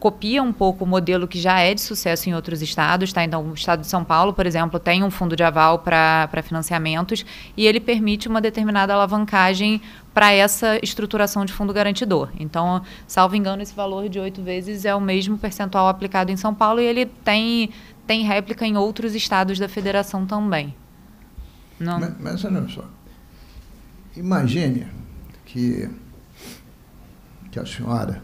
copia um pouco o modelo que já é de sucesso em outros estados, tá? Então, o estado de São Paulo, por exemplo, tem um fundo de aval para financiamentos e ele permite uma determinada alavancagem para essa estruturação de fundo garantidor. Então, salvo engano, esse valor de oito vezes é o mesmo percentual aplicado em São Paulo e ele tem, tem réplica em outros estados da federação também. Não? Mas, mas olha só, imagine que, que a senhora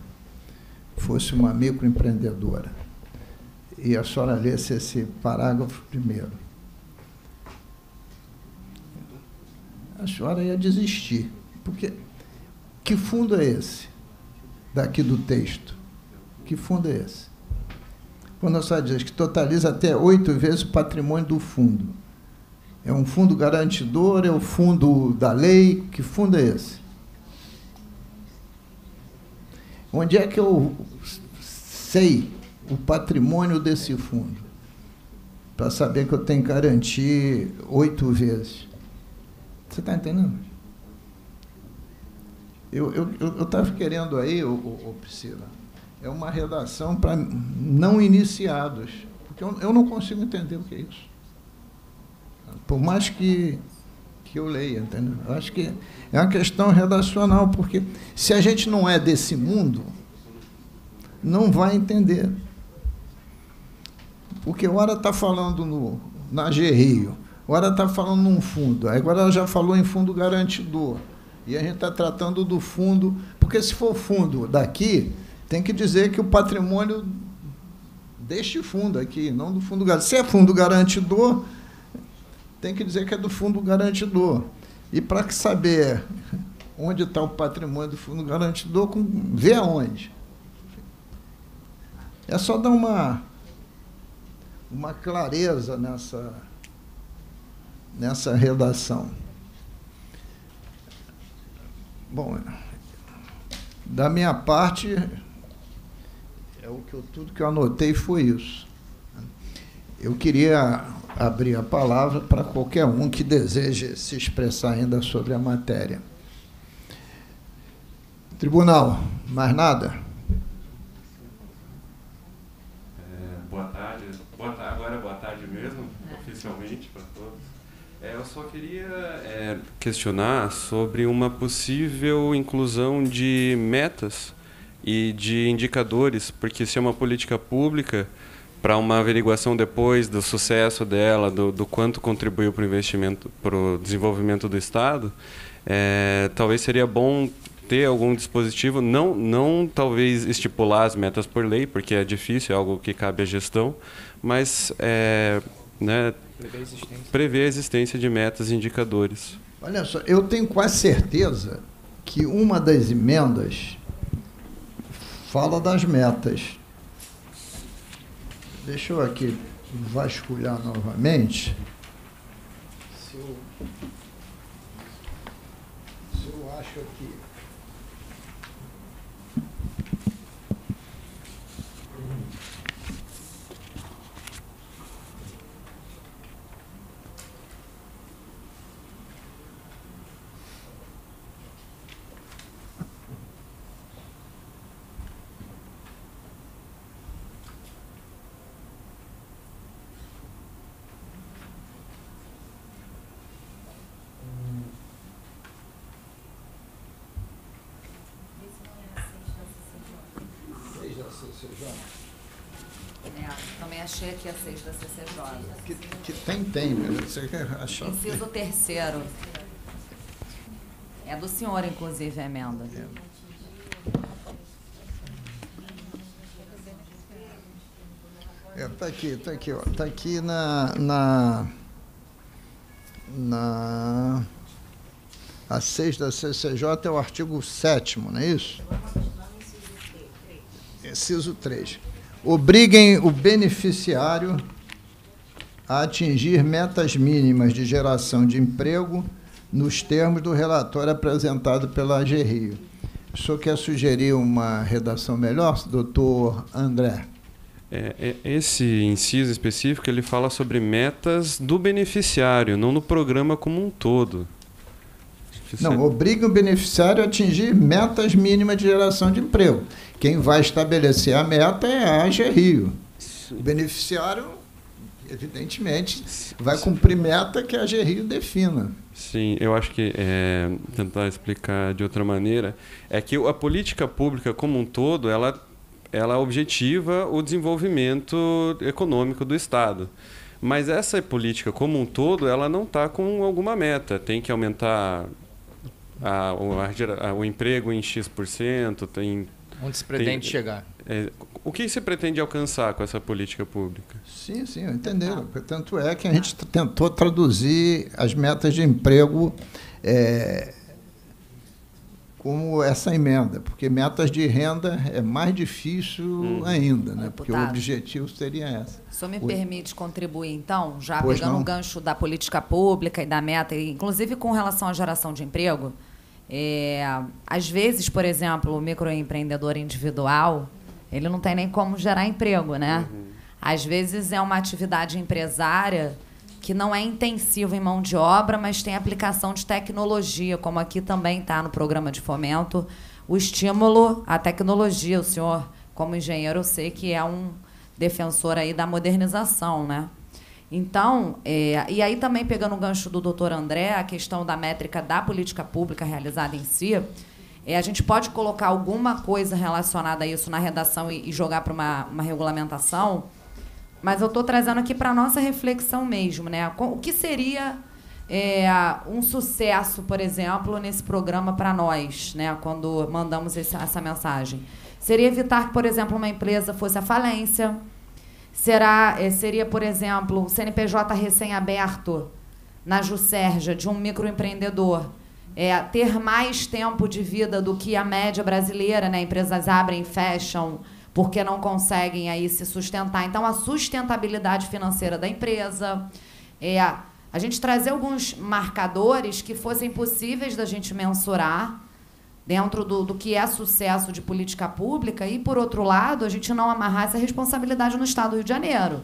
fosse uma microempreendedora e a senhora lesse esse parágrafo primeiro. A senhora ia desistir porque que fundo é esse? Daqui do texto. Que fundo é esse? Quando senhora diz que totaliza até oito vezes o patrimônio do fundo. É um fundo garantidor? É o fundo da lei? Que fundo é esse? Onde é que eu sei o patrimônio desse fundo? Para saber que eu tenho que garantir oito vezes. Você está entendendo? Eu estava querendo aí, ô, ô, ô, Priscila, é uma redação para não iniciados, porque eu, eu não consigo entender o que é isso. Por mais que, que eu leia, entendeu? Eu acho que é uma questão redacional, porque se a gente não é desse mundo, não vai entender. Porque hora está falando no, na G-Rio, hora está falando num fundo, agora ela já falou em fundo garantidor. E a gente está tratando do fundo, porque se for fundo daqui, tem que dizer que o patrimônio deste fundo aqui, não do fundo garantidor. Se é fundo garantidor, tem que dizer que é do fundo garantidor. E para saber onde está o patrimônio do fundo garantidor, com, vê aonde. É só dar uma, uma clareza nessa, nessa redação. Bom, da minha parte, é o que eu, tudo que eu anotei foi isso. Eu queria abrir a palavra para qualquer um que deseje se expressar ainda sobre a matéria. Tribunal, mais nada? É, boa tarde. Boa tarde. Agora é boa tarde mesmo, oficialmente, para todos. É, eu só queria é, questionar sobre uma possível inclusão de metas e de indicadores, porque se é uma política pública, para uma averiguação depois do sucesso dela, do, do quanto contribuiu para o investimento, para o desenvolvimento do Estado, é, talvez seria bom ter algum dispositivo, não, não talvez estipular as metas por lei, porque é difícil, é algo que cabe à gestão, mas é, né, prever, a existência. prever a existência de metas e indicadores. Olha só, eu tenho quase certeza que uma das emendas fala das metas. Deixa eu aqui vasculhar novamente. Se eu, se eu acho aqui. achei aqui a 6 da CCJ. Que, que tem, tem, você. Inciso terceiro. É do senhor, inclusive, a emenda. É. Está é, aqui, está aqui, ó. Está aqui na, na, na. A 6 da CCJ é o artigo 7, não é isso? Inciso 3 obriguem o beneficiário a atingir metas mínimas de geração de emprego nos termos do relatório apresentado pela AG Rio. O senhor quer sugerir uma redação melhor, doutor André? É, é, esse inciso específico ele fala sobre metas do beneficiário, não no programa como um todo. Não, obriga o beneficiário a atingir metas mínimas de geração de emprego. Quem vai estabelecer a meta é a AGE Rio. O beneficiário, evidentemente, vai cumprir meta que a AGE Rio defina. Sim, eu acho que é, tentar explicar de outra maneira é que a política pública como um todo ela ela objetiva o desenvolvimento econômico do Estado. Mas essa política como um todo, ela não está com alguma meta. Tem que aumentar a, a, a, o emprego em X%, tem Onde se pretende tem, chegar? É, o que se pretende alcançar com essa política pública? Sim, sim, entenderam. Tanto é que a gente tentou traduzir as metas de emprego é, como essa emenda, porque metas de renda é mais difícil hum. ainda, né? porque o objetivo seria essa. O senhor me Oi. permite contribuir, então, já pois pegando o gancho da política pública e da meta, inclusive com relação à geração de emprego? É, às vezes, por exemplo, o microempreendedor individual, ele não tem nem como gerar emprego, né? Uhum. Às vezes é uma atividade empresária que não é intensiva em mão de obra, mas tem aplicação de tecnologia, como aqui também está no programa de fomento, o estímulo à tecnologia. O senhor, como engenheiro, eu sei que é um defensor aí da modernização, né? Então, é, e aí também pegando o gancho do doutor André, a questão da métrica da política pública realizada em si, é, a gente pode colocar alguma coisa relacionada a isso na redação e, e jogar para uma, uma regulamentação, mas eu estou trazendo aqui para a nossa reflexão mesmo. Né? O que seria é, um sucesso, por exemplo, nesse programa para nós, né, quando mandamos esse, essa mensagem? Seria evitar que, por exemplo, uma empresa fosse à falência, Será, eh, seria, por exemplo, o CNPJ recém-aberto na Juscerja de um microempreendedor é, ter mais tempo de vida do que a média brasileira, né? Empresas abrem e fecham porque não conseguem aí se sustentar. Então, a sustentabilidade financeira da empresa, é, a gente trazer alguns marcadores que fossem possíveis da gente mensurar dentro do, do que é sucesso de política pública e, por outro lado, a gente não amarrar essa responsabilidade no Estado do Rio de Janeiro,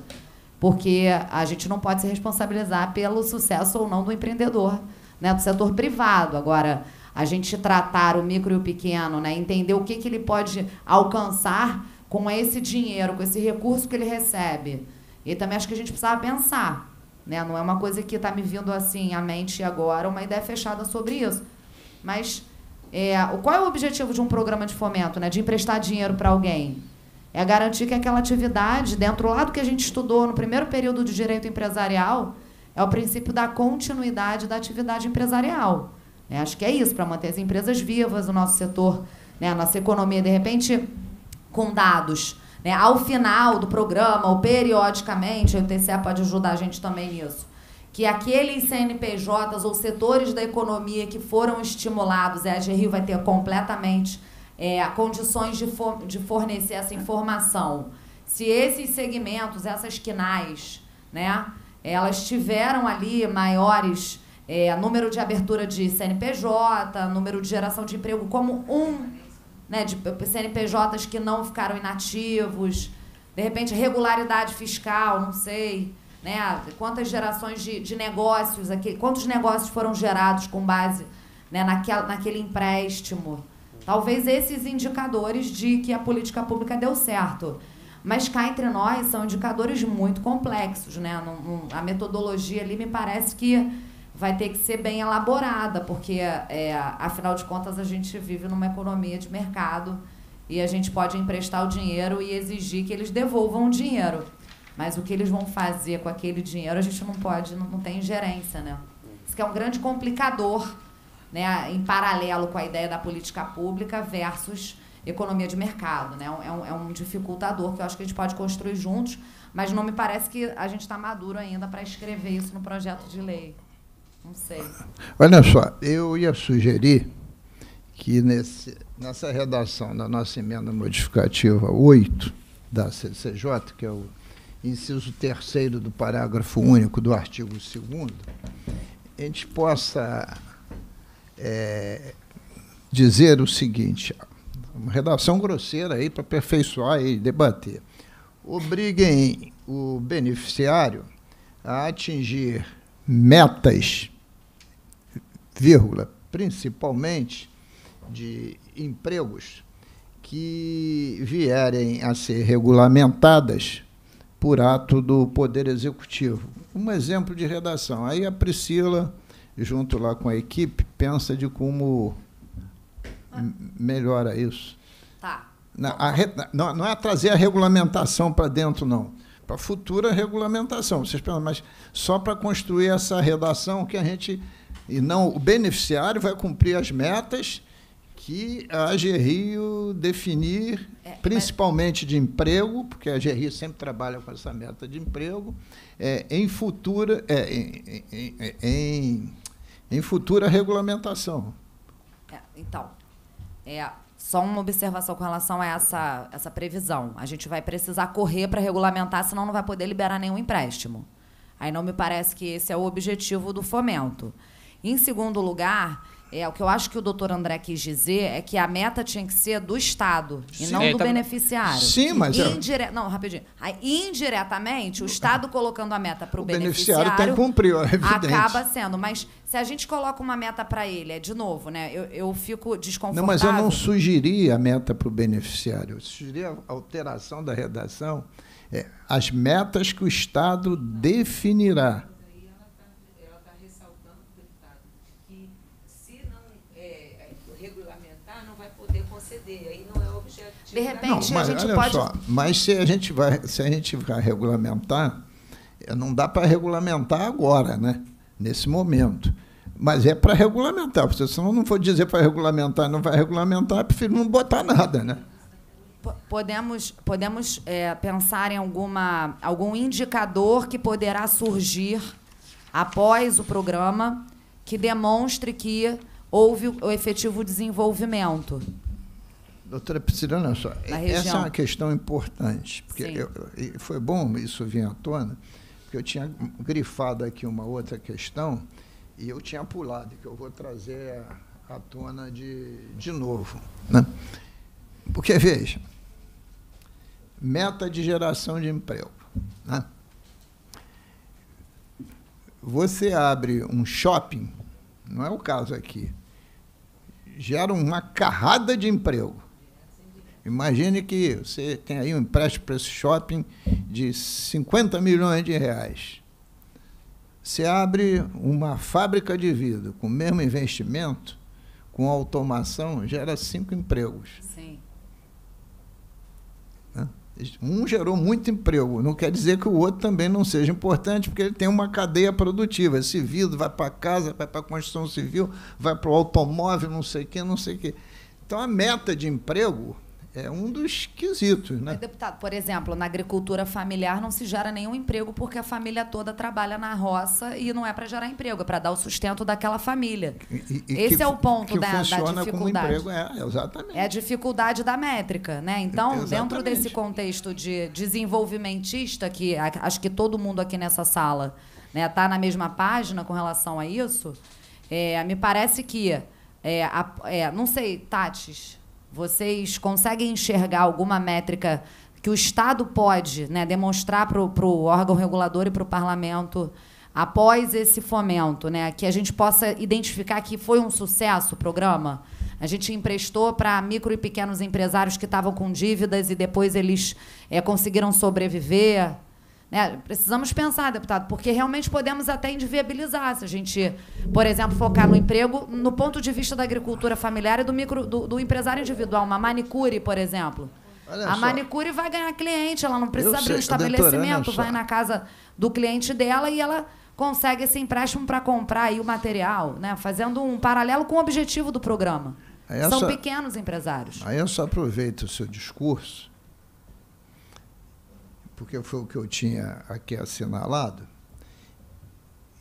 porque a gente não pode se responsabilizar pelo sucesso ou não do empreendedor né, do setor privado. Agora, a gente tratar o micro e o pequeno, né, entender o que, que ele pode alcançar com esse dinheiro, com esse recurso que ele recebe. E também acho que a gente precisava pensar. Né? Não é uma coisa que está me vindo assim à mente agora, uma ideia fechada sobre isso. Mas é, qual é o objetivo de um programa de fomento? Né? De emprestar dinheiro para alguém? É garantir que aquela atividade, dentro lá do que a gente estudou no primeiro período de direito empresarial, é o princípio da continuidade da atividade empresarial. Né? Acho que é isso, para manter as empresas vivas, o nosso setor, né? a nossa economia, de repente, com dados. Né? Ao final do programa, ou periodicamente, o TCE pode ajudar a gente também nisso, que aqueles CNPJs ou setores da economia que foram estimulados, a AGRIO vai ter completamente é, condições de, for, de fornecer essa informação. Se esses segmentos, essas quinais, né, elas tiveram ali maiores é, número de abertura de CNPJ, número de geração de emprego como um, né, de CNPJs que não ficaram inativos, de repente regularidade fiscal, não sei, né, quantas gerações de, de negócios aqui, quantos negócios foram gerados com base né, naquela, naquele empréstimo. Talvez esses indicadores de que a política pública deu certo. Mas cá entre nós são indicadores muito complexos, né? a metodologia ali me parece que vai ter que ser bem elaborada, porque, é, afinal de contas, a gente vive numa economia de mercado e a gente pode emprestar o dinheiro e exigir que eles devolvam o dinheiro. Mas o que eles vão fazer com aquele dinheiro, a gente não pode, não, não tem ingerência, né? Isso que é um grande complicador, né, em paralelo com a ideia da política pública versus economia de mercado. Né? É, um, é um dificultador que eu acho que a gente pode construir juntos, mas não me parece que a gente está maduro ainda para escrever isso no projeto de lei. Não sei. Olha só, eu ia sugerir que nesse, nessa redação da nossa emenda modificativa 8 da CCJ, que é o inciso terceiro do parágrafo único do artigo 2 a gente possa é, dizer o seguinte: redação grosseira aí para aperfeiçoar e debater. Obriguem o beneficiário a atingir metas, vírgula, principalmente de empregos que vierem a ser regulamentadas por ato do Poder Executivo. Um exemplo de redação. Aí a Priscila, junto lá com a equipe, pensa de como melhora isso. Tá. Não, não é trazer a regulamentação para dentro, não. Para futura regulamentação. Vocês pensam, mas só para construir essa redação que a gente. E não, o beneficiário vai cumprir as metas que a AGRIO definir, é, principalmente mas... de emprego, porque a AGRIO sempre trabalha com essa meta de emprego, é, em futura, é, em, em, em, em, futura regulamentação. É, então, é, só uma observação com relação a essa, essa previsão. A gente vai precisar correr para regulamentar, senão não vai poder liberar nenhum empréstimo. Aí não me parece que esse é o objetivo do fomento. Em segundo lugar, é, o que eu acho que o doutor André quis dizer é que a meta tinha que ser do Estado Sim. e não é, do tá... beneficiário. Sim, mas. Indire... Não, rapidinho. Aí, indiretamente, o Estado colocando a meta para o beneficiário. beneficiário tem que cumprir, é evidente. Acaba sendo. Mas se a gente coloca uma meta para ele, é de novo, né? Eu, eu fico desconfortável. Não, mas eu não sugeri a meta para o beneficiário. Eu sugeri a alteração da redação. É, as metas que o Estado definirá. De repente, não, mas, a gente pode. Só, mas se a gente vai, se a gente vai regulamentar, eh, não dá para regulamentar agora, né? Nesse momento. Mas é para regulamentar, porque se não for dizer para regulamentar, não vai regulamentar, eu prefiro não botar nada, né? Podemos, podemos é, pensar em alguma, algum indicador que poderá surgir após o programa que demonstre que houve o efetivo desenvolvimento. Doutora Priscila, olha só, essa é uma questão importante, porque eu- foi bom isso vir à tona, porque eu tinha grifado aqui uma outra questão e eu tinha pulado, que eu vou trazer à à tona de, de novo. Né? Porque, veja, meta de geração de emprego. Né? Você abre um shopping, não é o caso aqui, gera uma carrada de emprego. Imagine que você tem aí um empréstimo para esse shopping de 50 milhões de reais. Você abre uma fábrica de vidro com o mesmo investimento, com automação, gera cinco empregos. Sim. né? Um gerou muito emprego, não quer dizer que o outro também não seja importante, porque ele tem uma cadeia produtiva. Esse vidro vai para casa, vai para a construção civil, vai para o automóvel, não sei o quê, não sei o quê. Então, a meta de emprego é um dos quesitos. Né? Deputado, por exemplo, na agricultura familiar não se gera nenhum emprego porque a família toda trabalha na roça e não é para gerar emprego, é para dar o sustento daquela família. E- e Esse que é o ponto da- da dificuldade. emprego, é, exatamente. É a dificuldade da métrica, né? Então, dentro Exatamente. desse contexto de desenvolvimentista, que acho que todo mundo aqui nessa sala está na mesma página com relação a isso, é, me parece que, é, a- é, não sei, Tatis, vocês conseguem enxergar alguma métrica que o Estado pode né, demonstrar para o órgão regulador e para o parlamento após esse fomento, né, que a gente possa identificar que foi um sucesso o programa? A gente emprestou para micro e pequenos empresários que estavam com dívidas e depois eles eh, conseguiram sobreviver. Né? Precisamos pensar, deputado, porque realmente podemos até inviabilizar se a gente, por exemplo, focar no emprego no ponto de vista da agricultura familiar e do, micro, do, do empresário individual. Uma manicure, por exemplo. Olha a só. manicure vai ganhar cliente, ela não precisa Eu abrir um sei, doutora, olha estabelecimento, só. vai na casa do cliente dela e ela consegue esse empréstimo para comprar aí o material, né? fazendo um paralelo com o objetivo do programa. Aí São essa- pequenos empresários. Aí eu só aproveito o seu discurso, porque foi o que eu tinha aqui assinalado,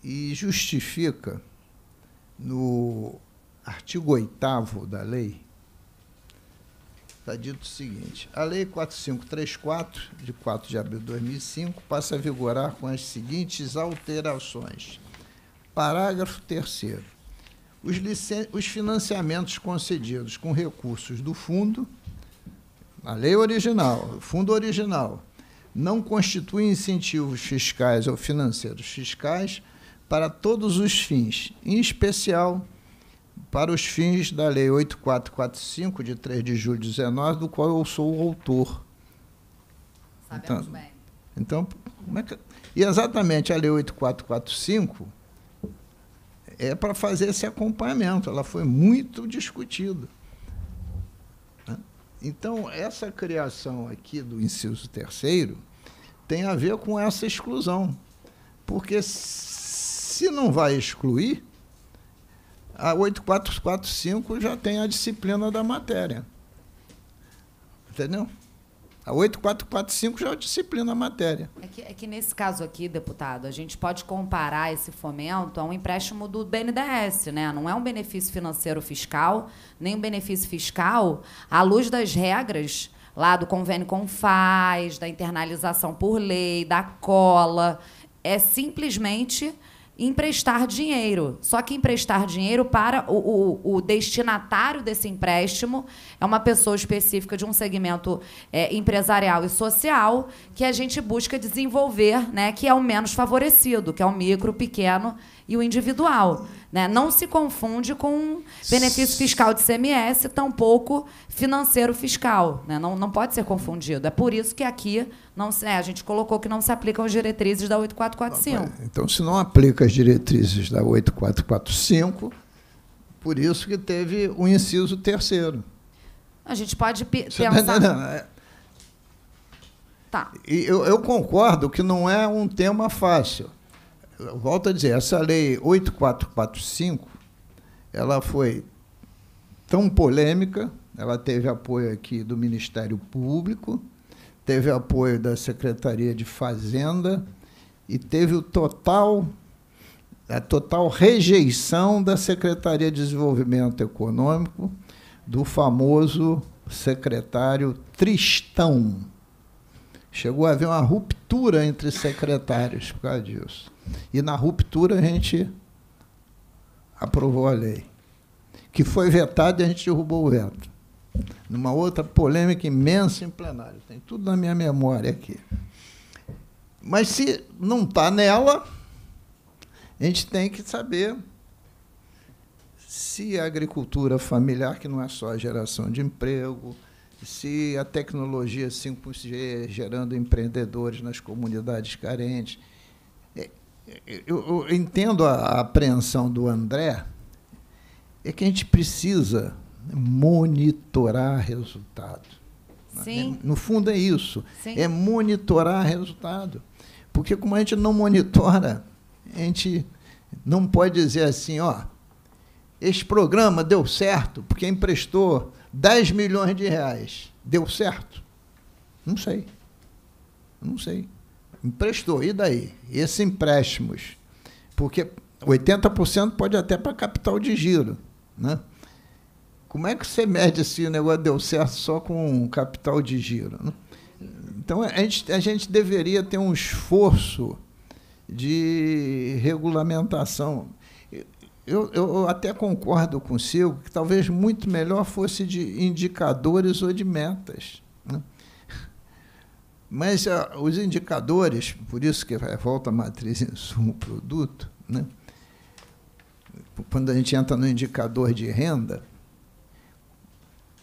e justifica no artigo 8 da lei, está dito o seguinte: a Lei 4534, de 4 de abril de 2005, passa a vigorar com as seguintes alterações. Parágrafo 3. Os, os financiamentos concedidos com recursos do fundo, a lei original, fundo original, não constituem incentivos fiscais ou financeiros fiscais para todos os fins, em especial para os fins da Lei 8445, de 3 de julho de 19, do qual eu sou o autor. Sabemos Então, bem. Então, como é que. E exatamente a Lei 8445 é para fazer esse acompanhamento. Ela foi muito discutida. Então, essa criação aqui do inciso terceiro tem a ver com essa exclusão. Porque se não vai excluir, a 8445 já tem a disciplina da matéria. Entendeu? A 8445 já disciplina a matéria. É que, é que nesse caso aqui, deputado, a gente pode comparar esse fomento a um empréstimo do BNDES, né? Não é um benefício financeiro fiscal, nem um benefício fiscal à luz das regras lá do convênio com FAS, da internalização por lei, da cola. É simplesmente emprestar dinheiro. Só que emprestar dinheiro para o, o- o destinatário desse empréstimo é uma pessoa específica de um segmento é, empresarial e social que a gente busca desenvolver, né, que é o menos favorecido, que é o micro, pequeno e o individual. Né? Não se confunde com benefício fiscal de CMS, tampouco financeiro fiscal. Né? Não, não pode ser confundido. É por isso que aqui não se, é, a gente colocou que não se aplicam as diretrizes da 8445. Então, se não aplica as diretrizes da 8445, por isso que teve o inciso terceiro. A gente pode tá pensar. entendendo? É, Tá. E eu, eu concordo que não é um tema fácil. Volto a dizer, essa lei 8445, ela foi tão polêmica, ela teve apoio aqui do Ministério Público, teve apoio da Secretaria de Fazenda e teve o total a total rejeição da Secretaria de Desenvolvimento Econômico do famoso secretário Tristão. Chegou a haver uma ruptura entre secretários por causa disso. E na ruptura a gente aprovou a lei, que foi vetada e a gente derrubou o veto. Numa outra polêmica imensa em plenário. Tem tudo na minha memória aqui. Mas se não está nela, a gente tem que saber se a agricultura familiar, que não é só a geração de emprego, se a tecnologia 5G gerando empreendedores nas comunidades carentes. É, eu, eu entendo a apreensão do André, é que a gente precisa monitorar resultado. Sim. No fundo é isso, Sim. é monitorar resultado. Porque como a gente não monitora, a gente não pode dizer assim, ó, esse programa deu certo porque emprestou 10 milhões de reais. Deu certo? Não sei. Não sei. Emprestou, e daí? Esses empréstimos? Porque 80% pode até para capital de giro. Né? Como é que você mede se o negócio deu certo só com capital de giro? Né? Então, a gente, a gente deveria ter um esforço de regulamentação. Eu, eu até concordo consigo que talvez muito melhor fosse de indicadores ou de metas. Né? Mas uh, os indicadores, por isso que volta a matriz insumo-produto, né? quando a gente entra no indicador de renda,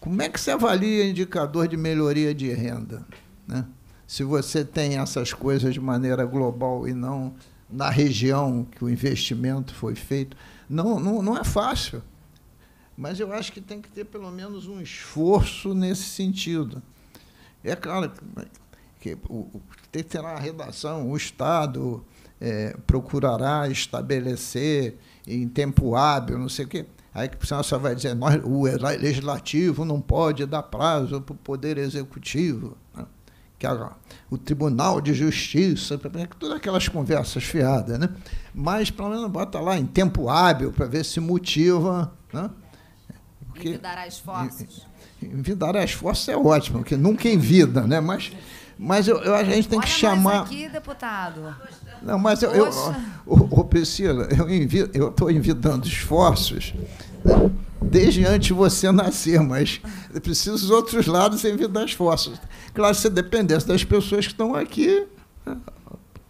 como é que se avalia indicador de melhoria de renda? Né? Se você tem essas coisas de maneira global e não na região que o investimento foi feito, não, não, não é fácil. Mas eu acho que tem que ter pelo menos um esforço nesse sentido. É claro que que ter uma redação, o Estado é, procurará estabelecer em tempo hábil, não sei o quê. Aí que o pessoal só vai dizer, nós, o legislativo não pode dar prazo para o poder executivo. Né? Que a, o Tribunal de Justiça, todas aquelas conversas fiadas, né? Mas pelo menos bota lá em tempo hábil para ver se motiva. Né? Porque, envidará esforços. Envidará esforços é ótimo, porque nunca envida, né? Mas, mas eu, eu, a gente tem Olha que chamar. aqui, deputado. Não, mas eu, eu, ô, ô, Priscila, eu estou envidando esforços desde antes de você nascer, mas preciso dos outros lados envidar esforços. Claro, se dependesse das pessoas que estão aqui,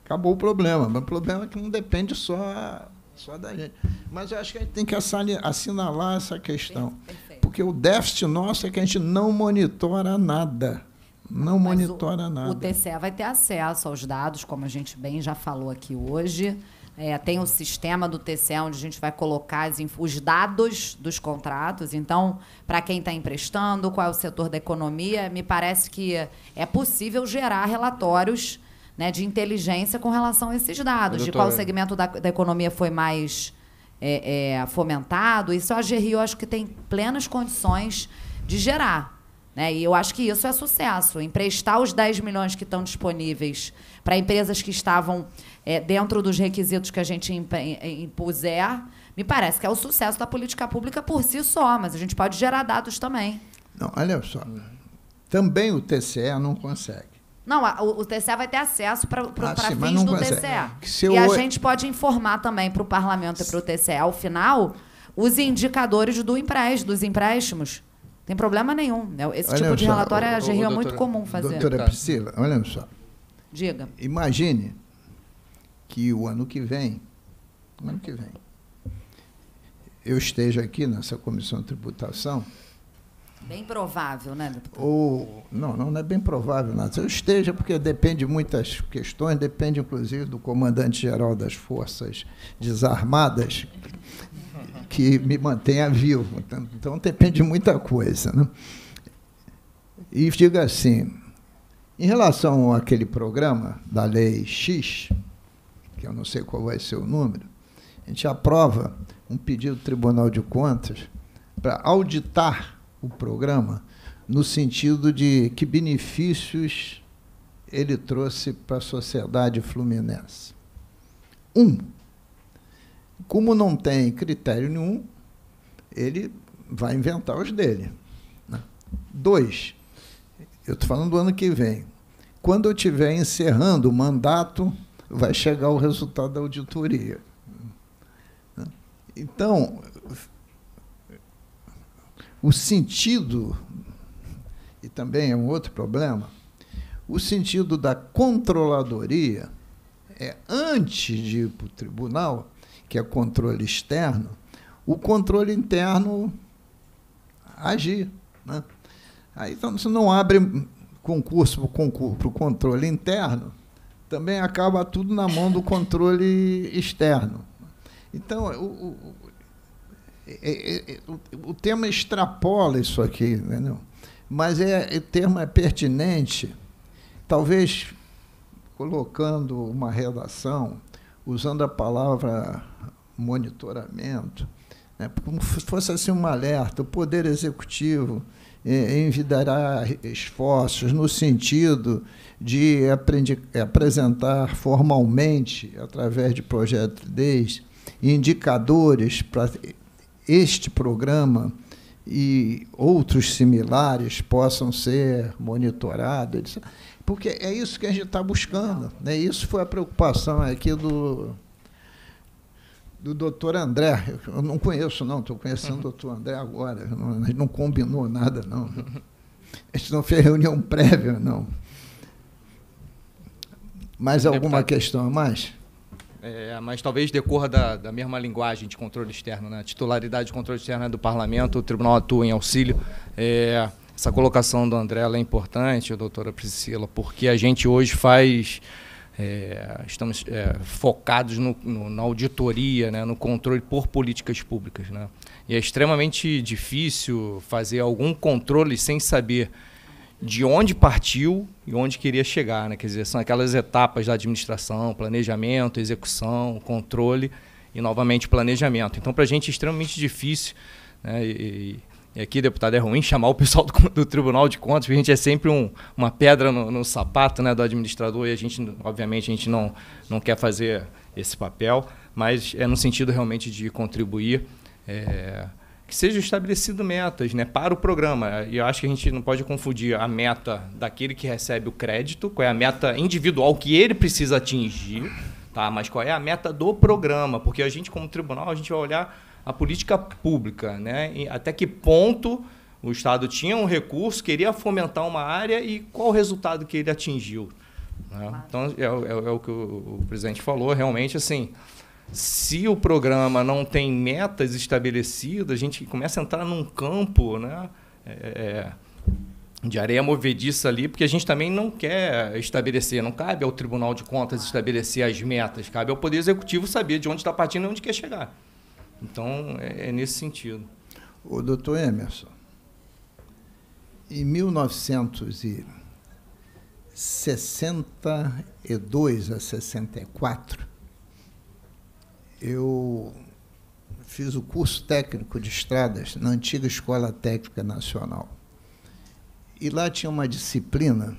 acabou o problema. Mas o problema é que não depende só, só da gente. Mas eu acho que a gente tem que assinalar essa questão. Perfeito. Porque o déficit nosso é que a gente não monitora nada. Não Mas monitora o, nada. O TCE vai ter acesso aos dados, como a gente bem já falou aqui hoje. É, tem o sistema do TCE onde a gente vai colocar os dados dos contratos. Então, para quem está emprestando, qual é o setor da economia, me parece que é possível gerar relatórios né, de inteligência com relação a esses dados, de qual segmento da, da economia foi mais é, é, fomentado. Isso a GRI eu acho que tem plenas condições de gerar. Né? E eu acho que isso é sucesso. Emprestar os 10 milhões que estão disponíveis para empresas que estavam é, dentro dos requisitos que a gente impuser, me parece que é o sucesso da política pública por si só, mas a gente pode gerar dados também. Não, olha só. Também o TCE não consegue. Não, o, TCE vai ter acesso para Ah, fins do consegue. TCE. E eu- a gente pode informar também para o parlamento e para o TCE, ao final, os indicadores do empréstimo, dos empréstimos. Tem problema nenhum. né? Esse Olha tipo de só, relatório a GRI é doutora- muito comum fazer. Doutora Priscila, olha só. Diga. Imagine que o ano que vem, o ano que vem, eu esteja aqui nessa comissão de tributação, Bem provável, né, deputado? ou não, não, não é bem provável nada. Eu esteja porque depende de muitas questões, depende inclusive do comandante-geral das forças desarmadas que me mantenha vivo. Então, depende de muita coisa, né? E diga assim, em relação àquele programa da lei X, que eu não sei qual vai ser o número, a gente aprova um pedido do Tribunal de Contas para auditar o programa no sentido de que benefícios ele trouxe para a sociedade fluminense. Um, Como não tem critério nenhum, ele vai inventar os dele. Né? Dois, eu estou falando do ano que vem. Quando eu estiver encerrando o mandato, vai chegar o resultado da auditoria. Né? Então, o sentido, e também é um outro problema, o sentido da controladoria é, antes de ir para o tribunal, que é controle externo, o controle interno agir. Né? Aí, então, se não abre concurso para o controle interno, também acaba tudo na mão do controle externo. Então, o, o, é, é, é, o, o tema extrapola isso aqui, entendeu? mas é, o termo é pertinente, talvez colocando uma redação, usando a palavra monitoramento, né, como se fosse assim um alerta, o Poder Executivo eh, envidará esforços no sentido de apresentar formalmente, através de projeto de indicadores para este programa e outros similares possam ser monitorados, porque é isso que a gente está buscando. Né? Isso foi a preocupação aqui do, do doutor André. Eu não conheço, não, estou conhecendo o doutor André agora. Não, a gente não combinou nada, não. A gente não fez reunião prévia, não. Mais alguma questão a mais? É, mas talvez decorra da, da, mesma linguagem de controle externo, né? Titularidade de controle externo é do parlamento, o tribunal atua em auxílio. É, essa colocação do André é importante, doutora Priscila, porque a gente hoje faz é, estamos é, focados no, no, na auditoria, né, no controle por políticas públicas. Né? E é extremamente difícil fazer algum controle sem saber de onde partiu e onde queria chegar. Né? Quer dizer, são aquelas etapas da administração, planejamento, execução, controle e, novamente, planejamento. Então, para a gente é extremamente difícil. Né? E, e aqui, deputado, é ruim chamar o pessoal do, do Tribunal de Contas, porque a gente é sempre um, uma pedra no, no, sapato né, do administrador e a gente, obviamente, a gente não, não quer fazer esse papel, mas é no sentido realmente de contribuir. É, que sejam estabelecidas metas né, para o programa. E eu acho que a gente não pode confundir a meta daquele que recebe o crédito, qual é a meta individual que ele precisa atingir, tá? mas qual é a meta do programa, porque a gente, como tribunal, a gente vai olhar a política pública, né? E até que ponto o Estado tinha um recurso, queria fomentar uma área e qual o resultado que ele atingiu. Né? Então, é, é, é, o que o, o presidente falou, realmente, assim, se o programa não tem metas estabelecidas, a gente começa a entrar num campo né, é, é de areia movediça ali, porque a gente também não quer estabelecer, não cabe ao Tribunal de Contas estabelecer as metas, cabe ao Poder Executivo saber de onde está partindo e onde quer chegar. Então, é, é nesse sentido. O doutor Emerson, em 1962 a 64, eu fiz o curso técnico de estradas na antiga Escola Técnica Nacional. E lá tinha uma disciplina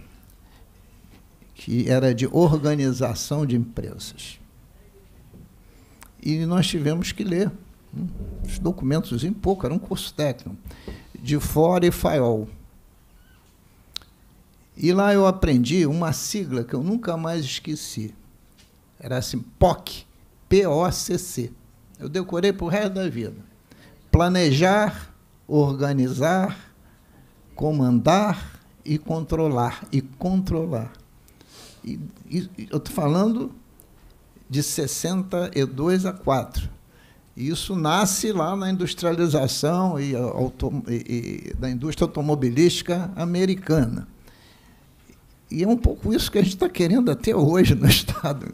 que era de organização de empresas. E nós tivemos que ler os documentos em pouco, era um curso técnico, de fora e FAIOL. E lá eu aprendi uma sigla que eu nunca mais esqueci. Era assim, POC, P-O-C-C. Eu decorei para o resto da vida. Planejar, organizar, comandar e controlar. E controlar. E, e eu estou falando de 62 a 4. Isso nasce lá na industrialização e, auto, e, e, da indústria automobilística americana. E é um pouco isso que a gente está querendo até hoje no Estado.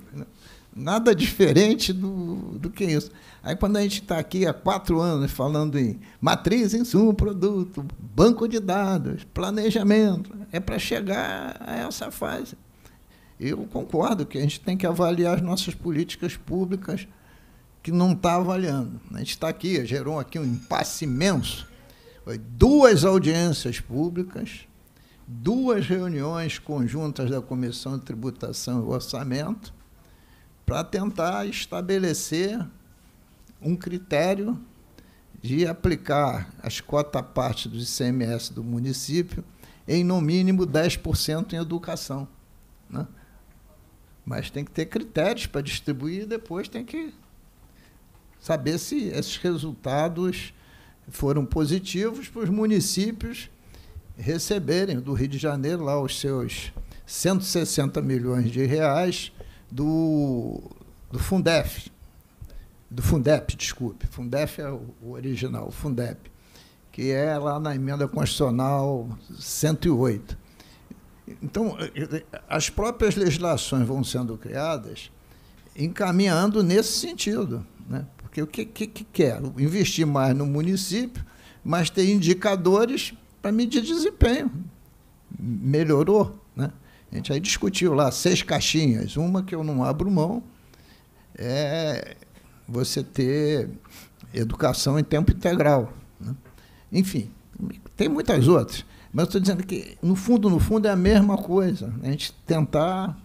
Nada diferente do, do que isso. Aí, quando a gente está aqui há quatro anos falando em matriz, insumo, produto, banco de dados, planejamento, é para chegar a essa fase. Eu concordo que a gente tem que avaliar as nossas políticas públicas que não está avaliando. A gente está aqui, gerou aqui um impasse imenso. Foi duas audiências públicas, duas reuniões conjuntas da Comissão de Tributação e Orçamento, para tentar estabelecer um critério de aplicar as cotas parte do ICMS do município em no mínimo 10% em educação. Né? Mas tem que ter critérios para distribuir e depois tem que saber se esses resultados foram positivos para os municípios receberem do Rio de Janeiro lá os seus 160 milhões de reais do, do Fundef, do Fundep, desculpe. Fundef é o, original, Fundep, que é lá na emenda constitucional 108. Então, as próprias legislações vão sendo criadas encaminhando nesse sentido. Né? Porque o que, que, que quer? Investir mais no município, mas ter indicadores para medir desempenho. Melhorou. Né? A gente aí discutiu lá seis caixinhas. Uma que eu não abro mão é você ter educação em tempo integral. Né? Enfim, tem muitas outras. Mas estou dizendo que, no fundo, no fundo, é a mesma coisa. A gente tentar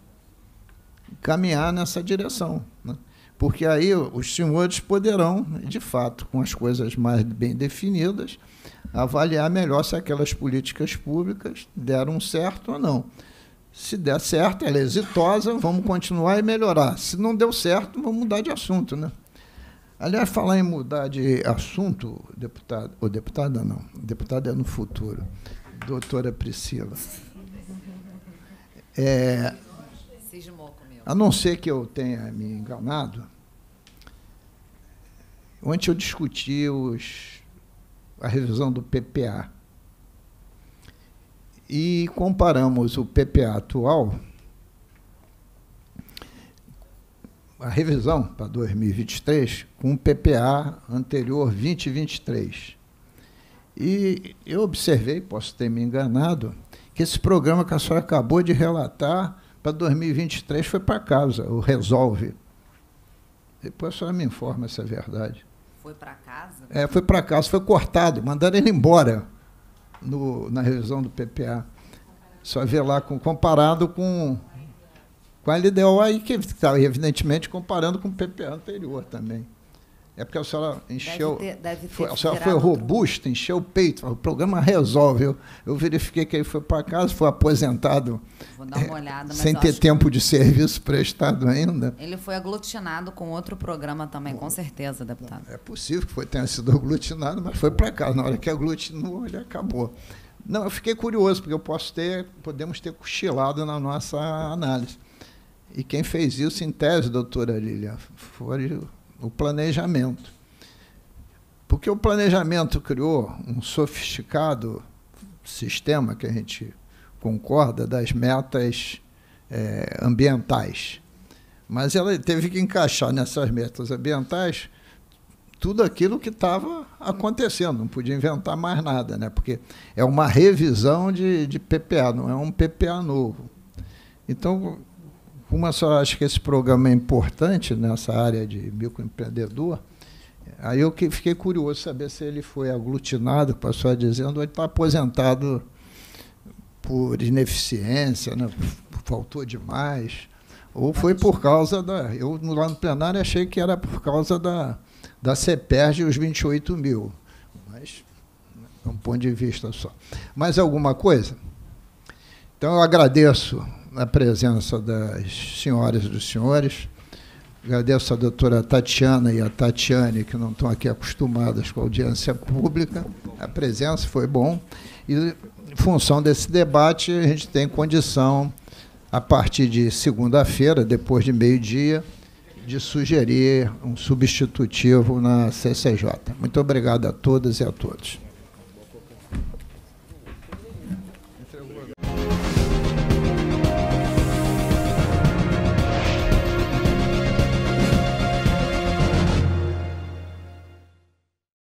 caminhar nessa direção. Né? Porque aí os senhores poderão, de fato, com as coisas mais bem definidas, avaliar melhor se aquelas políticas públicas deram certo ou não. Se der certo, ela é exitosa, vamos continuar e melhorar. Se não deu certo, vamos mudar de assunto. Né? Aliás, falar em mudar de assunto, deputado, ou deputada não, deputada é no futuro, doutora Priscila. É, a não ser que eu tenha me enganado, ontem eu discuti os, a revisão do PPA. E comparamos o PPA atual, a revisão para 2023, com o PPA anterior 2023. E eu observei, posso ter me enganado, que esse programa que a senhora acabou de relatar para 2023 foi para casa, o Resolve. Depois a senhora me informa se é verdade. Foi para casa? É, foi para casa, foi cortado, mandaram ele embora no, na revisão do PPA. Só ver lá com, comparado com, com a LDO aí, que está evidentemente comparando com o PPA anterior também. É porque a senhora encheu. Deve ter, deve ter foi, a senhora foi robusta, encheu o peito. O programa resolve. Eu, eu verifiquei que ele foi para casa, foi aposentado. Vou dar uma olhada. sem ter tempo de serviço prestado ainda. Ele foi aglutinado com outro programa também, com certeza, deputado. É possível que foi, tenha sido aglutinado, mas foi para casa. Na hora que aglutinou, ele acabou. Não, eu fiquei curioso, porque eu posso ter, podemos ter cochilado na nossa análise. E quem fez isso, em tese, doutora Lília, foi o planejamento. Porque o planejamento criou um sofisticado sistema que a gente concorda das metas é, ambientais. Mas ela teve que encaixar nessas metas ambientais tudo aquilo que estava acontecendo, não podia inventar mais nada, né? porque é uma revisão de, de PPA, não é um PPA novo. Então, como a senhora acha que esse programa é importante nessa área de microempreendedor, aí eu fiquei curioso saber se ele foi aglutinado, com a dizendo, ou ele está aposentado por ineficiência, né? faltou demais, ou foi por causa da. Eu, lá no plenário, achei que era por causa da, da CEPERG e os 28 mil. Mas, é um ponto de vista só. Mais alguma coisa? Então, eu agradeço a presença das senhoras e dos senhores. Agradeço a doutora Tatiana e a Tatiane, que não estão aqui acostumadas com a audiência pública. A presença foi bom. E, em função desse debate, a gente tem condição, a partir de segunda-feira, depois de meio-dia, de sugerir um substitutivo na CCJ. Muito obrigado a todas e a todos.